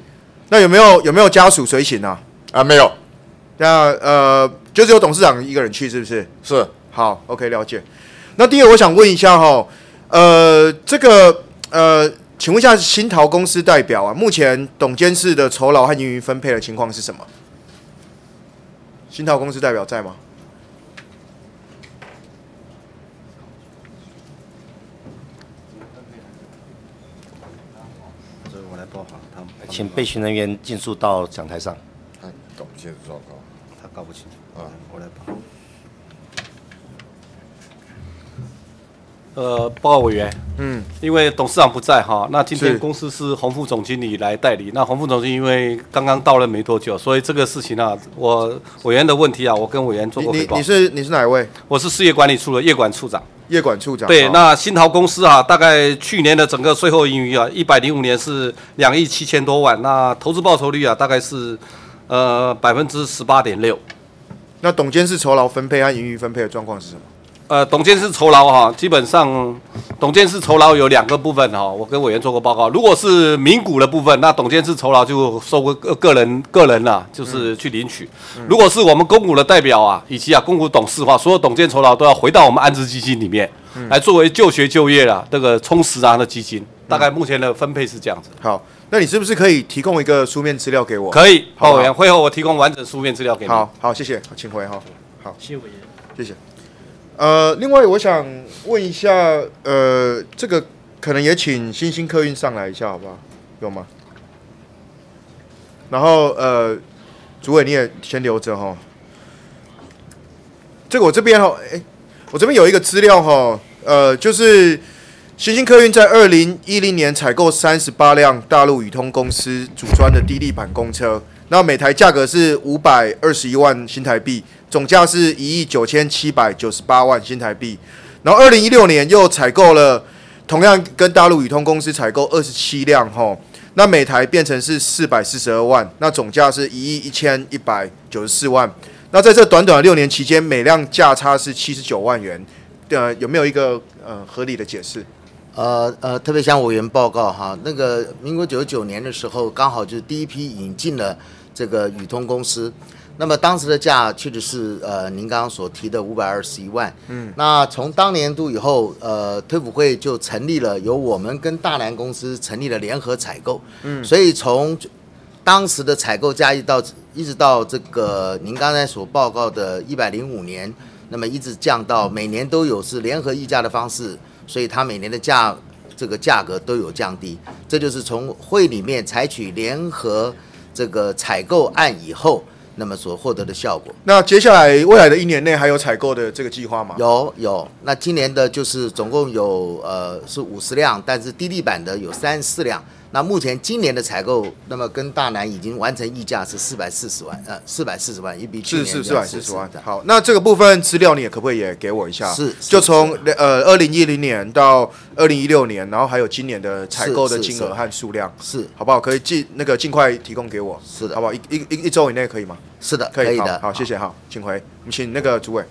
那有没有有没有家属随行啊？啊，没有。那呃，就只有董事长一个人去，是不是？是。好，OK，了解。那第二，我想问一下哈，呃，这个呃，请问一下新桃公司代表啊，目前董监事的酬劳和盈余分配的情况是什么？新桃公司代表在吗？这个我来报好，他们请备询人员尽速到讲台上。他搞不清楚状况，他搞不清楚啊，我来报。呃，报告委员，嗯，因为董事长不在哈，那今天公司是洪副总经理来代理。那洪副总经理因为刚刚到任没多久，所以这个事情啊，我委员的问题啊，我跟委员做过汇报。你你是你是哪一位？我是事业管理处的业管处长。业管处长。对，好那新桃公司啊，大概去年的整个税后盈余啊，一百零五年是两亿七千多万，那投资报酬率啊，大概是呃百分之十八点六。那董监事酬劳分配和盈余分配的状况是什么？呃，董监事酬劳哈，基本上董监事酬劳有两个部分哈，我跟委员做过报告。如果是民股的部分，那董监事酬劳就收个个个人个人啦、就是去领取。如果是我们公股的代表啊，以及啊公股董事的话，所有董监酬劳都要回到我们安置基金里面，嗯来作为就学就业啦这个充实啊的基金。大概目前的分配是这样子。好，那你是不是可以提供一个书面资料给我？可以，好会后我提供完整书面资料给你。好好，谢谢，请回哈。好，谢谢委员。谢谢。呃，另外我想问一下，呃，这个可能也请新兴客运上来一下，好不好？有吗？然后呃，主委你也先留着哈。这个我这边哈，哎，我这边有一个资料哈，呃，就是新兴客运在二零一零年采购三十八辆大陆宇通公司组装的低地板公车，那每台价格是五百二十一万新台币，总价是一亿九千七百九十八万新台币。然后二零一六年又采购了同样跟大陆宇通公司采购二十七辆哈，那每台变成是四百四十二万，那总价是一亿一千一百九十四万。那在这短短的六年期间，每辆价差是七十九万元，呃，有没有一个呃合理的解释？呃呃，特别向委员报告哈，那个民国九十九年的时候，刚好就是第一批引进了这个宇通公司，那么当时的价确实是呃您刚刚所提的五百二十一万，嗯，那从当年度以后，呃，推普会就成立了，由我们跟大南公司成立了联合采购，嗯。所以从当时的采购价一到一直到这个您刚才所报告的一百零五年，那么一直降到每年都有是联合议价的方式，所以它每年的价这个价格都有降低，这就是从会里面采取联合这个采购案以后，那么所获得的效果。那接下来未来的一年内还有采购的这个计划吗？有有，那今年的就是总共有呃是五十辆，但是低地板的有三十四辆。那目前今年的采购，那么跟大南已经完成议价是四百四十万，呃，四百四十万，一比去年是四百四十40万。好，那这个部分资料你也可不可以也给我一下？是就从呃二零一零年到二零一六年，然后还有今年的采购的金额和数量，是好不好？可以尽那个尽快提供给我，是的，好不好？一一一一周以内可以吗？是的，可以，可以的。好，谢谢，好，请回，我们请那个主委。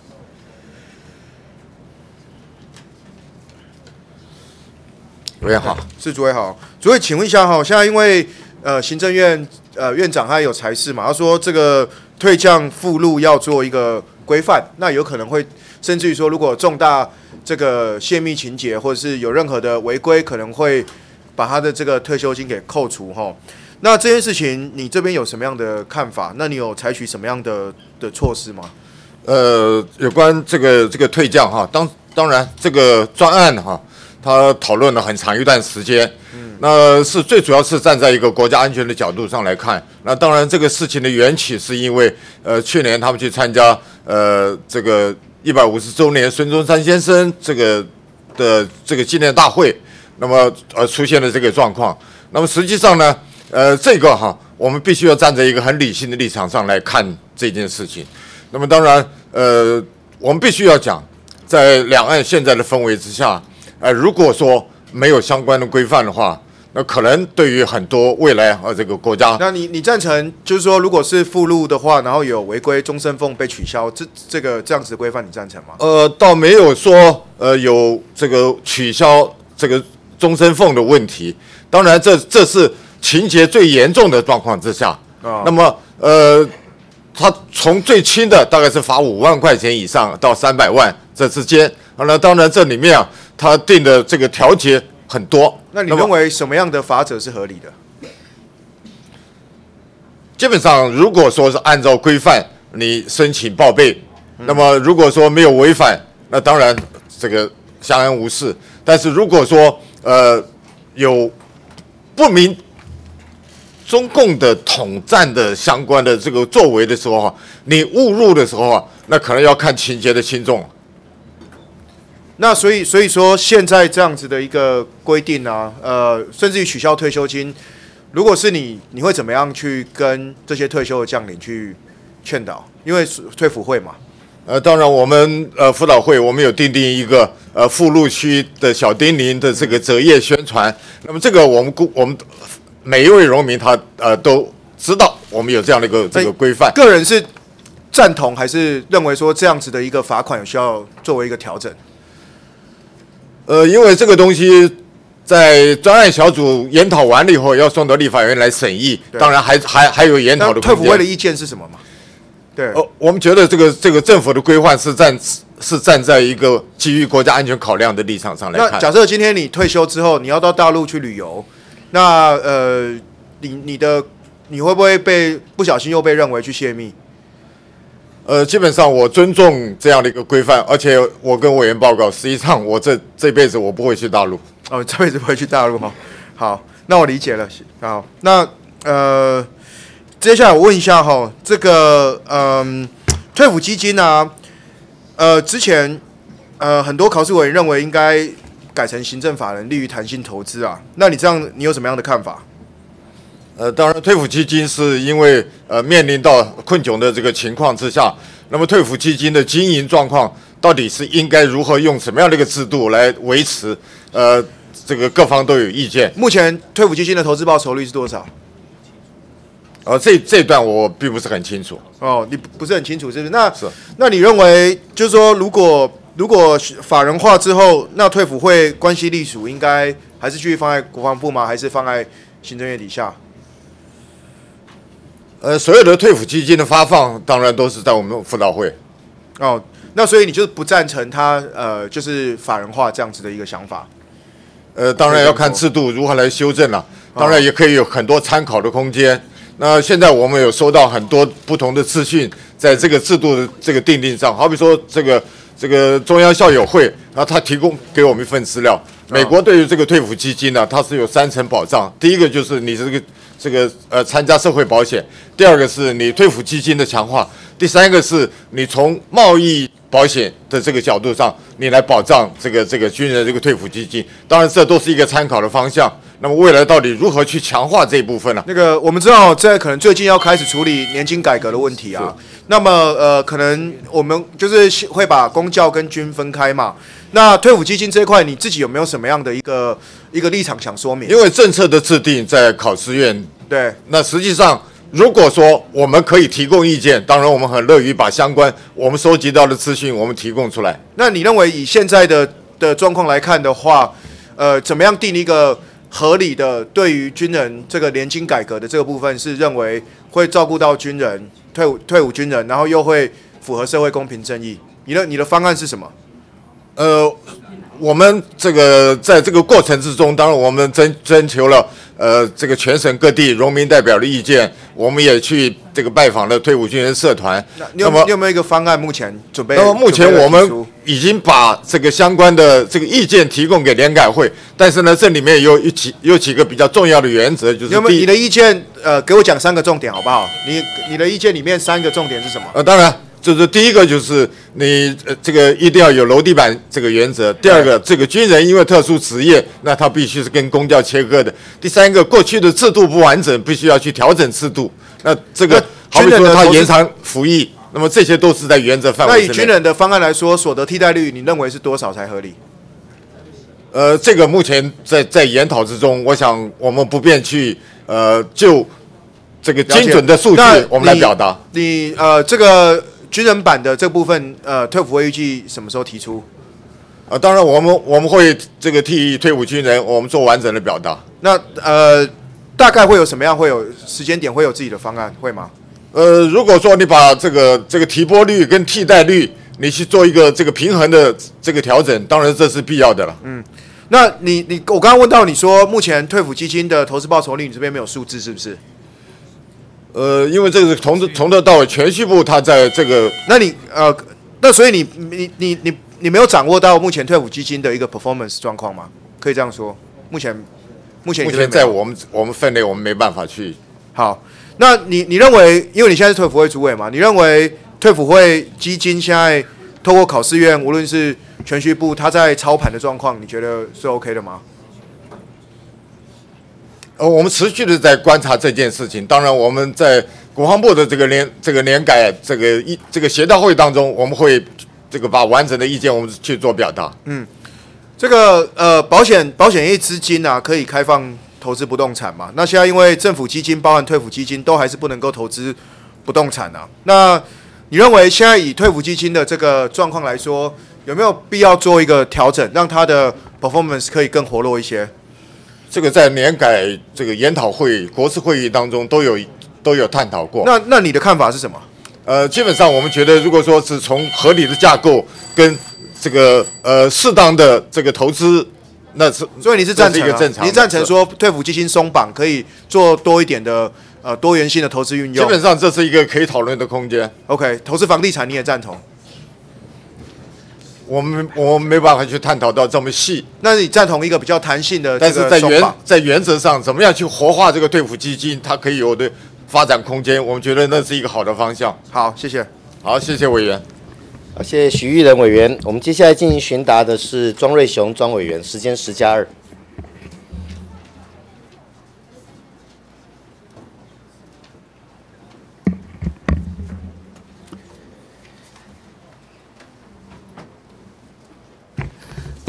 主委好，是主委好，主委，请问一下哈，现在因为呃行政院呃院长他有裁示嘛，他说这个退降附录要做一个规范，那有可能会甚至于说，如果重大这个泄密情节或者是有任何的违规，可能会把他的这个退休金给扣除哈。那这件事情你这边有什么样的看法？那你有采取什么样的的措施吗？呃，有关这个这个退降哈，当当然这个专案哈，他讨论了很长一段时间，那是最主要是站在一个国家安全的角度上来看。那当然这个事情的缘起是因为呃去年他们去参加呃这个一百五十周年孙中山先生这个的这个纪念大会，那么呃出现了这个状况。那么实际上呢，呃这个哈，我们必须要站在一个很理性的立场上来看这件事情。那么当然，呃，我们必须要讲，在两岸现在的氛围之下，呃，如果说没有相关的规范的话，那可能对于很多未来呃这个国家，那你你赞成就是说，如果是附录的话，然后有违规终身俸被取消，这这个这样子的规范你赞成吗？呃，倒没有说呃有这个取消这个终身俸的问题。当然这，这是情节最严重的状况之下。哦那么，呃，他从最轻的大概是罚五万块钱以上到三百万这之间。那当然，这里面啊，他定的这个调节很多。那你认为什么样的法则是合理的？基本上，如果说是按照规范你申请报备，那么如果说没有违反，那当然这个相安无事。但是如果说呃有不明中共的统战的相关的这个作为的时候啊，你误入的时候啊，那可能要看情节的轻重。那所以所以说现在这样子的一个规定啊，呃，甚至于取消退休金，如果是你，你会怎么样去跟这些退休的将领去劝导？因为是退辅会嘛，呃，当然，我们呃辅导会我们有订定一个呃附录区的小叮咛的这个择业宣传。那么这个我们估我们每一位农民他呃都知道我们有这样的一个这个规范。个人是赞同还是认为说这样子的一个罚款有需要作为一个调整？呃，因为这个东西在专案小组研讨完了以后，要送到立法院来审议，当然还还还有研讨的那退空间。辅会的意见是什么嘛？对，呃，我们觉得这个这个政府的规划是站是站在一个基于国家安全考量的立场上来看。那假设今天你退休之后，你要到大陆去旅游，那呃，你你的你会不会被不小心又被认为去泄密？呃，基本上我尊重这样的一个规范，而且我跟委员报告，实际上我这这辈子我不会去大陆。哦，这辈子不会去大陆哈。好，那我理解了。好，那呃，接下来我问一下哈，这个嗯、退伍基金啊，呃，之前呃很多考试委员认为应该改成行政法人，利于弹性投资啊。那你这样你有什么样的看法？呃，当然，退辅基金是因为呃面临到困窘的这个情况之下，那么退辅基金的经营状况到底是应该如何用什么样的一个制度来维持？呃，这个各方都有意见。目前退辅基金的投资报酬率是多少？呃，这这段我并不是很清楚。哦，你不不是很清楚，是不是？那是那你认为，就是说，如果如果法人化之后，那退辅会关系隶属应该还是继续放在国防部吗？还是放在行政院底下？呃，所有的退辅基金的发放，当然都是在我们辅导会。哦，那所以你就是不赞成他呃，就是法人化这样子的一个想法？呃，当然要看制度如何来修正了。当然也可以有很多参考的空间。那现在我们有收到很多不同的资讯，在这个制度的这个定定上，好比说这个这个中央校友会，然后他提供给我们一份资料。美国对于这个退抚基金呢，它是有三层保障。第一个就是你这个这个呃参加社会保险，第二个是你退抚基金的强化，第三个是你从贸易保险的这个角度上，你来保障这个这个军人这个退伍基金。当然，这都是一个参考的方向。那么未来到底如何去强化这一部分呢？那个我们知道，在可能最近要开始处理年金改革的问题啊。那么呃，可能我们就是会把公教跟军分开嘛。那退伍基金这一块，你自己有没有什么样的一个一个立场想说明？因为政策的制定在考试院，对。那实际上，如果说我们可以提供意见，当然我们很乐于把相关我们收集到的资讯我们提供出来。那你认为以现在的的状况来看的话，呃，怎么样定一个？合理的对于军人这个年金改革的这个部分，是认为会照顾到军人退伍退伍军人，然后又会符合社会公平正义。你的你的方案是什么？呃，我们这个在这个过程之中，当然我们征征求了。呃，这个全省各地农民代表的意见，我们也去这个拜访了退伍军人社团。那么，有没有一个方案？目前准备？那么目前我们已经把这个相关的这个意见提供给联改会，但是呢，这里面有一几有几个比较重要的原则，就是。有没有你的意见？呃，给我讲三个重点好不好？你你的意见里面三个重点是什么？呃，当然。就是第一个，就是你呃这个一定要有楼地板这个原则。第二个，这个军人因为特殊职业，那他必须是跟公教切割的。第三个，过去的制度不完整，必须要去调整制度。那这个，好比说他延长服役，那么这些都是在原则范围那以军人的方案来说，所得替代率你认为是多少才合理？呃，这个目前在在研讨之中，我想我们不便去呃就这个精准的数据我们来表达。你呃这个。军人版的这部分，呃，退伍会预计什么时候提出？呃，当然，我们我们会这个替退伍军人，我们做完整的表达。那呃，大概会有什么样？会有时间点？会有自己的方案？会吗？呃，如果说你把这个这个提拨率跟替代率，你去做一个这个平衡的这个调整，当然这是必要的了。嗯，那你你我刚刚问到你说，目前退伍基金的投资报酬率，你这边没有数字是不是？呃，因为这个是从从头到尾全序部，他在这个，那你呃，那所以你你你你你没有掌握到目前退伍基金的一个 performance 状况吗？可以这样说，目前目前目前在我们我们分内，我们没办法去。好，那你你认为，因为你现在是退伍会主委嘛，你认为退伍会基金现在透过考试院，无论是全序部，他在操盘的状况，你觉得是 OK 的吗？呃，我们持续的在观察这件事情。当然，我们在国防部的这个联这个联改这个一这个协调会当中，我们会这个把完整的意见我们去做表达。嗯，这个呃保险保险业资金啊，可以开放投资不动产嘛？那现在因为政府基金包含退抚基金都还是不能够投资不动产啊。那你认为现在以退抚基金的这个状况来说，有没有必要做一个调整，让它的 performance 可以更活络一些？这个在年改这个研讨会、国事会议当中都有都有探讨过。那那你的看法是什么？呃，基本上我们觉得，如果说是从合理的架构跟这个呃适当的这个投资，那是所以你是赞成啊？你赞成说退抚基金松绑可以做多一点的呃多元性的投资运用？基本上这是一个可以讨论的空间。OK，投资房地产你也赞同？我们我们没办法去探讨到这么细。那你赞同一个比较弹性的？但是在原在原则上，怎么样去活化这个退伍基金，它可以有的发展空间？我们觉得那是一个好的方向。好，谢谢。好，谢谢委员。好，谢谢徐玉仁委员。我们接下来进行询答的是庄瑞雄庄委员，时间十加二。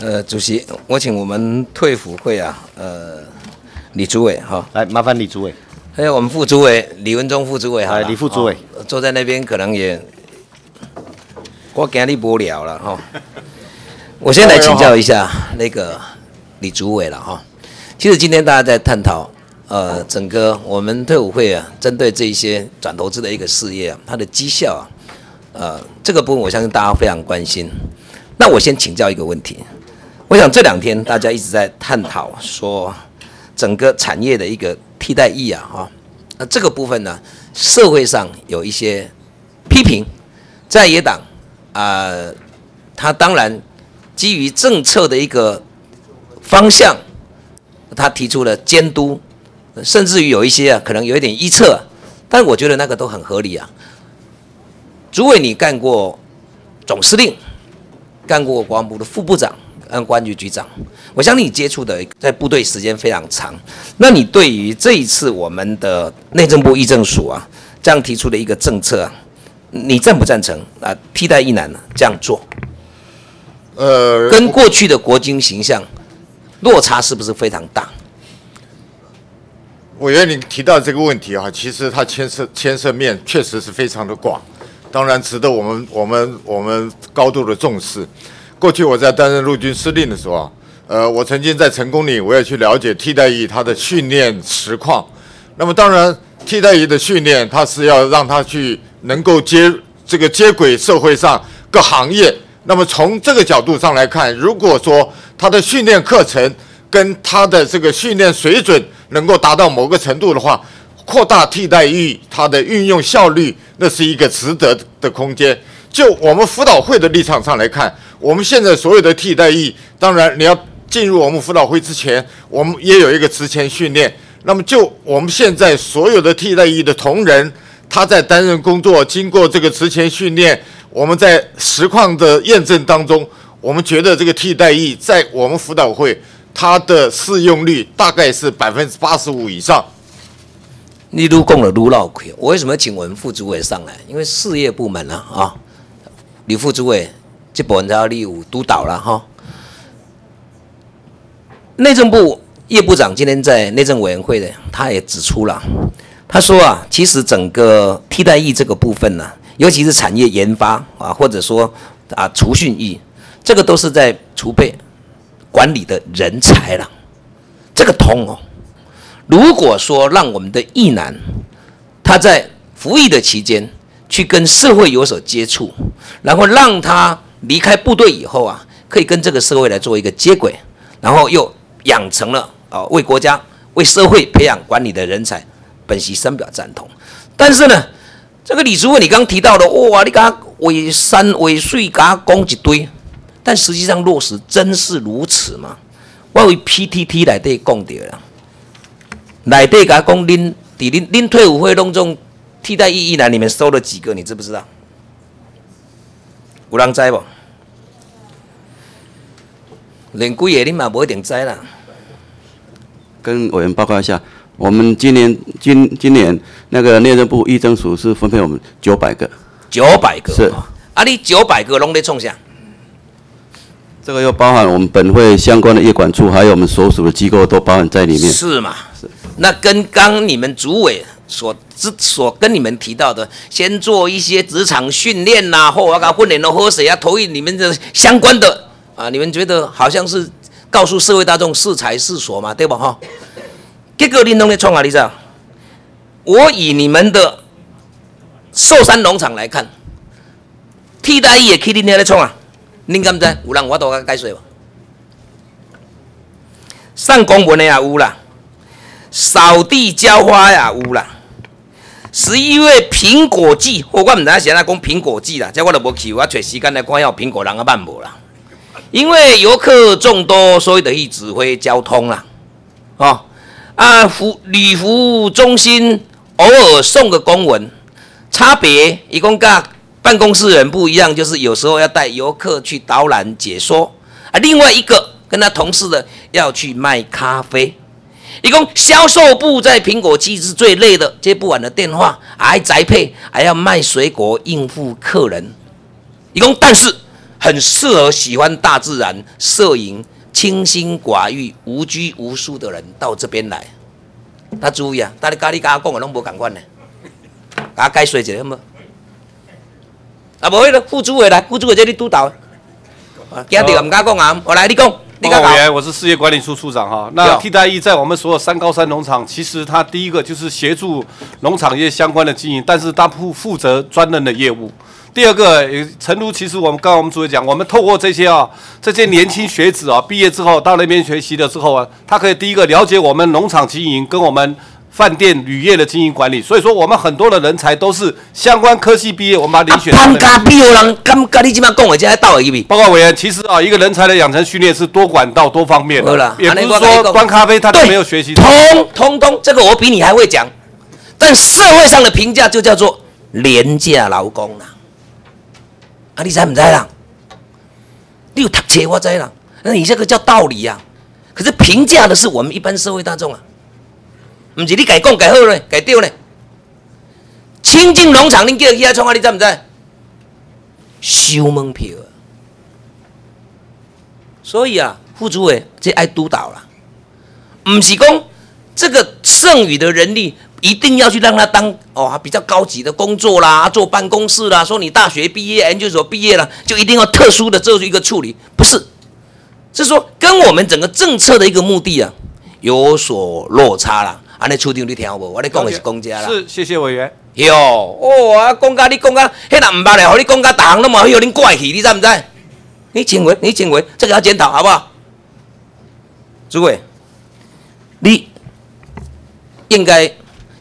呃，主席，我请我们退辅会啊，呃，李主委哈，来麻烦李主委。还有我们副主委李文忠副主委，哈，李副主委哦坐在那边可能也，我给你无聊了哈。我先来请教一下那个李主委了哈。其实今天大家在探讨，呃，整个我们退伍会啊，针对这一些转投资的一个事业啊，它的绩效啊，呃，这个部分我相信大家非常关心。那我先请教一个问题，我想这两天大家一直在探讨说整个产业的一个替代役啊，哈，那这个部分呢，社会上有一些批评，在野党啊、他当然基于政策的一个方向，他提出了监督，甚至于有一些啊，可能有一点臆测，但我觉得那个都很合理啊。主委，你干过总司令，干过国防部的副部长，跟公安局局长，我相信你接触的在部队时间非常长。那你对于这一次我们的内政部议政署啊，这样提出的一个政策啊，你赞不赞成啊？替代一男呢这样做？呃，跟过去的国军形象落差是不是非常大？我觉得，你提到这个问题啊，其实它牵涉牵涉面确实是非常的广，当然值得我们我们我们高度的重视。过去我在担任陆军司令的时候啊，呃，我曾经在成功岭，我也去了解替代役他的训练实况。那么当然，替代役的训练，它是要让他去能够接这个接轨社会上各行业。那么从这个角度上来看，如果说他的训练课程跟他的这个训练水准能够达到某个程度的话，扩大替代役它的运用效率，那是一个值得的空间。就我们辅导会的立场上来看，我们现在所有的替代役，当然你要进入我们辅导会之前，我们也有一个职前训练。那么就我们现在所有的替代役的同仁，他在担任工作，经过这个职前训练，我们在实况的验证当中，我们觉得这个替代役在我们辅导会，它的适用率大概是百分之八十五以上。你撸共了撸闹亏，我为什么请我们副主委上来？因为事业部门啊，啊，李副主委这部分才要你有督导了哈。内政部叶部长今天在内政委员会的，他也指出了，他说啊，其实整个替代役这个部分呢、尤其是产业研发啊，或者说啊除训役，这个都是在储备管理的人才了，这个通哦。如果说让我们的役男他在服役的期间去跟社会有所接触，然后让他离开部队以后啊，可以跟这个社会来做一个接轨，然后又养成了啊为国家、为社会培养管理的人才，本席深表赞同。但是呢，这个李主委你刚提到的，哇，你刚刚尾三尾税给他讲一堆，但实际上落实真是如此吗？我为 PTT 来对讲到了。来对甲讲，恁伫恁恁退伍会当中替代意义栏里面收了几个？你知不知道？有人知不？连几个你嘛不一定知啦。跟委员报告一下，我们今年今今年那个内政部议政署是分配我们九百个，九百个是啊，你九百个拢在冲啥？这个又包含我们本会相关的业管处，还有我们所属的机构都包含在里面。是嘛？那跟刚你们主委所之所跟你们提到的，先做一些职场训练呐、或我搞训练的喝水啊，投影你们的相关的啊，你们觉得好像是告诉社会大众是财是所嘛，对吧？哈？结果恁拢在创啊，你知道？我以你们的寿山农场来看，替代役也去恁遐咧创啊，恁敢知？有人我都甲解说无？上公文的也有啦。扫地浇花呀，有啦。十一月苹果季，我我唔知影是安怎讲苹果季啦，这我都无去，我找时间来看下苹果人啊办无啦。因为游客众多，所以得去指挥交通啦。哦，啊服旅服务中心偶尔送个公文，差别一共跟办公室人不一样，就是有时候要带游客去导览解说，啊，另外一个跟他同事的要去卖咖啡。一共销售部在苹果季是最累的，接不完的电话，还宅配，还要卖水果应付客人。一共，但是很适合喜欢大自然、摄影、清心寡欲、无拘无束的人到这边来。他注意啊，但你家你甲我讲的拢无共款呢，甲我解说一下好无？啊，无迄个副主委来，副主委这里督导，啊，惊着唔敢讲啊，我来你讲，你讲讲。报告委员，我是事业管理处处长哈。那替代役在我们所有三高山农场，其实它第一个就是协助农场业相关的经营，但是它不负责专任的业务。第二个，也诚如其实我们刚刚我们主委讲，我们透过这些啊，这些年轻学子啊，毕业之后到那边学习了之后啊，他可以第一个了解我们农场经营跟我们饭店旅业的经营管理。所以说，我们很多的人才都是相关科系毕业，我们把他遴选。参加比有人敢甲你即摆讲的，这还到一笔。报告委员，其实啊，一个人才的养成训练是多管道、多方面的，也不是说端咖啡他就没有学习。通通通，这个我比你还会讲，但社会上的评价就叫做廉价劳工啦。啊，你知唔知啦？你有读册我知啦，那你这个叫道理呀、可是评价的是我们一般社会大众啊，不是你改讲改好嘞，改对嘞。清境农场恁叫去遐创啊，你知唔知？收门票。所以啊，副主委这爱督导啦，唔是讲这个剩余的人力一定要去让他当哦比较高级的工作啦，坐办公室啦，说你大学毕业、研究所毕业了，就一定要特殊的做出一个处理，不是，是说跟我们整个政策的一个目的啊有所落差啦。安尼处长你听有无？我咧讲的是公家啦。是，谢谢委员。哟，哦啊，讲甲你讲甲，迄人毋捌咧，互你讲甲，逐项拢嘛，有恁怪去，你知毋知？你请回，你请回，这个要检讨，好不好？主委，你应该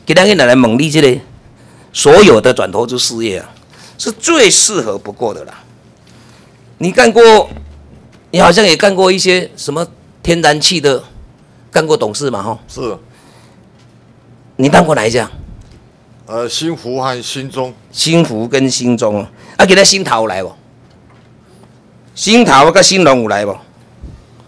给咱来来问你这个所有的转投资事业啊，是最适合不过的啦。你干过，你好像也干过一些什么天然气的，干过董事嘛，吼。是。你当过哪一家？呃，新福和新中。新福跟新中哦，啊，给他新桃有来不？新桃跟新龙有来不？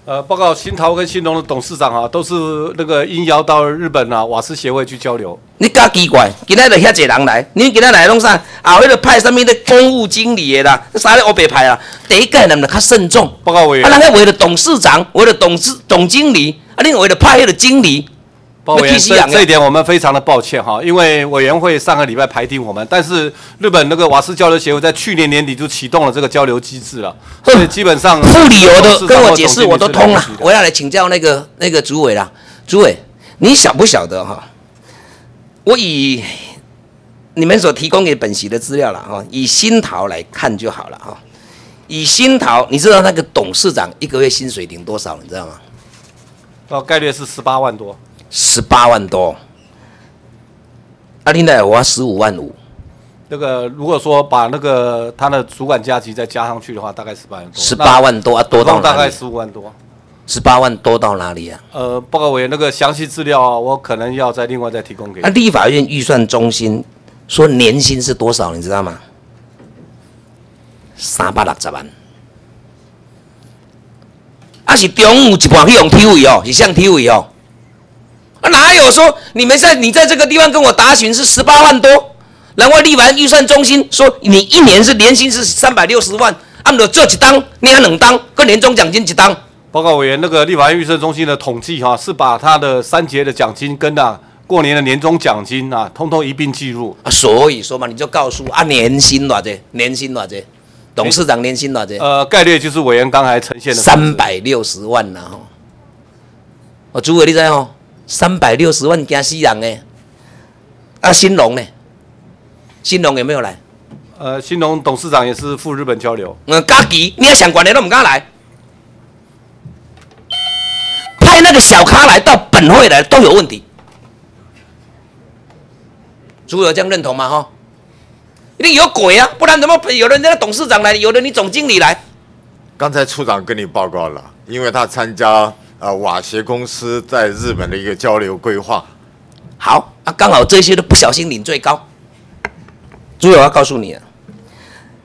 呃，报告新桃跟新龙的董事长啊，都是那个应邀到日本啊瓦斯协会去交流。你较奇怪，今仔就遐济人来，你今仔来弄啥？啊，迄个派什么的公务经理的啦，啥咧乌白派啦？第一概念就较慎重。报告委员，啊，人家为了董事长，为了董事总经理，啊，另为了派迄个经理。委员，这这一点我们非常的抱歉哈，因为委员会上个礼拜排定我们，但是日本那个瓦斯交流协会在去年年底就启动了这个交流机制了，所以基本上不理由的跟我解释我都通了我要来请教那个那个主委啦，主委，你晓不晓得哈？我以你们所提供给本席的资料了哈，以新桃来看就好了哈。以新桃，你知道那个董事长一个月薪水领多少？你知道吗？哦，概率是十八万多。十八万多。啊，现在我要十五万五。那个如果说把那个他的主管加级再加上去的话，大概十八万多。十八万多啊，多到大概？十五万多。十八万多到哪里啊？呃，报告委员，那个详细资料啊，我可能要再另外再提供给啊，你。立法院预算中心说年薪是多少，你知道吗？三百六十万。啊，是中午一半去用体委哦，是上体委哦。啊，哪有说你们在你在这个地方跟我答询是十八万多，然后立法院预算中心说你一年是年薪是三百六十万，按照这几当，你还能当，跟年终奖金几当。报告委员，那个立法院预算中心的统计哈、是把他的三节的奖金跟啊过年的年终奖金啊，通通一并计入。啊，所以说嘛，你就告诉啊，年薪多少？年薪多少？董事长年薪多少？呃，概率就是委员刚才呈现的三百六十万呐、吼！哦，主委你知吼？三百六十万惊死人诶！啊，新龙呢？新龙有没有来？呃，新龙董事长也是赴日本交流。呃，家己你也想管的都唔敢来，派那个小咖来到本会来都有问题。主委有这样认同吗？哈，一定有鬼啊！不然怎么有人家董事长来，有的你总经理来？刚才处长跟你报告了，因为他参加呃瓦协公司在日本的一个交流规划。好啊，刚好这些都不小心领最高。主委，我要告诉你啊，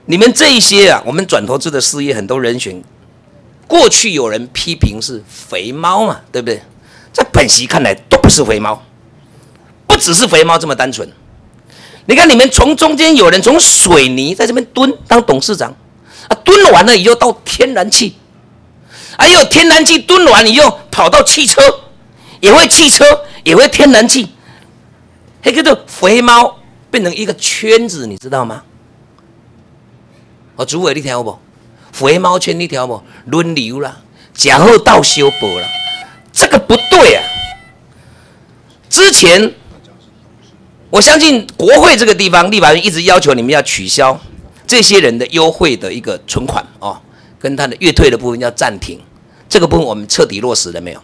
你们这一些啊，我们转投资的事业很多人选，过去有人批评是肥猫嘛，对不对？在本席看来都不是肥猫，不只是肥猫这么单纯。你看，你们从中间有人从水泥在这边蹲当董事长，啊，蹲完了以后到天然气，还有天然气蹲完你又跑到汽车，也会汽车，也会天然气，黑个做肥猫变成一个圈子，你知道吗？哦，主委你听有无？肥猫圈你听有无？轮流啦，假后到修补了，这个不对啊！之前我相信国会这个地方立法院一直要求你们要取消这些人的优惠的一个存款哦，跟他的月退的部分要暂停，这个部分我们彻底落实了没有？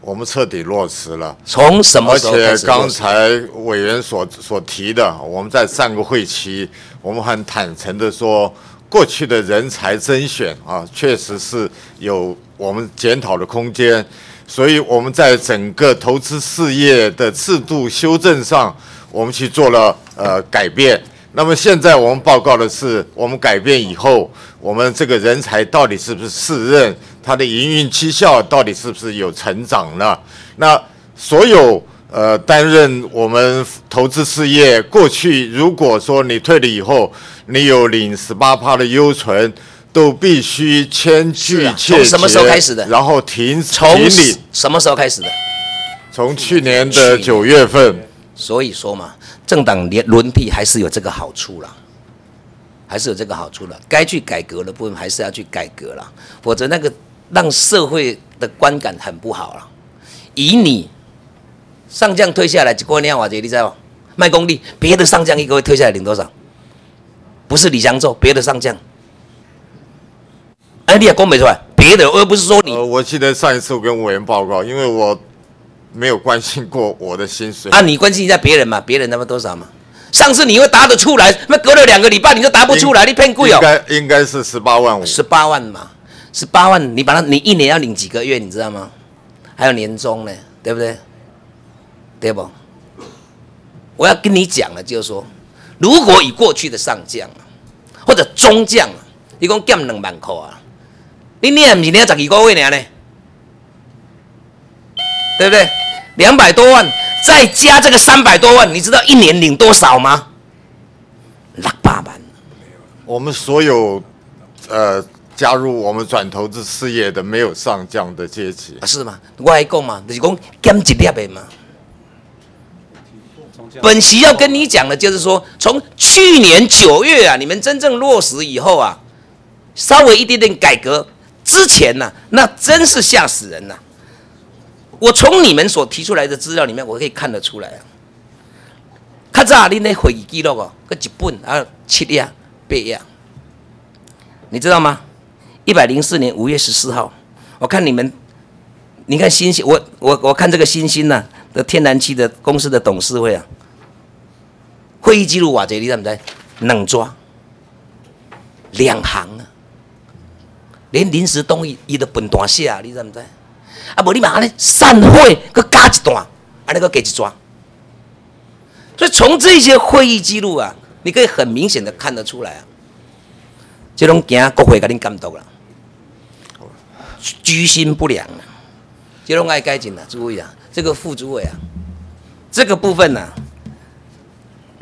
我们彻底落实了。从什么时候而且刚才委员所所提的，我们在上个会期，我们很坦诚的说，过去的人才甄选啊，确实是有我们检讨的空间。所以我们在整个投资事业的制度修正上，我们去做了呃改变。那么现在我们报告的是，我们改变以后，我们这个人才到底是不是适任？它的营运绩效到底是不是有成长呢？那所有呃担任我们投资事业过去，如果说你退了以后，你有领十八趴的优存。都必须签据切从什么时候开始的？然后停从停领，什么时候开始的？从去年的九月份。所以说嘛，政党连轮替还是有这个好处啦，还是有这个好处的。该去改革的部分还是要去改革了，否则那个让社会的观感很不好了。以你上将退下来，一个年瓦杰，你知道吗？卖功力，别的上将一个月退下来领多少？不是李祥宙，别的上将。哎，你也讲没出来，别的，而不是说你。呃，我记得上一次我跟委员报告，因为我没有关心过我的薪水。啊，你关心一下别人嘛，别人他妈多少嘛？上次你会答得出来，那隔了两个礼拜你就答不出来，你骗鬼哦。应该应该是十八万五。十八万嘛，十八万，你把它，你一年要领几个月，你知道吗？还有年终呢，对不对？对不？我要跟你讲的，就是说，如果以过去的上将或者中将，一共减两万块啊。你念不是念十二个月呢？对不对？两百多万，再加这个三百多万，你知道一年领多少吗？六百万。我们所有呃加入我们转投资事业的没有上将的阶级，是吗？我还讲嘛，就是讲减一粒的嘛。本席要跟你讲的，就是说，从去年九月啊，你们真正落实以后啊，稍微一点点改革。之前呢，那真是吓死人了。我从你们所提出来的资料里面，我可以看得出来啊。看这你那会议记录哦，个一本啊，七页、八页。你知道吗？一百零四年五月十四号，我看你们，你看新星，我我我看这个新星呐的天然气的公司的董事会啊，会议记录哇，这你知不知？冷抓两行啊。连临时动议伊都分段写啊，你知唔知？啊，无你嘛安尼散会，佮加一段，安尼佮加一抓。所以从这些会议记录啊，你可以很明显的看得出来啊，这种惊国会甲恁监督啦，居心不良啊，这种爱改进啦，诸位啊，这个副主委啊，这个部分呢，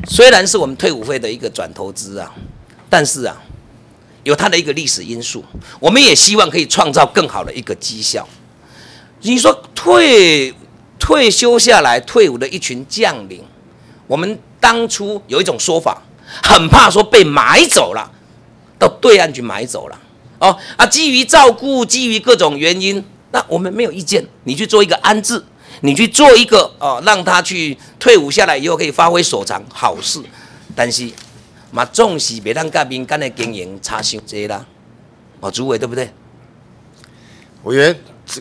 虽然是我们退伍会的一个转投资啊，但是啊。有它的一个历史因素，我们也希望可以创造更好的一个绩效。你说退退休下来退伍的一群将领，我们当初有一种说法，很怕说被买走了，到对岸去买走了。哦啊，基于照顾，基于各种原因，那我们没有意见，你去做一个安置，你去做一个哦，让他去退伍下来以后可以发挥所长，好事。但是。嘛，总是别让甲民间的经营差伤济啦。哦，主委对不对？委员，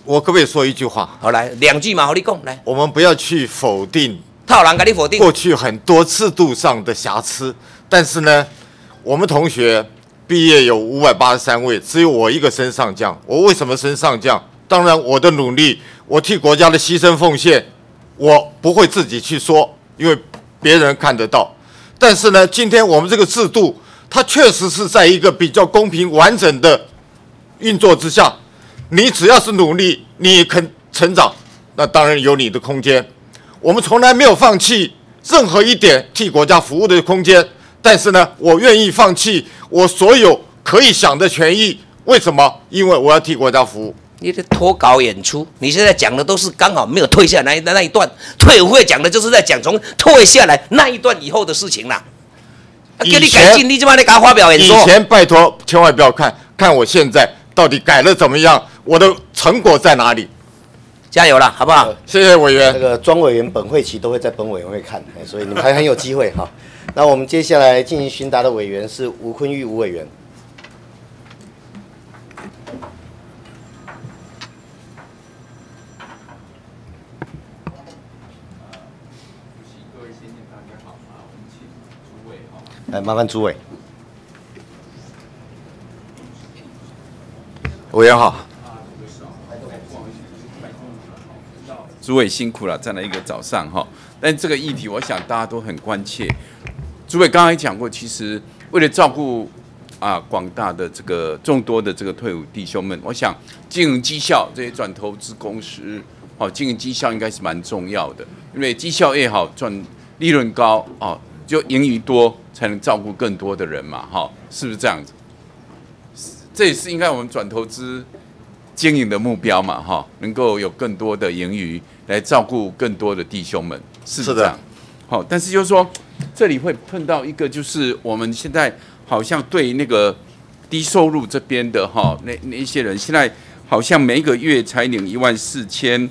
我可不可以说一句话？好来，两句嘛，好你讲来。我们不要去否定，套人给你否定过去很多制度上的瑕疵，但是呢，我们同学毕业有五百八十三位，只有我一个升上将。我为什么升上将？当然，我的努力，我替国家的牺牲奉献，我不会自己去说，因为别人看得到。但是呢，今天我们这个制度，它确实是在一个比较公平完整的运作之下。你只要是努力，你肯成长，那当然有你的空间。我们从来没有放弃任何一点替国家服务的空间。但是呢，我愿意放弃我所有可以想的权益。为什么？因为我要替国家服务。你的脱稿演出，你现在讲的都是刚好没有退下来的那一段，退伍会讲的就是在讲从退下来那一段以后的事情啦。啊给你改进，你就把你给他发表演说。以前拜托，千万不要看看我现在到底改了怎么样，我的成果在哪里？加油了，好不好？谢谢委员。那个庄委员本会期都会在本委员会看，哎所以你们还很有机会哈。那我们接下来进行询答的委员是吴坤玉吴委员。来，麻烦诸位。委员好，诸位辛苦了，站了一个早上哈。但这个议题，我想大家都很关切。诸位刚才讲过，其实为了照顾啊广大的这个众多的这个退伍弟兄们，我想经营绩效这些转投资公司，哦，经营绩效应该是蛮重要的，因为绩效越好，赚利润高哦，就盈余多，才能照顾更多的人嘛，哈，是不是这样子？这也是应该我们转投资经营的目标嘛，哈，能够有更多的盈余来照顾更多的弟兄们，是不是这样？好，但是就是说，这里会碰到一个，就是我们现在好像对那个低收入这边的哈，那那一些人，现在好像每个月才领一万四千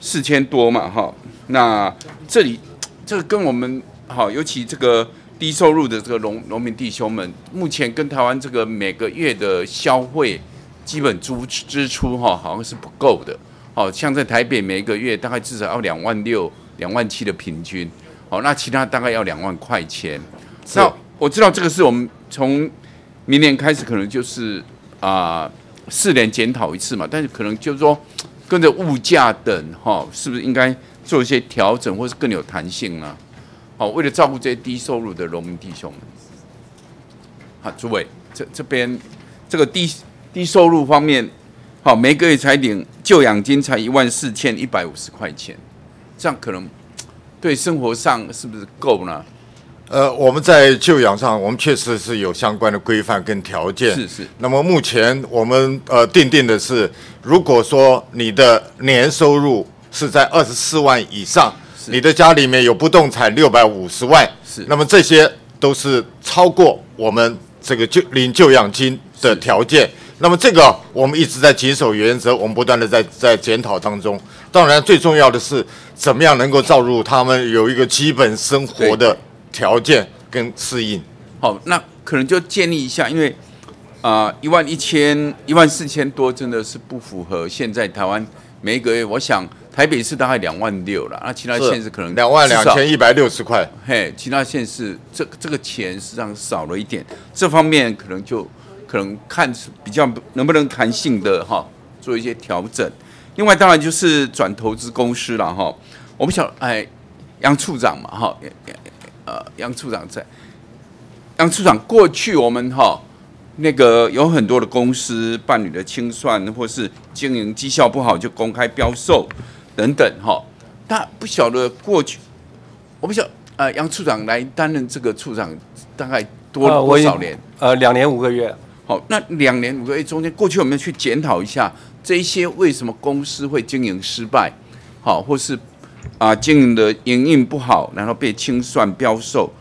四千多嘛，哈，那这里这个跟我们好，尤其这个。低收入的这个农农民弟兄们，目前跟台湾这个每个月的消费基本支支出哈，好像是不够的。好像在台北每个月大概至少要两万六、两万七的平均。好，那其他大概要两万块钱。那我知道这个是我们从明年开始可能就是啊四年检讨一次嘛，但是可能就是说跟着物价等哈，是不是应该做一些调整，或是更有弹性呢？好，为了照顾这些低收入的农民弟兄们，好，诸位，这这边这个低低收入方面，好，每个月才领救养金才一万四千一百五十块钱，这样可能对生活上是不是够呢？呃，我们在救养上，我们确实是有相关的规范跟条件。是是。那么目前我们呃定定的是，如果说你的年收入是在二十四万以上。你的家里面有不动产六百五十万，是，那么这些都是超过我们这个救领救养金的条件。那么这个我们一直在谨守原则，我们不断的在在检讨当中。当然，最重要的是怎么样能够照入他们有一个基本生活的条件跟适应。好，那可能就建立一下，因为啊，一万一千、一万四千多，真的是不符合现在台湾每一个月，我想。台北市大概两万六了，那其他县市可能两万两千一百六十块。嘿，其他县市这这个钱实际上少了一点，这方面可能就可能看比较能不能弹性的哈做一些调整。另外当然就是转投资公司了哈，我不晓得哎，杨处长嘛哈，呃杨处长在，杨处长过去我们哈。那个有很多的公司办理的清算，或是经营绩效不好就公开标售。等等哈，但不晓得过去，我不晓呃杨处长来担任这个处长大概多多少年？呃，两年五个月。那两年五个月中间，过去我们去检讨一下这些为什么公司会经营失败，好，或是啊经营的营运不好，然后被清算标售。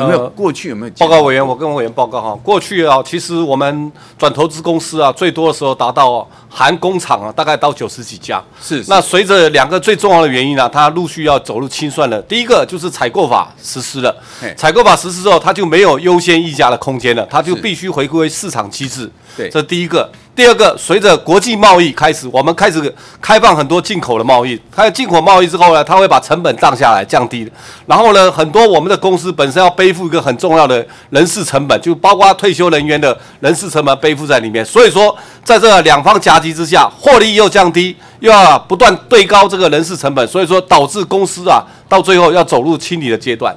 有没有过去有没有报告委员？我跟委员报告哈，过去啊，其实我们转投资公司啊，最多的时候达到含工厂啊，大概到九十几家。是。那随着两个最重要的原因呢，它陆续要走入清算了。第一个就是采购法实施了，采购法实施之后，它就没有优先议价的空间了，它就必须回归市场机制。对，这第一个。第二个，随着国际贸易开始，我们开始开放很多进口的贸易。开进口贸易之后呢，它会把成本降下来，降低。然后呢，很多我们的公司本身要背负一个很重要的人事成本，就包括退休人员的人事成本背负在里面。所以说，在这两方夹击之下，获利又降低，又要不断对高这个人事成本，所以说导致公司啊，到最后要走入清理的阶段。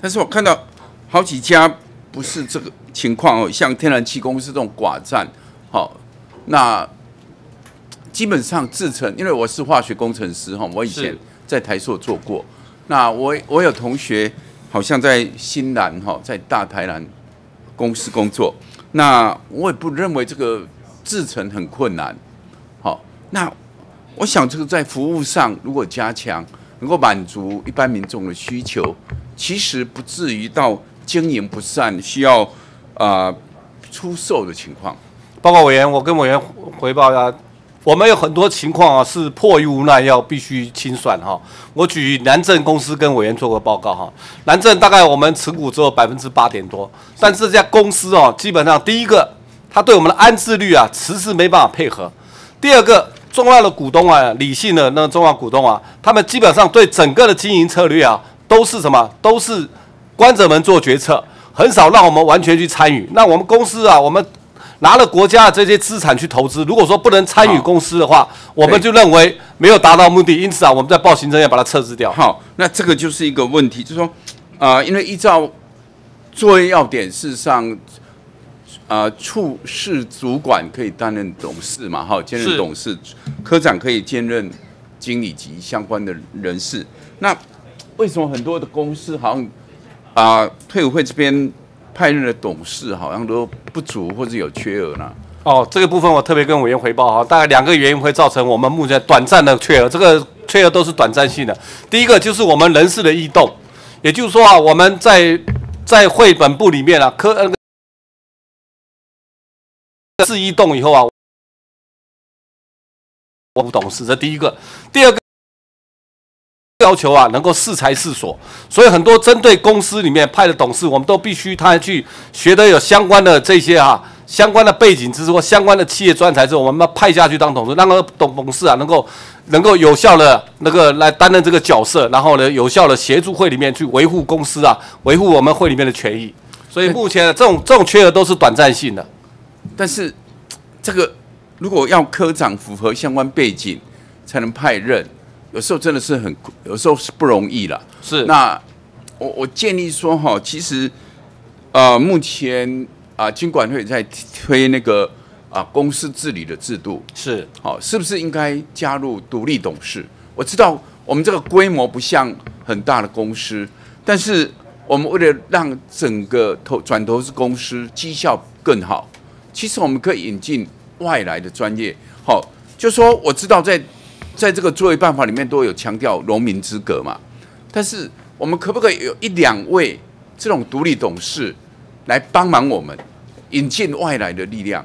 但是我看到好几家不是这个情况哦，像天然气公司这种寡占，好。那基本上制成，因为我是化学工程师哈，我以前在台塑做过。那我我有同学好像在新南哈，在大台南公司工作。那我也不认为这个制成很困难，好那我想这个在服务上如果加强，能够满足一般民众的需求，其实不至于到经营不善需要啊、呃出售的情况。报告委员，我跟委员回报一下，我们有很多情况啊是迫于无奈要必须清算哈。我举南镇公司跟委员做过报告哈，南镇大概我们持股只有百分之八点多，但这家公司哦，基本上第一个，它对我们的安置率啊迟迟没办法配合；第二个，重要的股东啊，理性的那重要股东啊，他们基本上对整个的经营策略啊都是什么？都是关着门做决策，很少让我们完全去参与。那我们公司啊，我们拿了国家的这些资产去投资，如果说不能参与公司的话，我们就认为没有达到目的，因此啊，我们在报行政院把它撤资掉。好，那这个就是一个问题，就是说，啊，因为依照作业要点，事实上，呃，处室主管可以担任董事嘛，哈，兼任董事，科长可以兼任经理级相关的人士。那为什么很多的公司好像啊、退伍会这边派任的董事好像都不足或者有缺额呢？哦，这个部分我特别跟委员回报哈，大概两个原因会造成我们目前短暂的缺额，这个缺额都是短暂性的。第一个就是我们人事的异动，也就是说啊，我们在在会本部里面啊，科呃是异动以后啊，我不董事，这第一个。第二个。要求啊，能够适才适所，所以很多针对公司里面派的董事，我们都必须他去学得有相关的这些啊相关的背景知识或相关的企业专才之后，我们要派下去当董事，让那个董董事啊能够能够有效的那个来担任这个角色，然后呢有效的协助会里面去维护公司啊，维护我们会里面的权益。所以目前这种这种缺额都是短暂性的。但是这个如果要科长符合相关背景才能派任，有时候真的是很，有时候是不容易了。是那我我建议说哈，其实呃目前啊经管会在推那个啊公司治理的制度，是好、是不是应该加入独立董事？我知道我们这个规模不像很大的公司，但是我们为了让整个投转投资公司绩效更好，其实我们可以引进外来的专业。好、就说我知道在在这个作业办法里面都有强调农民资格嘛，但是我们可不可以有一两位这种独立董事来帮忙我们引进外来的力量？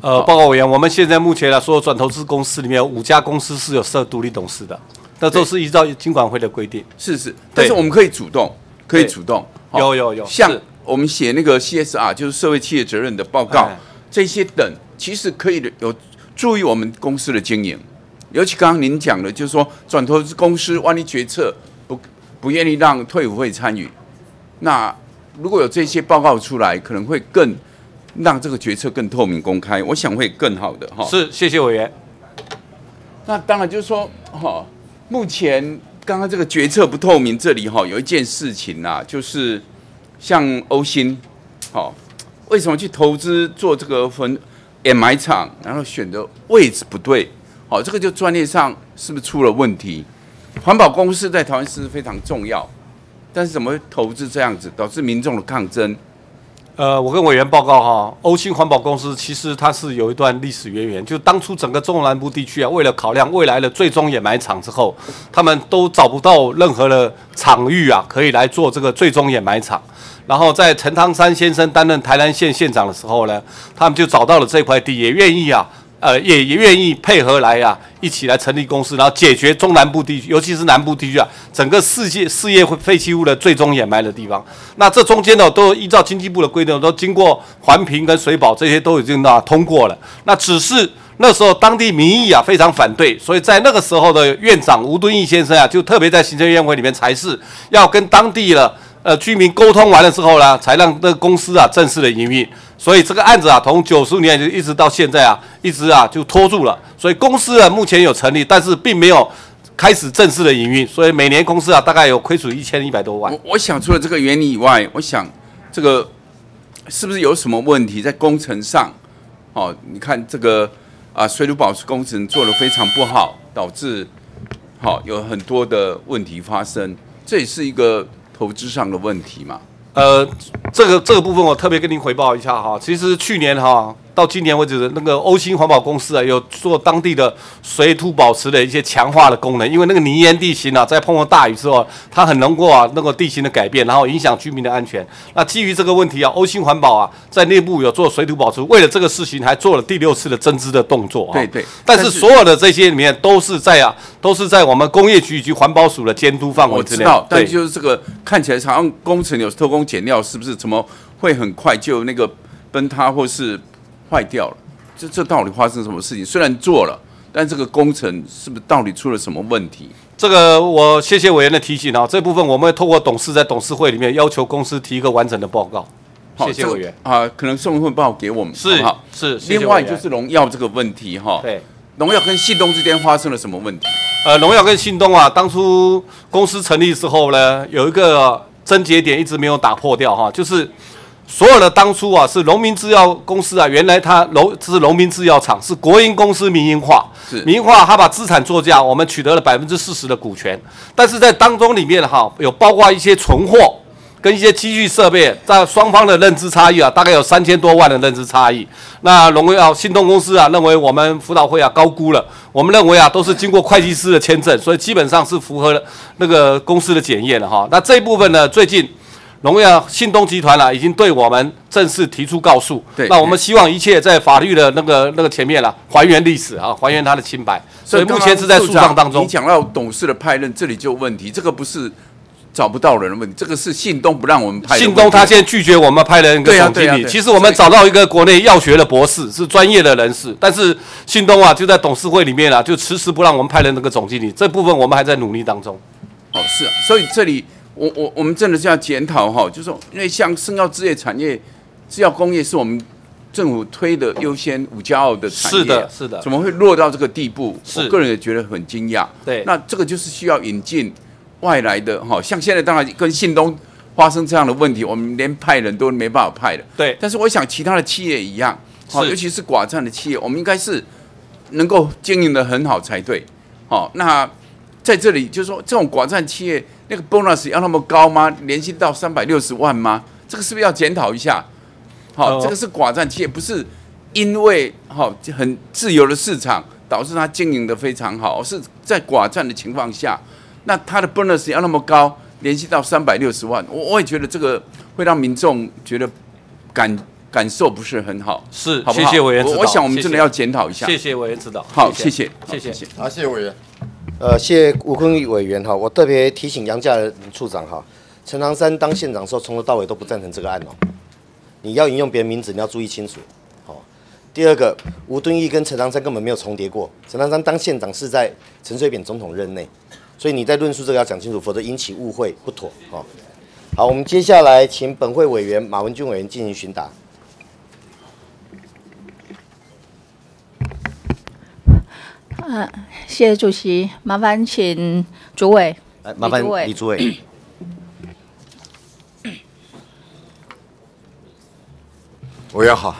呃，报告委员，我们现在目前来说，转投资公司里面有五家公司是有设独立董事的，那都是依照金管会的规定。是是，但是我们可以主动，可以主动。好有有有像我们写那个 CSR，就是社会企业责任的报告哎，这些等，其实可以有助于我们公司的经营。尤其刚刚您讲的，就是说转投资公司万一决策不不愿意让退伍会参与，那如果有这些报告出来，可能会更让这个决策更透明公开，我想会更好的哈。是，谢谢委员。那当然就是说，哈、目前刚刚这个决策不透明，这里哈、有一件事情呐、就是像欧新，好、为什么去投资做这个分掩埋场，然后选的位置不对，好、这个就专业上是不是出了问题？环保公司在台湾是非常重要，但是怎么投资这样子，导致民众的抗争？呃，我跟委员报告哈，欧星环保公司其实它是有一段历史渊源，就当初整个中南部地区啊，为了考量未来的最终掩埋场之后，他们都找不到任何的场域啊，可以来做这个最终掩埋场。然后在陈汤山先生担任台南县县长的时候呢，他们就找到了这块地，也愿意啊，呃，也也愿意配合来啊，一起来成立公司，然后解决中南部地区，尤其是南部地区啊，整个世界事业废弃物的最终掩埋的地方。那这中间呢，都依照经济部的规定，都经过环评跟水保这些都已经啊通过了。那只是那时候当地民意啊非常反对，所以在那个时候的院长吴敦义先生啊，就特别在行政院会里面裁示，要跟当地的呃居民沟通完了之后呢，才让这个公司啊正式的营运。所以这个案子啊，从九十年就一直到现在啊，一直啊就拖住了。所以公司啊目前有成立，但是并没有开始正式的营运，所以每年公司啊大概有亏损一千一百多万。我我想除了这个原因以外，我想这个是不是有什么问题在工程上？哦，你看这个啊，水土保持工程做得非常不好，导致好、有很多的问题发生，这也是一个投资上的问题嘛。呃，这个这个部分我特别跟您汇报一下哈，其实去年哈，到今年为止的那个欧星环保公司啊，有做当地的水土保持的一些强化的功能，因为那个泥岩地形啊，在碰到大雨之后，它很能够啊那个地形的改变，然后影响居民的安全。那基于这个问题啊，欧星环保啊，在内部有做水土保持，为了这个事情还做了第六次的增资的动作啊。对对但是所有的这些里面都是在啊，都是在我们工业局以及环保署的监督范围之内。我知道，但对就是这个看起来好像工程有偷工减料，是不是？怎么会很快就那个崩塌或是坏掉了？这这到底发生什么事情？虽然做了，但这个工程是不是到底出了什么问题？这个我谢谢委员的提醒啊，这部分我们会透过董事在董事会里面要求公司提一个完整的报告。好谢谢委员。啊，可能送一份报告给我们，是是谢谢另外就是荣耀这个问题哈，对，荣耀跟信东之间发生了什么问题？呃，荣耀跟信东啊，当初公司成立之后呢，有一个症结点一直没有打破掉哈，就是所有的当初啊是农民制药公司啊，原来它农是农民制药厂，是国营公司民营化，是民营化，它把资产作价，我们取得了百分之四十的股权，但是在当中里面哈，有包括一些存货。跟一些机具设备，在双方的认知差异啊，大概有三千多万的认知差异。那荣耀信动公司啊，认为我们辅导会啊高估了。我们认为啊，都是经过会计师的签证，所以基本上是符合那个公司的检验的哈。那这一部分呢，最近荣耀信东集团啊，已经对我们正式提出告诉。对那我们希望一切在法律的那个那个前面啊，还原历史啊，还原他的清白。所以目前是在诉讼当中你。讲到董事的派任，这里就有问题，这个不是找不到人的问题，这个是信东不让我们派。信东他现在拒绝我们派人一个总经理。对啊对其实我们找到一个国内药学的博士，是专业的人士，但是信东啊就在董事会里面啊，就迟迟不让我们派人那个总经理。这部分我们还在努力当中。哦，是啊，所以这里我我我们真的是要检讨哈，就是说，因为像生药制业产业、制药工业是我们政府推的优先五加二的产业，是的是的怎么会落到这个地步？是我个人也觉得很惊讶。对那这个就是需要引进外来的哈，像现在当然跟信东发生这样的问题，我们连派人都没办法派了。对，但是我想其他的企业一样，好，尤其是寡占的企业，我们应该是能够经营的很好才对。好，那在这里就是说，这种寡占企业那个 bonus 要那么高吗？年薪到三百六十万吗？这个是不是要检讨一下？好，呃这个是寡占企业，不是因为好很自由的市场导致它经营的非常好，是在寡占的情况下，那它的 bonus 要那么高，联系到三百六十万，我我也觉得这个会让民众觉得感感受不是很好，是好不好谢谢委员指导我我想我们真的要检讨一下。谢谢委员指导好，谢谢谢谢，谢谢好，谢谢委员。呃，谢吴坤玉委员哈，我特别提醒杨家人处长哈，陈唐山当县长的时候，从头到尾都不赞成这个案哦。你要引用别人名字，你要注意清楚。好，第二个，吴敦义跟陈唐山根本没有重叠过，陈唐山当县长是在陈水扁总统任内，所以你在论述这个要讲清楚，否则引起误会不妥。好，好，我们接下来请本会委员马文君委员进行询答。嗯，谢谢主席，麻烦请主委。来，麻烦李主委李主委。*coughs* 委员好，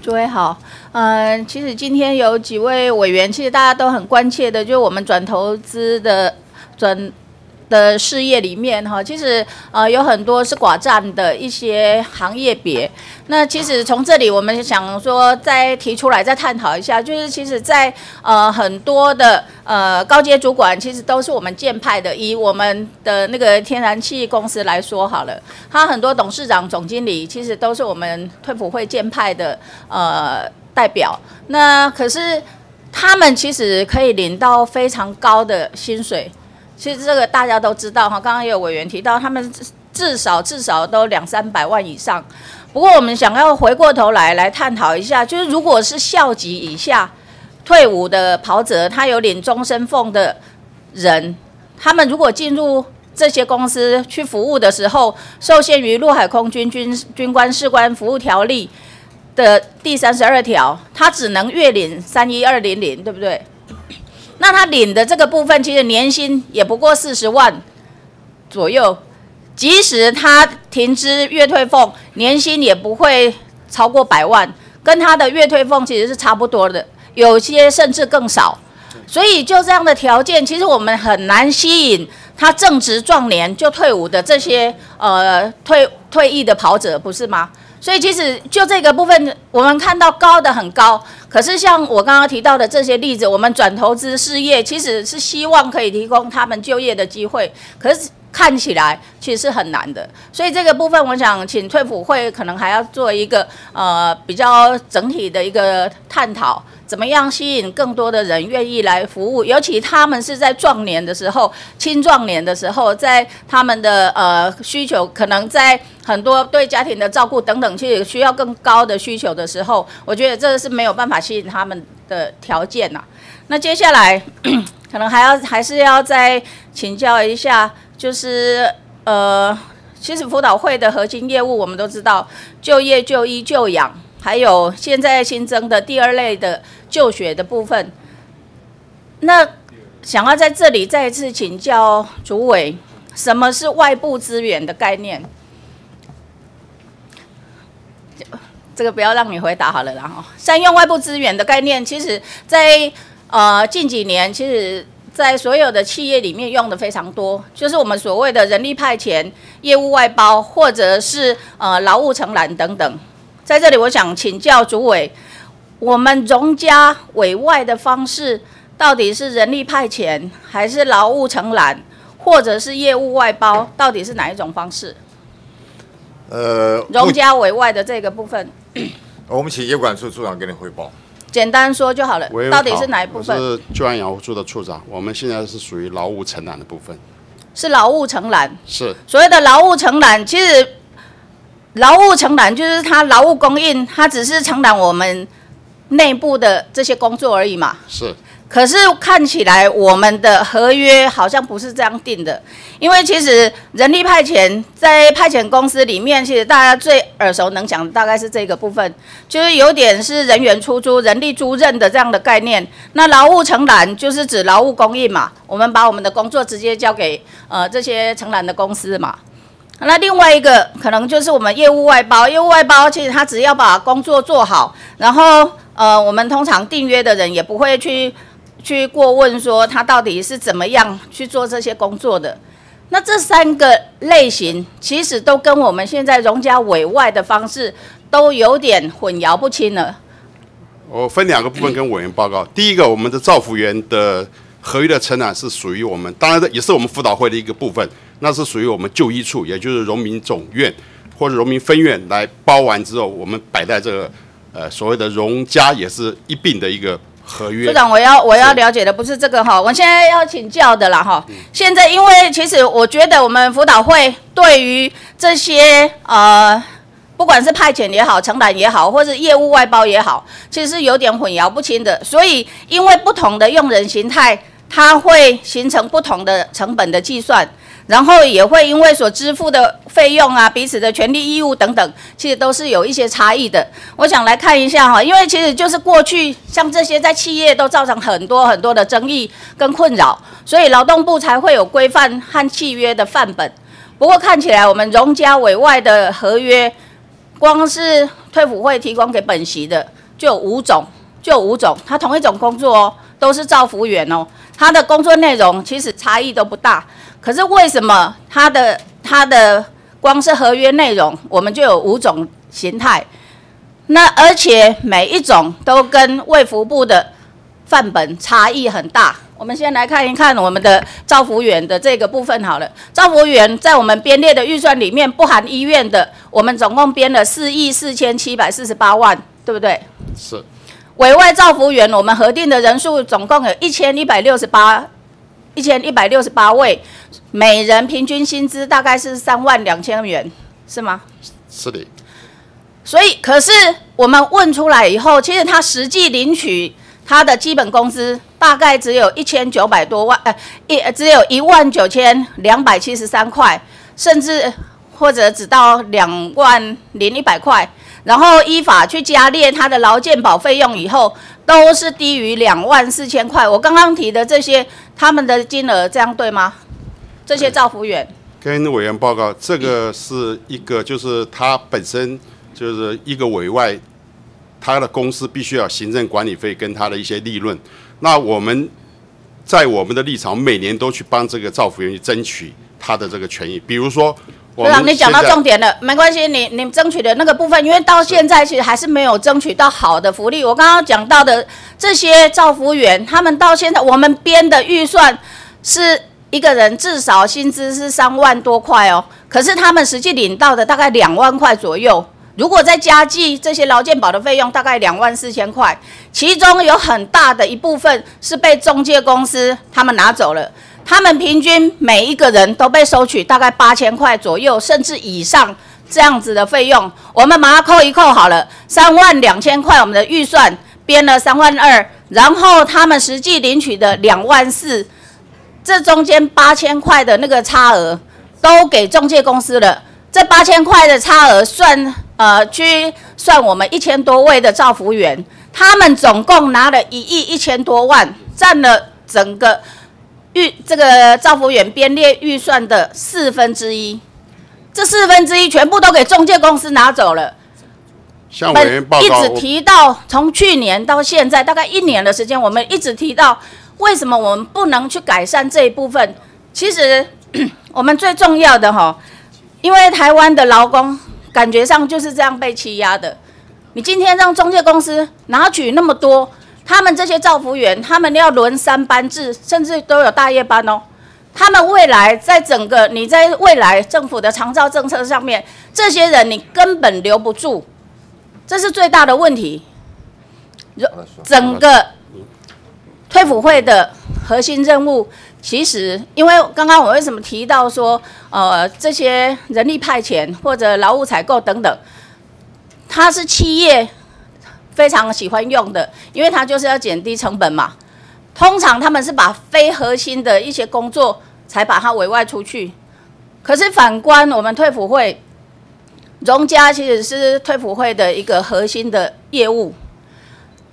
主委好，嗯、其实今天有几位委员，其实大家都很关切的，就是我们转投资的转的事业里面哈，其实呃有很多是寡占的一些行业别。那其实从这里我们想说再提出来再探讨一下，就是其实在呃很多的呃高阶主管，其实都是我们建派的。以我们的那个天然气公司来说好了，他很多董事长、总经理其实都是我们退辅会建派的呃代表。那可是他们其实可以领到非常高的薪水。其实这个大家都知道哈，刚刚也有委员提到，他们至少至少都两三百万以上。不过我们想要回过头来来探讨一下，就是如果是校级以下退伍的袍泽，他有领终身俸的人，他们如果进入这些公司去服务的时候，受限于陆海空军军军官士官服务条例的第三十二条，他只能月领三一二零零，对不对？那他领的这个部分，其实年薪也不过四十万左右，即使他停支月退俸，年薪也不会超过百万，跟他的月退俸其实是差不多的，有些甚至更少。所以就这样的条件，其实我们很难吸引他正值壮年就退伍的这些呃退退役的跑者，不是吗？所以其实就这个部分，我们看到高的很高，可是像我刚刚提到的这些例子，我们转投资事业其实是希望可以提供他们就业的机会，可是。看起来其实是很难的，所以这个部分我想请退辅会可能还要做一个呃比较整体的一个探讨，怎么样吸引更多的人愿意来服务，尤其他们是在壮年的时候、青壮年的时候，在他们的呃需求可能在很多对家庭的照顾等等，其实需要更高的需求的时候，我觉得这个是没有办法吸引他们的条件呐。那接下来可能还要还是要再请教一下。就是呃，其实辅导会的核心业务我们都知道，就业、就医、就养，还有现在新增的第二类的就学的部分。那想要在这里再一次请教主委，什么是外部资源的概念？这个不要让你回答好了，然后善用外部资源的概念，其实在呃近几年其实。在所有的企业里面用的非常多，就是我们所谓的人力派遣、业务外包，或者是呃劳务承揽等等。在这里，我想请教主委，我们荣家委外的方式到底是人力派遣，还是劳务承揽，或者是业务外包？到底是哪一种方式？呃，荣家委外的这个部分，我们请业管处处长给你汇报。简单说就好了，到底是哪一部分？是救援养护处的处长，我们现在是属于劳务承揽的部分。是劳务承揽。是。所谓的劳务承揽，其实劳务承揽就是他劳务供应，他只是承揽我们内部的这些工作而已嘛。是。可是看起来我们的合约好像不是这样定的，因为其实人力派遣在派遣公司里面，其实大家最耳熟能详的大概是这个部分，就是有点是人员出租、人力租赁的这样的概念。那劳务承揽就是指劳务供应嘛，我们把我们的工作直接交给呃这些承揽的公司嘛。那另外一个可能就是我们业务外包，业务外包其实他只要把工作做好，然后呃我们通常订约的人也不会去。去过问说他到底是怎么样去做这些工作的？那这三个类型其实都跟我们现在荣家委外的方式都有点混淆不清了。我分两个部分跟委员报告。第一个，我们的造福员的合约的承揽是属于我们，当然也是我们辅导会的一个部分，那是属于我们就医处，也就是荣民总院或者荣民分院来包完之后，我们摆在这个呃所谓的荣家也是一并的一个。合约。处长，我要我要了解的不是这个哈，我现在要请教的啦哈。现在因为其实我觉得我们辅导会对于这些呃，不管是派遣也好、承揽也好，或是业务外包也好，其实是有点混淆不清的。所以因为不同的用人形态，它会形成不同的成本的计算。然后也会因为所支付的费用啊，彼此的权利义务等等，其实都是有一些差异的。我想来看一下哈，因为其实就是过去像这些在企业都造成很多很多的争议跟困扰，所以劳动部才会有规范和契约的范本。不过看起来我们荣家委外的合约，光是退辅会提供给本席的就有五种，就有五种，它同一种工作哦，都是造福员哦，它的工作内容其实差异都不大。可是为什么它的它的光是合约内容，我们就有五种形态？那而且每一种都跟卫福部的范本差异很大。我们先来看一看我们的造福员的这个部分好了。造福员在我们编列的预算里面不含医院的，我们总共编了四亿四千七百四十八万，对不对？是。委外造福员，我们核定的人数总共有一千一百六十八。一千一百六十八位，每人平均薪资大概是三万两千元，是吗？是的。所以，可是我们问出来以后，其实他实际领取他的基本工资大概只有一千九百多万，呃，一只有一万九千两百七十三块，甚至或者只到两万零一百块。然后依法去加列他的劳健保费用以后，都是低于两万四千块。我刚刚提的这些，他们的金额这样对吗？这些造福员跟委员报告，这个是一个，就是他本身就是一个委外，他的公司必须要行政管理费跟他的一些利润。那我们在我们的立场，每年都去帮这个造福员去争取他的这个权益。比如说，队长，你讲到重点了，没关系，你你争取的那个部分，因为到现在其实还是没有争取到好的福利。我刚刚讲到的这些照服员，他们到现在我们编的预算是一个人至少薪资是三万多块哦，可是他们实际领到的大概两万块左右。如果再加计这些劳健保的费用，大概两万四千块，其中有很大的一部分是被中介公司他们拿走了。他们平均每一个人都被收取大概八千块左右，甚至以上这样子的费用。我们把它扣一扣好了，三万两千块，我们的预算编了三万二，然后他们实际领取的两万四，这中间八千块的那个差额都给中介公司了。这八千块的差额算呃去算我们一千多位的照服员，他们总共拿了一亿一千多万，占了整个预这个赵福远编列预算的四分之一。这四分之一全部都给中介公司拿走了。向委员报告，一直提到从去年到现在大概一年的时间，我们一直提到为什么我们不能去改善这一部分。其实 *clears throat* 我们最重要的哈，因为台湾的劳工感觉上就是这样被欺压的。你今天让中介公司拿取那么多，他们这些造福员，他们要轮三班制，甚至都有大夜班哦。他们未来在整个你在未来政府的长照政策上面，这些人你根本留不住，这是最大的问题。整个退辅会的核心任务，其实因为刚刚我为什么提到说，呃，这些人力派遣或者劳务采购等等，它是企业非常喜欢用的，因为它就是要减低成本嘛。通常他们是把非核心的一些工作才把它委外出去，可是反观我们退辅会，荣家其实是退辅会的一个核心的业务，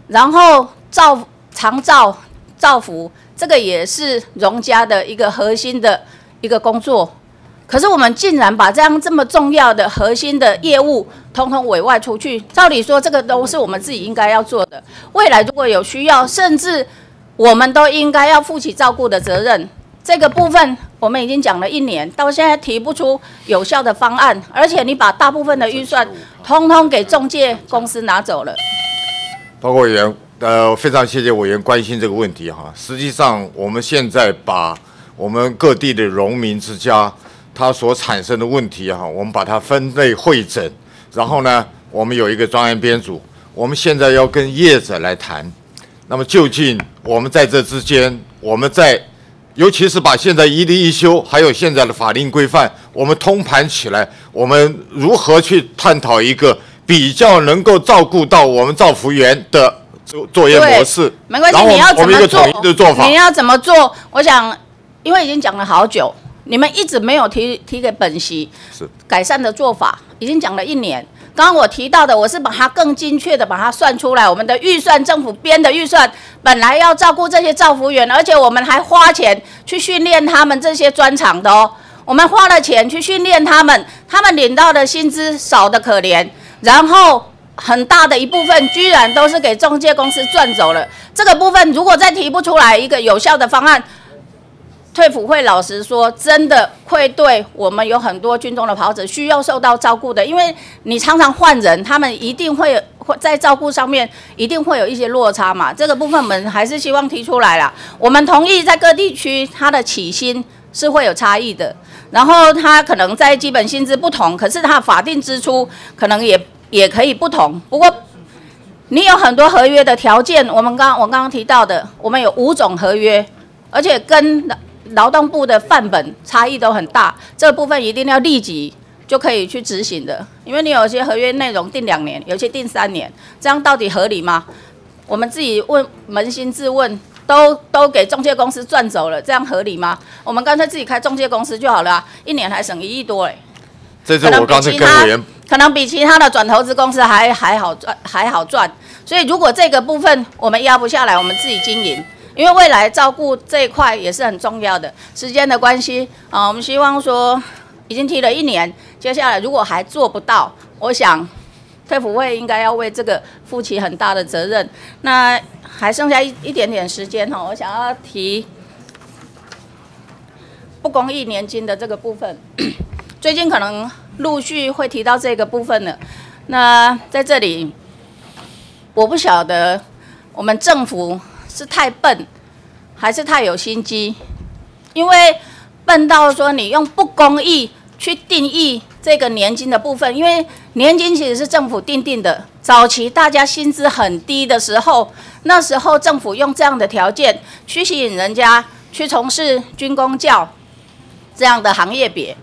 然后造长照造福这个也是荣家的一个核心的一个工作，可是我们竟然把这样这么重要的核心的业务通通委外出去，照理说这个都是我们自己应该要做的，未来如果有需要，甚至我们都应该要负起照顾的责任。这个部分我们已经讲了一年，到现在提不出有效的方案，而且你把大部分的预算通通给中介公司拿走了。包括委员，呃，非常谢谢委员关心这个问题哈。实际上，我们现在把我们各地的农民之家它所产生的问题哈，我们把它分类会诊，然后呢，我们有一个专案编组，我们现在要跟业者来谈。那么究竟我们在这之间，我们在，尤其是把现在一例一休，还有现在的法令规范，我们通盘起来，我们如何去探讨一个比较能够照顾到我们造福员的作作业模式？没关系你要我们一个怎么做统一的做？法你。要怎么做？我想，因为已经讲了好久，你们一直没有提提给本席是改善的做法，已经讲了一年。刚刚我提到的，我是把它更精确的把它算出来。我们的预算，政府编的预算，本来要照顾这些造福员，而且我们还花钱去训练他们这些专场的哦。我们花了钱去训练他们，他们领到的薪资少的可怜，然后很大的一部分居然都是给中介公司赚走了。这个部分如果再提不出来一个有效的方案，退辅会老实说，真的会对我们有很多军中的跑者需要受到照顾的，因为你常常换人，他们一定会会在照顾上面一定会有一些落差嘛。这个部分我们还是希望提出来啦。我们同意在各地区它的起薪是会有差异的，然后它可能在基本薪资不同，可是它法定支出可能也也可以不同。不过你有很多合约的条件，我们刚我刚刚提到的，我们有五种合约，而且跟劳动部的范本差异都很大，这个部分一定要立即就可以去执行的，因为你有些合约内容定两年，有些定三年，这样到底合理吗？我们自己问扪心自问，都都给中介公司赚走了，这样合理吗？我们干脆自己开中介公司就好了啊、一年还省一亿多嘞。这是我刚才跟委员可能比其他的转投资公司还还好赚，还好赚。所以如果这个部分我们压不下来，我们自己经营，因为未来照顾这一块也是很重要的。时间的关系啊，我们希望说已经提了一年，接下来如果还做不到，我想退辅会应该要为这个负起很大的责任。那还剩下一一点点时间哈，我想要提不公益年金的这个部分。*coughs* 最近可能陆续会提到这个部分的。那在这里，我不晓得我们政府是太笨，还是太有心机，因为笨到说你用不公义去定义这个年金的部分，因为年金其实是政府定定的。早期大家薪资很低的时候，那时候政府用这样的条件去吸引人家去从事军工教这样的行业别。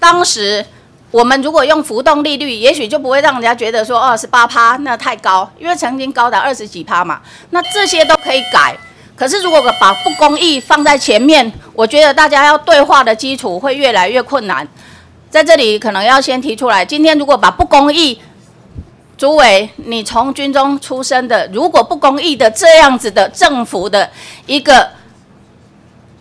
当时我们如果用浮动利率，也许就不会让人家觉得说二十八趴那太高，因为曾经高达二十几趴嘛。那这些都可以改。可是如果把不公义放在前面，我觉得大家要对话的基础会越来越困难。在这里可能要先提出来，今天如果把不公义主委，你从军中出身的，如果不公义的这样子的政府的一个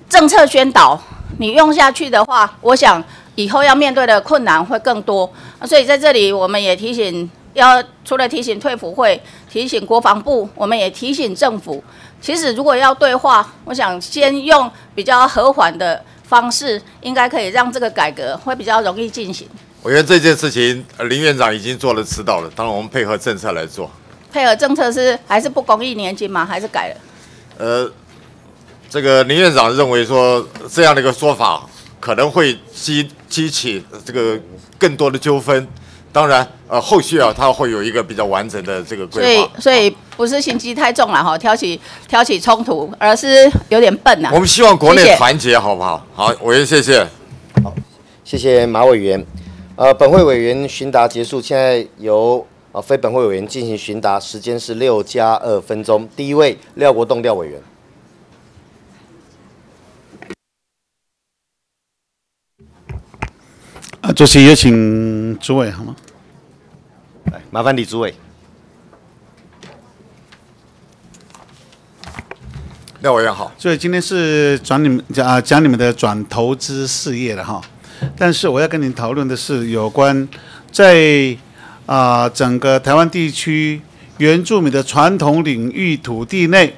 政策宣导，你用下去的话，我想以后要面对的困难会更多。所以在这里，我们也提醒，要除了提醒退辅会、提醒国防部，我们也提醒政府，其实如果要对话，我想先用比较和缓的方式，应该可以让这个改革会比较容易进行。我觉得这件事情，呃林院长已经做了指导了，当然我们配合政策来做。配合政策是还是不公益年金吗？还是改了？呃，这个林院长认为说这样的一个说法可能会激激起这个更多的纠纷。当然，呃，后续啊，他会有一个比较完整的这个所以规划。所以不是心机太重了哈，挑起挑起冲突，而是有点笨呐、我们希望国内团结，好不好？好，委员谢谢。谢谢马委员。呃，本会委员询答结束，现在由呃非本会委员进行询答，时间是六加二分钟。第一位廖国栋廖委员，啊，主席有请主委好吗？来麻烦李主委。廖委员好。所以今天是转你们讲啊讲你们的转投资事业的哈，但是我要跟您讨论的是有关在啊、整个台湾地区原住民的传统领域土地内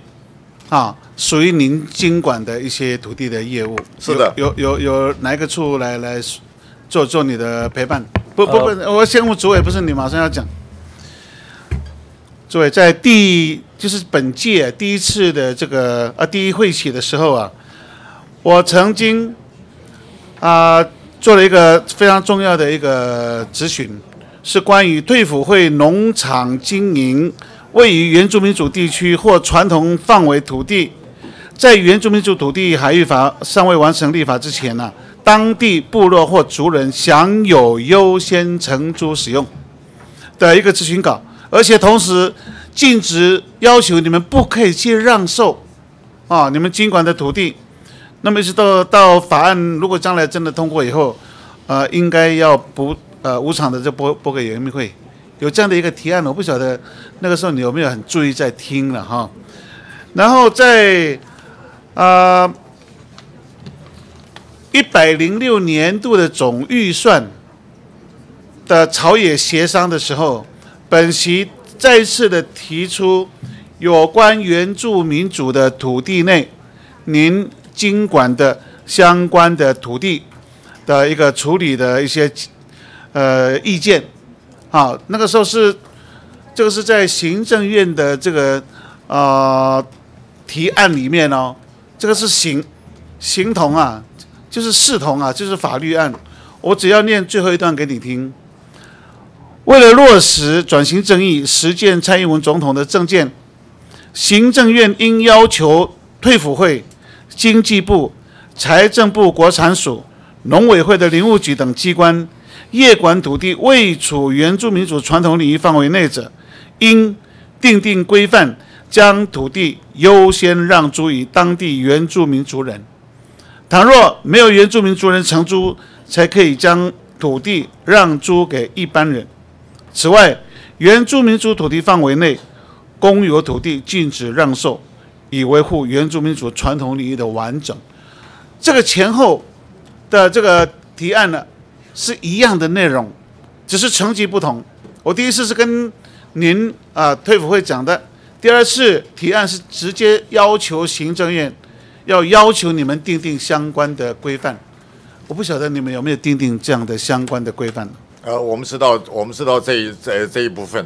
啊，属于您经管的一些土地的业务。是的有有有有哪一个处来来做做你的陪伴？不不不，呃我先问主委，不是你马上要讲。主委在第就是本届第一次的这个呃第一会期的时候啊，我曾经啊、做了一个非常重要的一个咨询，是关于退辅会农场经营位于原住民族地区或传统范围土地，在原住民族土地海域法尚未完成立法之前呢、当地部落或族人享有优先承租使用的一个咨询稿，而且同时禁止要求你们不可以去让售啊，你们经管的土地。那么一直到到法案，如果将来真的通过以后，呃，应该要不呃无偿的就拨拨给原民会，有这样的一个提案，我不晓得那个时候你有没有很注意在听了哈。然后在啊一百零六年度的总预算的朝野协商的时候，本席再次的提出有关原住民族的土地内，您经管的相关的土地的一个处理的一些呃意见。好，那个时候是这个是在行政院的这个呃提案里面哦，这个是形形同啊，就是视同啊，就是法律案。我只要念最后一段给你听。为了落实转型正义，实践蔡英文总统的政见，行政院应要求退辅会、经济部、财政部、国产署、农委会的林务局等机关，业管土地未处原住民族传统领域范围内者，应订定规范，将土地优先让租于当地原住民族人。倘若没有原住民族人承租，才可以将土地让租给一般人。此外，原住民族土地范围内公有土地禁止让售，以维护原住民族传统领域的完整。这个前后的这个提案呢，是一样的内容，只是层级不同。我第一次是跟您啊退辅会讲的，第二次提案是直接要求行政院要要求你们订定相关的规范。我不晓得你们有没有订定这样的相关的规范？呃，我们知道，我们知道这一这这一部分。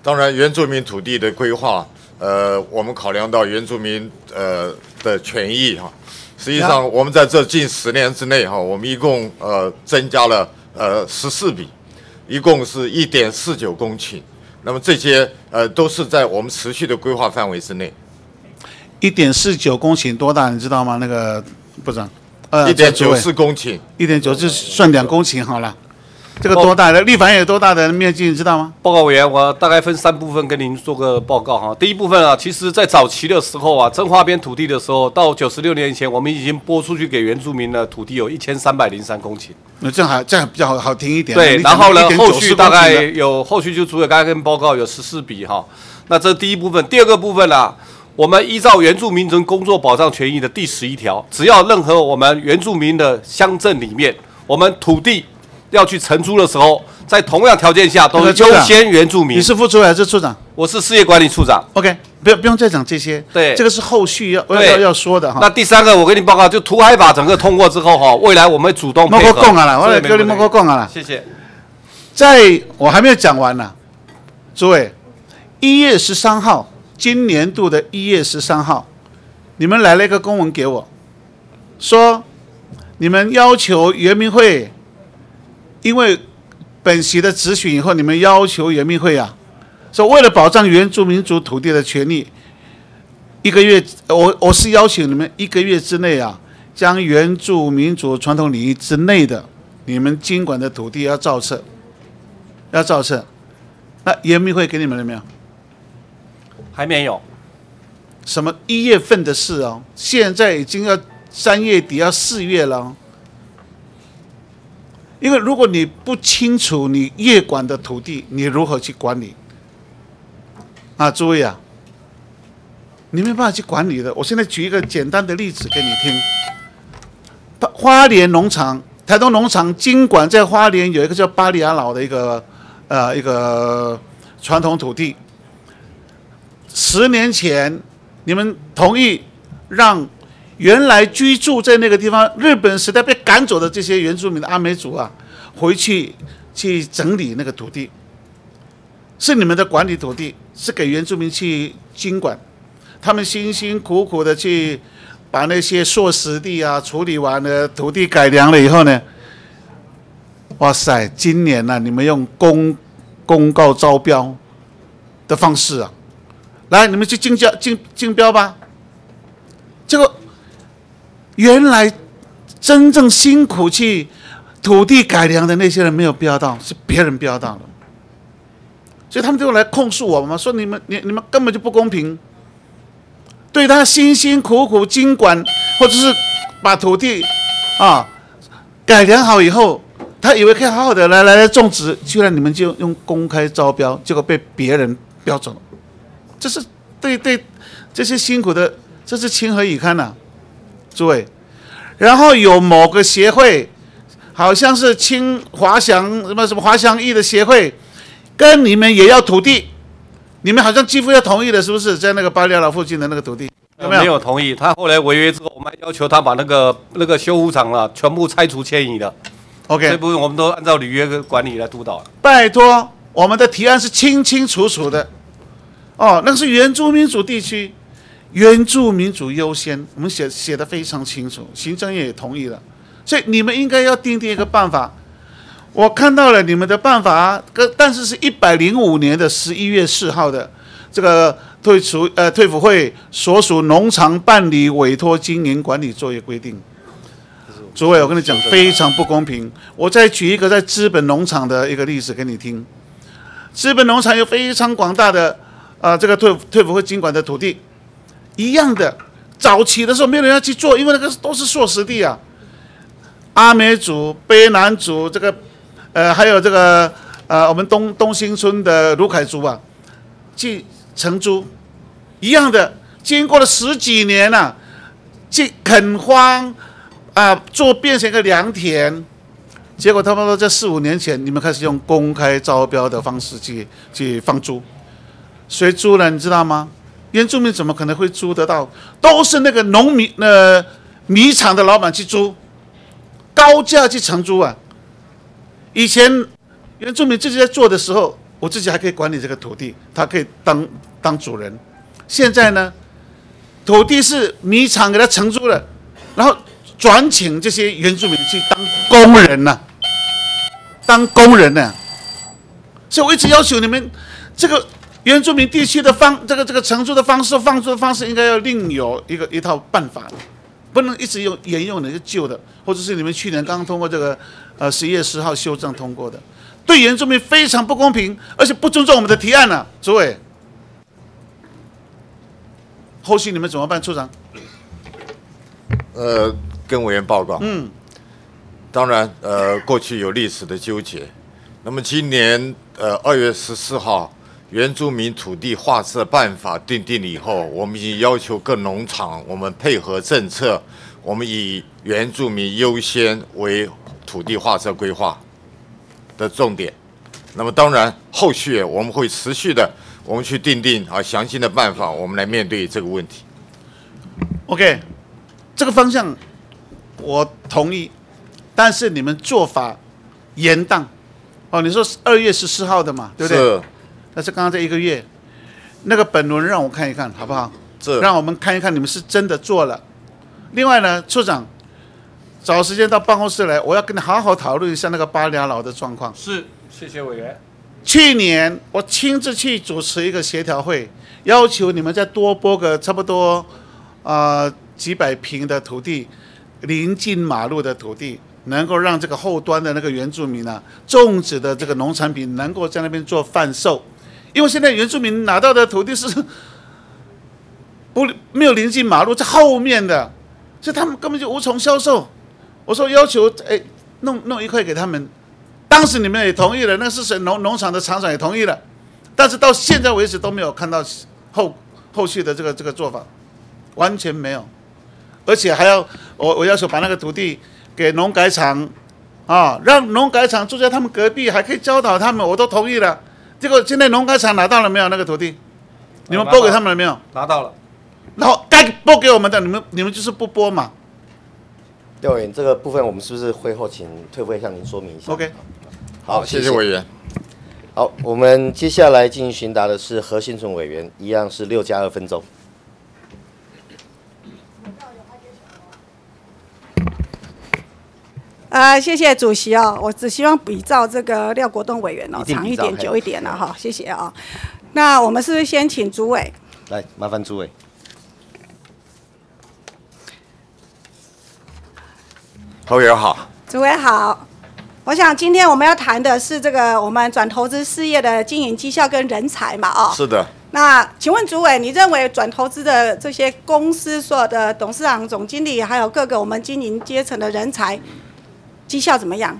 当然，原住民土地的规划，呃，我们考量到原住民呃的权益哈。实际上，我们在这近十年之内哈，我们一共呃增加了呃十四笔，一共是一点四九公顷。那么这些呃都是在我们持续的规划范围之内。一点四九公顷多大？你知道吗？那个部长，呃，一点九四公顷，一点九就算两公顷好了。这个多大的立法院有多大的面积，你知道吗？报告委员，我大概分三部分跟您做个报告哈。第一部分啊，其实在早期的时候啊，真花边土地的时候，到九十六年前，我们已经拨出去给原住民的土地有一千三百零三公顷。那这样还这样比较好好听一点。对，然后呢，后续大概有后续就主委刚才跟报告有十四笔哈。那这是第一部分，第二个部分呢、我们依照原住民族工作保障权益的第十一条，只要任何我们原住民的乡镇里面，我们土地要去承租的时候，在同样条件下都是优先原住民。你是副主委还是处长？我是事业管理处长。OK，不要不用再讲这些。对这个是后续要要要要说的哈。那第三个，我跟你报告，就土海法整个通过之后哈，未来我们会主动莫配合。够讲啊啦，我来跟你莫问题够讲啊啦。谢谢。在我还没有讲完呢，诸位，一月十三号，今年度的一月十三号，你们来了一个公文给我，说你们要求原民会，因为本席的质询以后，你们要求原民会啊，说为了保障原住民族土地的权利，一个月，我我是要求你们一个月之内啊，将原住民族传统礼仪之内的你们经管的土地要造册。要造册，那原民会给你们了没有？还没有。什么一月份的事哦，现在已经要三月底，要四月了。因为如果你不清楚你业管的土地，你如何去管理？啊，诸位啊，你没办法去管理的。我现在举一个简单的例子给你听。花莲农场，台东农场经管在花莲有一个叫巴里亚老的一个呃一个传统土地。十年前，你们同意让原来居住在那个地方日本时代被赶走的这些原住民的阿美族啊，回去去整理那个土地，是你们的管理土地，是给原住民去经管，他们辛辛苦苦的去把那些硕石地啊处理完了，土地改良了以后呢，哇塞，今年呢、你们用公公告招标的方式啊，来，你们去竞标竞竞标吧。结果原来真正辛苦去土地改良的那些人没有标到，是别人标到了，所以他们就来控诉我们，说你们你你们根本就不公平，对他辛辛苦苦经管或者是把土地啊改良好以后，他以为可以好好的来来来种植，居然你们就用公开招标，结果被别人标走了，这是对对这些辛苦的，这是情何以堪呐、诸位。然后有某个协会，好像是清华翔什么什么华翔义的协会，跟你们也要土地，你们好像几乎要同意的，是不是？在那个巴厘岛附近的那个土地，有没有？没有同意，他后来违约之后，我们还要求他把那个那个修复厂啊全部拆除迁移的。OK 这部分我们都按照履约跟管理来督导。拜托，我们的提案是清清楚楚的。哦，那个是原住民族地区，原住民族优先，我们写写的非常清楚，行政院也同意了，所以你们应该要定定一个办法。我看到了你们的办法，跟但是是一百零五年的十一月四号的这个退出呃退辅会所属农场办理委托经营管理作业规定。诸位，我跟你讲，非常不公平。我再举一个在资本农场的一个例子给你听。资本农场有非常广大的啊、这个退退辅会经管的土地，一样的。早期的时候没有人要去做，因为那个都是硕士地啊。阿美族、卑南族，这个呃，还有这个呃，我们东东兴村的卢凯族啊，去承租，一样的。经过了十几年了、去垦荒啊，做变成一个良田，结果他们说在四五年前，你们开始用公开招标的方式去去放租，谁租了你知道吗？原住民怎么可能会租得到？都是那个农民呃米厂的老板去租，高价去承租啊。以前原住民自己在做的时候，我自己还可以管理这个土地，他可以当当主人。现在呢，土地是米厂给他承租了，然后转请这些原住民去当工人呢、当工人呢、所以我一直要求你们这个原住民地区的方这个这个承租的方式、放租的方式，应该要另有一个一套办法，不能一直用沿用那个旧的，或者是你们去年刚刚通过这个呃十一月十号修正通过的，对原住民非常不公平，而且不尊重我们的提案呢、诸位。后续你们怎么办，处长？呃，跟委员报告。嗯，当然，呃，过去有历史的纠结。那么今年呃二月十四号，原住民土地划设办法定定了以后，我们已经要求各农场，我们配合政策，我们以原住民优先为土地划设规划的重点。那么当然，后续我们会持续的，我们去定定啊详细的办法，我们来面对这个问题。OK，这个方向我同意，但是你们做法严当。哦，你说二月十四号的嘛，对不对？是。那是刚刚这一个月，那个本轮让我看一看，好不好？这。让我们看一看你们是真的做了。另外呢，处长，找时间到办公室来，我要跟你好好讨论一下那个八俩老的状况。是，谢谢委员。去年我亲自去主持一个协调会，要求你们再多拨个差不多啊、呃几百平的土地，临近马路的土地，能够让这个后端的那个原住民啊种植的这个农产品能够在那边做贩售，因为现在原住民拿到的土地是 *laughs* 不没有临近马路，在后面的，所以他们根本就无从销售。我说要求哎弄弄一块给他们，当时你们也同意了，那是省农农场的厂长也同意了，但是到现在为止都没有看到后后续的这个这个做法，完全没有，而且还要我我要求把那个土地给农改场啊，让农改场住在他们隔壁，还可以教导他们，我都同意了。结果现在农改场拿到了没有那个土地？你们拨给他们了没有？拿到了。然后该拨给我们的，你们你们就是不拨嘛。廖委员，这个部分我们是不是会后请退会向您说明一下 OK 好，谢谢委员。好，我们接下来进行询答的是何新存委员，一样是六加二分钟。呃，谢谢主席哦，我只希望比照这个廖国栋委员哦一，长一点、久一点了哈，谢谢啊。那我们是不是先请主委？来，麻烦诸位。何委员好。主委好，我想今天我们要谈的是这个我们转投资事业的经营绩效跟人才嘛哦。是的。那请问主委，你认为转投资的这些公司所有的董事长、总经理，还有各个我们经营阶层的人才，绩效怎么样？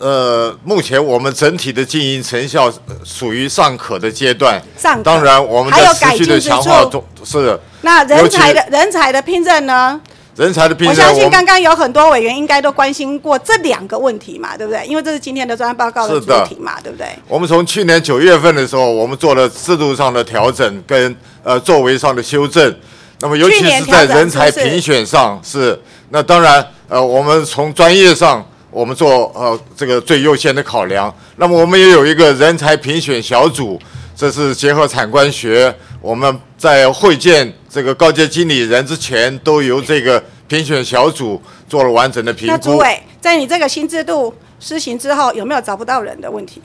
呃，目前我们整体的经营成效呃属于尚可的阶段。尚可当然，我们还有在持续的强化中，是那人才的人才的聘任呢？人才的聘我任。我相信刚刚有很多委员应该都关心过这两个问题嘛，对不对？因为这是今天的专案报告的主题嘛，对不对？我们从去年九月份的时候，我们做了制度上的调整跟呃作为上的修正。那么尤其是在人才评选上是，那当然呃我们从专业上我们做呃这个最优先的考量。那么我们也有一个人才评选小组，这是结合产官学，我们在会见这个高阶经理人之前，都由这个评选小组做了完整的评估。那主委，在你这个新制度施行之后，有没有找不到人的问题？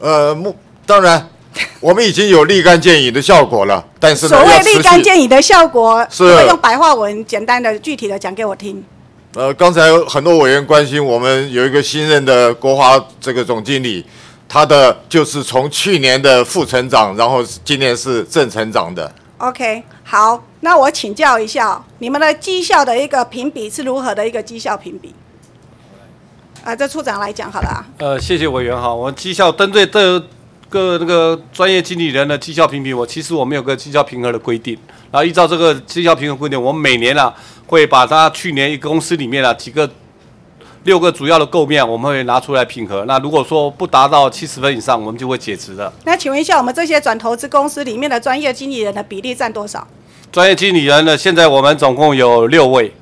呃，目当然，*laughs* 我们已经有立竿见影的效果了，但是，所谓立竿见影的效果，是用白话文简单的、具体的讲给我听。呃，刚才有很多委员关心，我们有一个新任的国华这个总经理，他的就是从去年的副成长，然后今年是正成长的。OK，好，那我请教一下，你们的绩效的一个评比是如何的一个绩效评比？啊，这处长来讲好了啊。呃，谢谢委员哈，我们绩效针对这个那个专业经理人的绩效评比，我其实我们有个绩效评核的规定，然后依照这个绩效评核规定，我们每年啊会把他去年一个公司里面啊几个六个主要的构面，我们会拿出来评核。那如果说不达到七十分以上，我们就会解职的。那请问一下，我们这些转投资公司里面的专业经理人的比例占多少？专业经理人呢，现在我们总共有六位，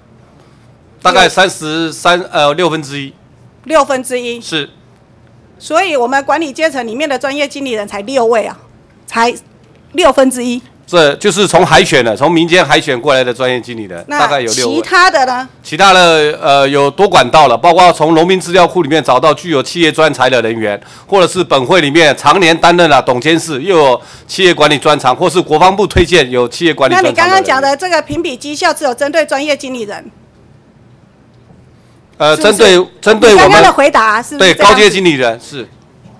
大概三十三呃六分之一六分之一。是。所以，我们管理阶层里面的专业经理人才六位啊，才六分之一。这就是从海选的，从民间海选过来的专业经理人，大概有六位。其他的呢？其他的呃有多管道了，包括从农民资料库里面找到具有企业专才的人员，或者是本会里面常年担任了董监事，又有企业管理专长，或是国防部推荐有企业管理专长。那你刚刚讲的这个评比绩效，只有针对专业经理人？呃，针对针对我们刚刚的回答是对高阶经理人是。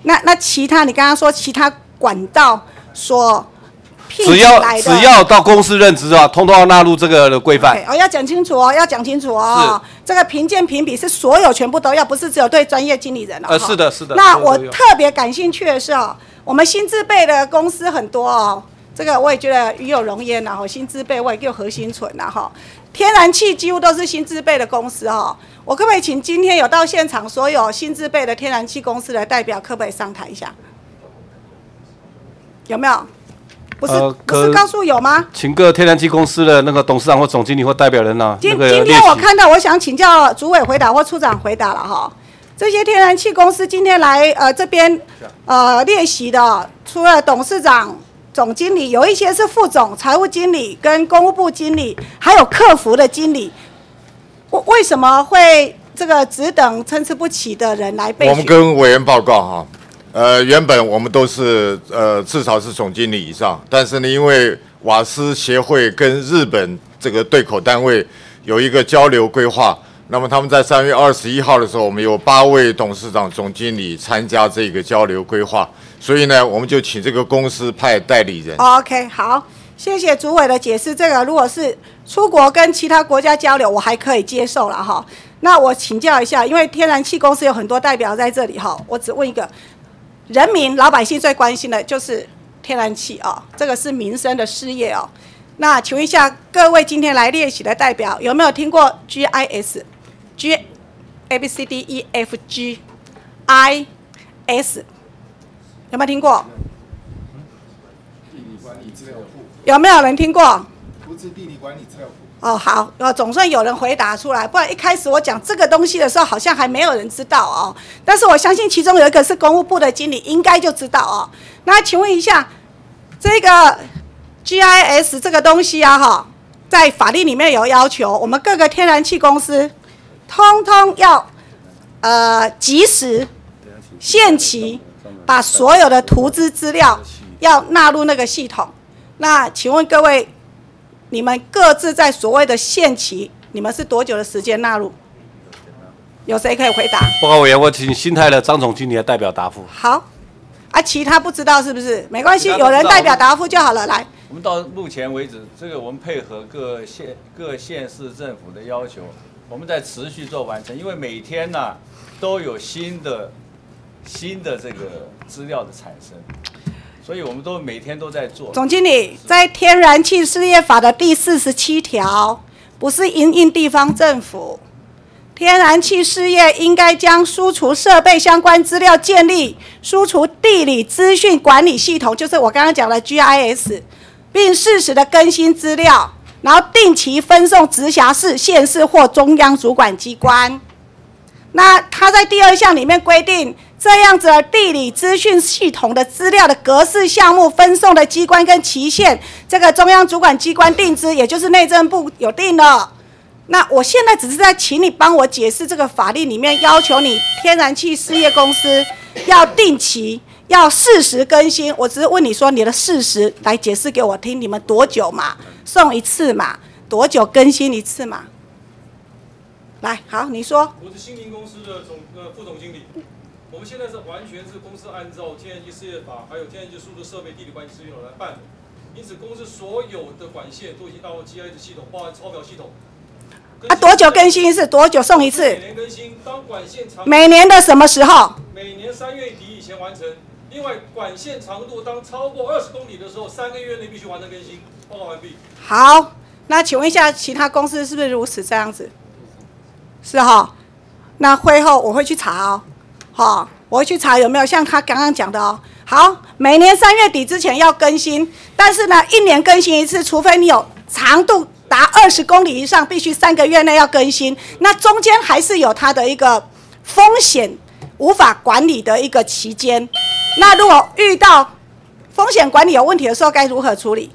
那那其他你刚刚说其他管道所只要只要到公司任职啊，通通要纳入这个的规范。哦，要讲清楚哦，要讲清楚哦。这个评鉴评比是所有全部都要，不是只有对专业经理人哦。呃，是的，是的。那我特别感兴趣的是哦，我们新制备的公司很多哦，这个我也觉得与有荣焉然后新制备我也叫核心存呐哈，天然气几乎都是新制备的公司哈。我可不可以请今天有到现场所有新制备的天然气公司的代表，可不可以上台一下？有没有？不是不是告诉有吗？请各天然气公司的那个董事长或总经理或代表人呢？今今天我看到，我想请教主委回答或处长回答了哈。这些天然气公司今天来呃这边呃练习的，除了董事长、总经理，有一些是副总、财务经理跟公务部经理，还有客服的经理。为为什么会这个只等参差不齐的人来备我们跟委员报告哈。呃，原本我们都是呃，至少是总经理以上，但是呢，因为瓦斯协会跟日本这个对口单位有一个交流规划，那么他们在三月二十一号的时候，我们有八位董事长、总经理参加这个交流规划，所以呢，我们就请这个公司派代理人。OK，好，谢谢主委的解释。这个如果是出国跟其他国家交流，我还可以接受了哈。那我请教一下，因为天然气公司有很多代表在这里哈，我只问一个。人民老百姓最关心的就是天然气哦，这个是民生的事业哦。那请问一下各位今天来列席的代表，有没有听过 GIS？G A B C D E F G I S 有没有听过？有没有人听过？是地理管理资料库。哦，好，呃，总算有人回答出来，不然一开始我讲这个东西的时候，好像还没有人知道哦。但是我相信其中有一个是公务部的经理，应该就知道哦。那请问一下，这个 GIS 这个东西啊，哈，在法律里面有要求，我们各个天然气公司通通要呃及时、限期把所有的图资资料要纳入那个系统。那请问各位？你们各自在所谓的限期，你们是多久的时间纳入？有谁可以回答？报告委员，我请新泰的张总经理的代表答复。好，啊，其他不知道是不是？没关系，有人代表答复就好了。来，我们到目前为止，这个我们配合各县各县市政府的要求，我们在持续做完成，因为每天呢都有新的新的这个资料的产生。所以我们都每天都在做。总经理，在《天然气事业法》的第四十七条，不是因应地方政府，天然气事业应该将输出设备相关资料建立输出地理资讯管理系统，就是我刚刚讲的 GIS，并适时的更新资料，然后定期分送直辖市、县市或中央主管机关。那他在第二项里面规定。这样子的地理资讯系统的资料的格式、项目分送的机关跟期限，这个中央主管机关定之，也就是内政部有定的。那我现在只是在请你帮我解释这个法律里面要求你天然气事业公司要定期、要适时更新。我只是问你说你的事实来解释给我听，你们多久嘛？送一次嘛？多久更新一次嘛？来，好，你说。我是新宁公司的总呃副总经理。我们现在是完全是公司按照天然气事业法，还有天然气输出设备地理管理资源来办的，因此公司所有的管线都已经到了 GIS 系统，包含抄表系统。啊，多久更新一次？多久送一次？每年更新。当管线长。每年的什么时候？每年三月底以前完成。另外，管线长度当超过二十公里的时候，三个月内必须完成更新。报告完毕。好，那请问一下，其他公司是不是如此这样子？是哈。那会后我会去查哦。好，我去查有没有像他刚刚讲的哦。好，每年三月底之前要更新，但是呢，一年更新一次，除非你有长度达二十公里以上，必须三个月内要更新。那中间还是有它的一个风险无法管理的一个期间。那如果遇到风险管理有问题的时候，该如何处理？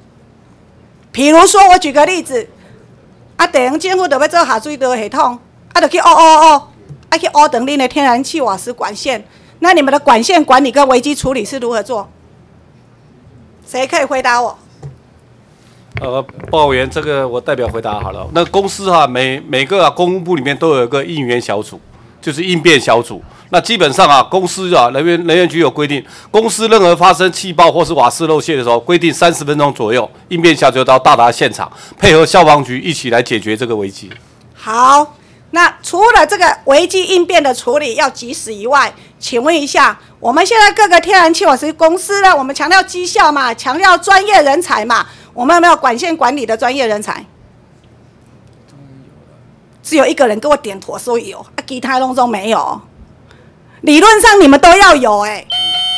比如说，我举个例子，啊，地方政府就要做下水道系统，啊，就去哦哦哦，啊，去欧等恁的天然气瓦斯管线。那你们的管线管理跟危机处理是如何做？谁可以回答我？呃，报告委员，这个我代表回答好了。那公司哈、每每个啊公务部里面都有一个应援小组，就是应变小组。那基本上啊，公司啊人员人员局有规定，公司任何发生气爆或是瓦斯漏泄的时候，规定三十分钟左右，应变小组到到达现场，配合消防局一起来解决这个危机。好，那除了这个危机应变的处理要及时以外，请问一下，我们现在各个天然气瓦斯公司呢，我们强调绩效嘛，强调专业人才嘛，我们有没有管线管理的专业人才？只有一个人给我点头说有，啊，其他拢都没有。理论上你们都要有哎、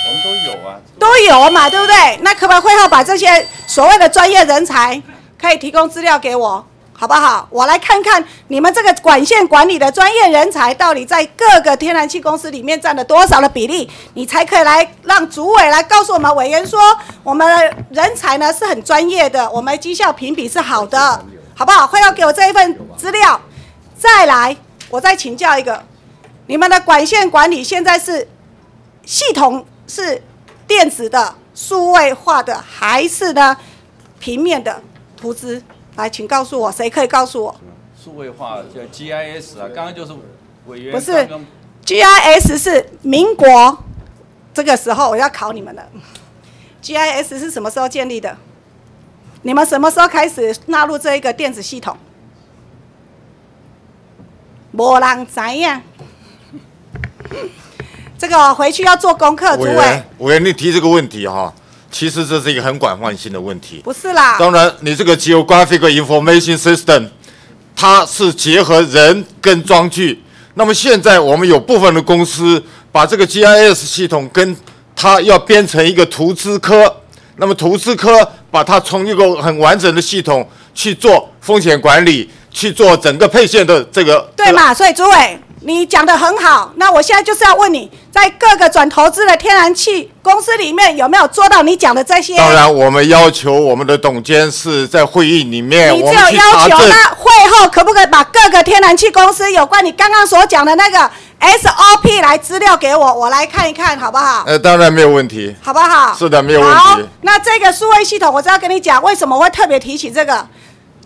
我们都有啊。都有嘛，对不对？那可不可以会后把这些所谓的专业人才可以提供资料给我，好不好？我来看看你们这个管线管理的专业人才到底在各个天然气公司里面占了多少的比例，你才可以来让主委来告诉我们委员说，我们的人才呢是很专业的，我们绩效评比是好的，好不好？会要给我这一份资料，再来，我再请教一个，你们的管线管理现在是系统是电子的、数位化的，还是呢平面的图资？来，请告诉我，谁可以告诉我？数位化叫 GIS 啊，刚刚就是委员不是刚刚 GIS 是民国这个时候，我要考你们了。GIS 是什么时候建立的？你们什么时候开始纳入这一个电子系统？没人知呀。这个回去要做功课，主委委员，委员，你提这个问题哈，其实这是一个很广泛性的问题。不是啦。当然，你这个 Geographic Information System，它是结合人跟装具。那么现在我们有部分的公司把这个 GIS 系统跟它要编成一个图资科，那么图资科把它从一个很完整的系统去做风险管理，去做整个配线的这个对嘛？所以主委，你讲的很好。那我现在就是要问你，在各个转投资的天然气公司里面，有没有做到你讲的这些？当然，我们要求我们的董监事在会议里面，你只有要求，那会后可不可以把各个天然气公司有关你刚刚所讲的那个 SOP 来资料给我，我来看一看，好不好？呃，当然没有问题。好不好？是的，没有问好题。，那这个数位系统，我只要跟你讲，为什么会特别提起这个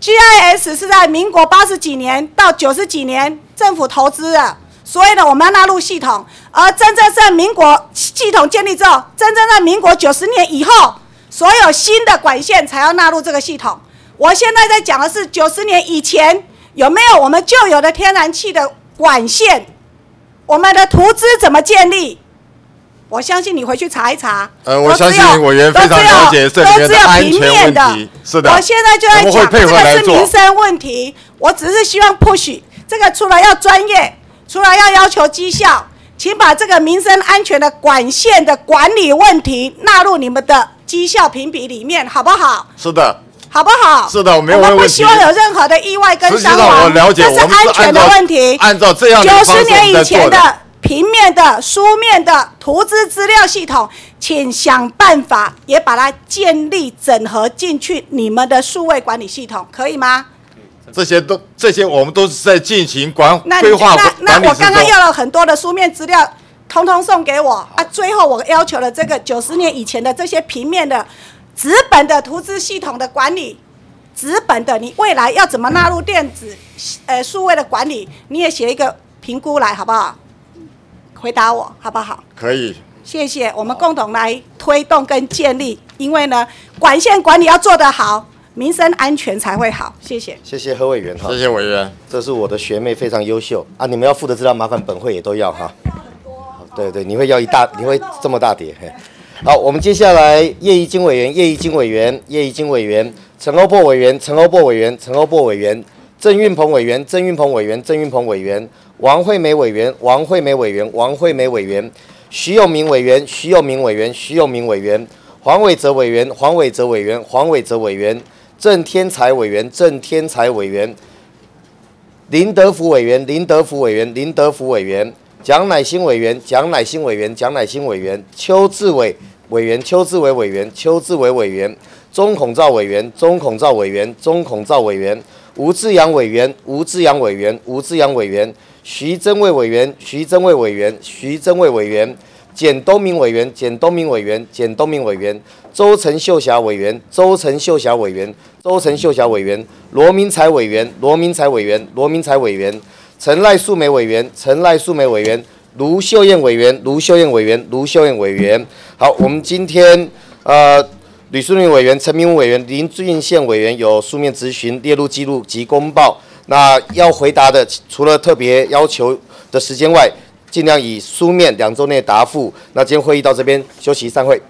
GIS 是在民国八十几年到九十几年政府投资的，所以呢，我们要纳入系统。而真正在民国系统建立之后，真正在民国九十年以后，所有新的管线才要纳入这个系统。我现在在讲的是九十年以前有没有我们旧有的天然气的管线，我们的图资怎么建立？我相信你回去查一查。呃，我相信委员非常了解这里面都只有的安全平面的问题。是的，我现在就在讲，这个是民。生问题，我只是希望 push 这个，除了要专业，除了要要求绩效，请把这个民生安全的管线的管理问题纳入你们的绩效评比里面，好不好？是的，好不好？是的我没有我们不希望有任何的意外跟伤亡，我了解，这是安全的问题。按照这样的九方式十年以前的平面的、书面的图资资料系统，请想办法也把它建立整合进去你们的数位管理系统，可以吗？这些都这些我们都是在进行管那规划那管理之那我刚刚。要了很多的书面资料，通通送给我啊！最后我要求了这个九十年以前的这些平面的纸本的图资系统的管理，纸本的你未来要怎么纳入电子呃数位的管理，你也写一个评估来好不好？回答我好不好？可以，谢谢，我们共同来推动跟建立，因为呢，管线管理要做得好，民生安全才会好。谢谢。谢谢何委员哈，谢谢委员，这是我的学妹，非常优秀啊！你们要负的资料，麻烦本会也都要哈。对对，你会要一大，你会这么大叠。嘿好，我们接下来叶宜金委员，叶宜金委员，叶宜金委员，陈欧珀委员，陈欧珀委员，陈欧珀委员，郑运鹏委员，郑运鹏委员，郑运鹏委员，王惠美委员，王惠美委员，王惠美委员，徐永明委员，徐永明委员，徐永明委员，黄伟哲委员，黄伟哲委员，黄伟哲委员。郑天才委员，郑天才委员，林德福委员，林德福委员，林德福委员，蒋乃新委员，蒋乃新委员，蒋乃新委员，邱志伟委员，邱志伟委员，邱志伟委员，钟孔照委员，钟孔照委员，钟孔照委员，吴志阳委员，吴志阳委员，吴志阳委员，徐增卫委员，徐增卫委员，徐增卫委员，简东明委员，简东明委员，简东明委员，周成秀霞委员，周成秀霞委员，周成秀霞委员，罗明才委员，罗明才委员，罗明才委员，陈赖素梅委员，陈赖素梅委员，卢秀燕委员，卢秀燕委员，卢秀燕委员。好，我们今天呃，吕淑玲委员、陈明武委员、林俊宪委员有书面咨询列入记录及公报。那要回答的，除了特别要求的时间外，尽量以书面两周内答复。那今天会议到这边休息散会。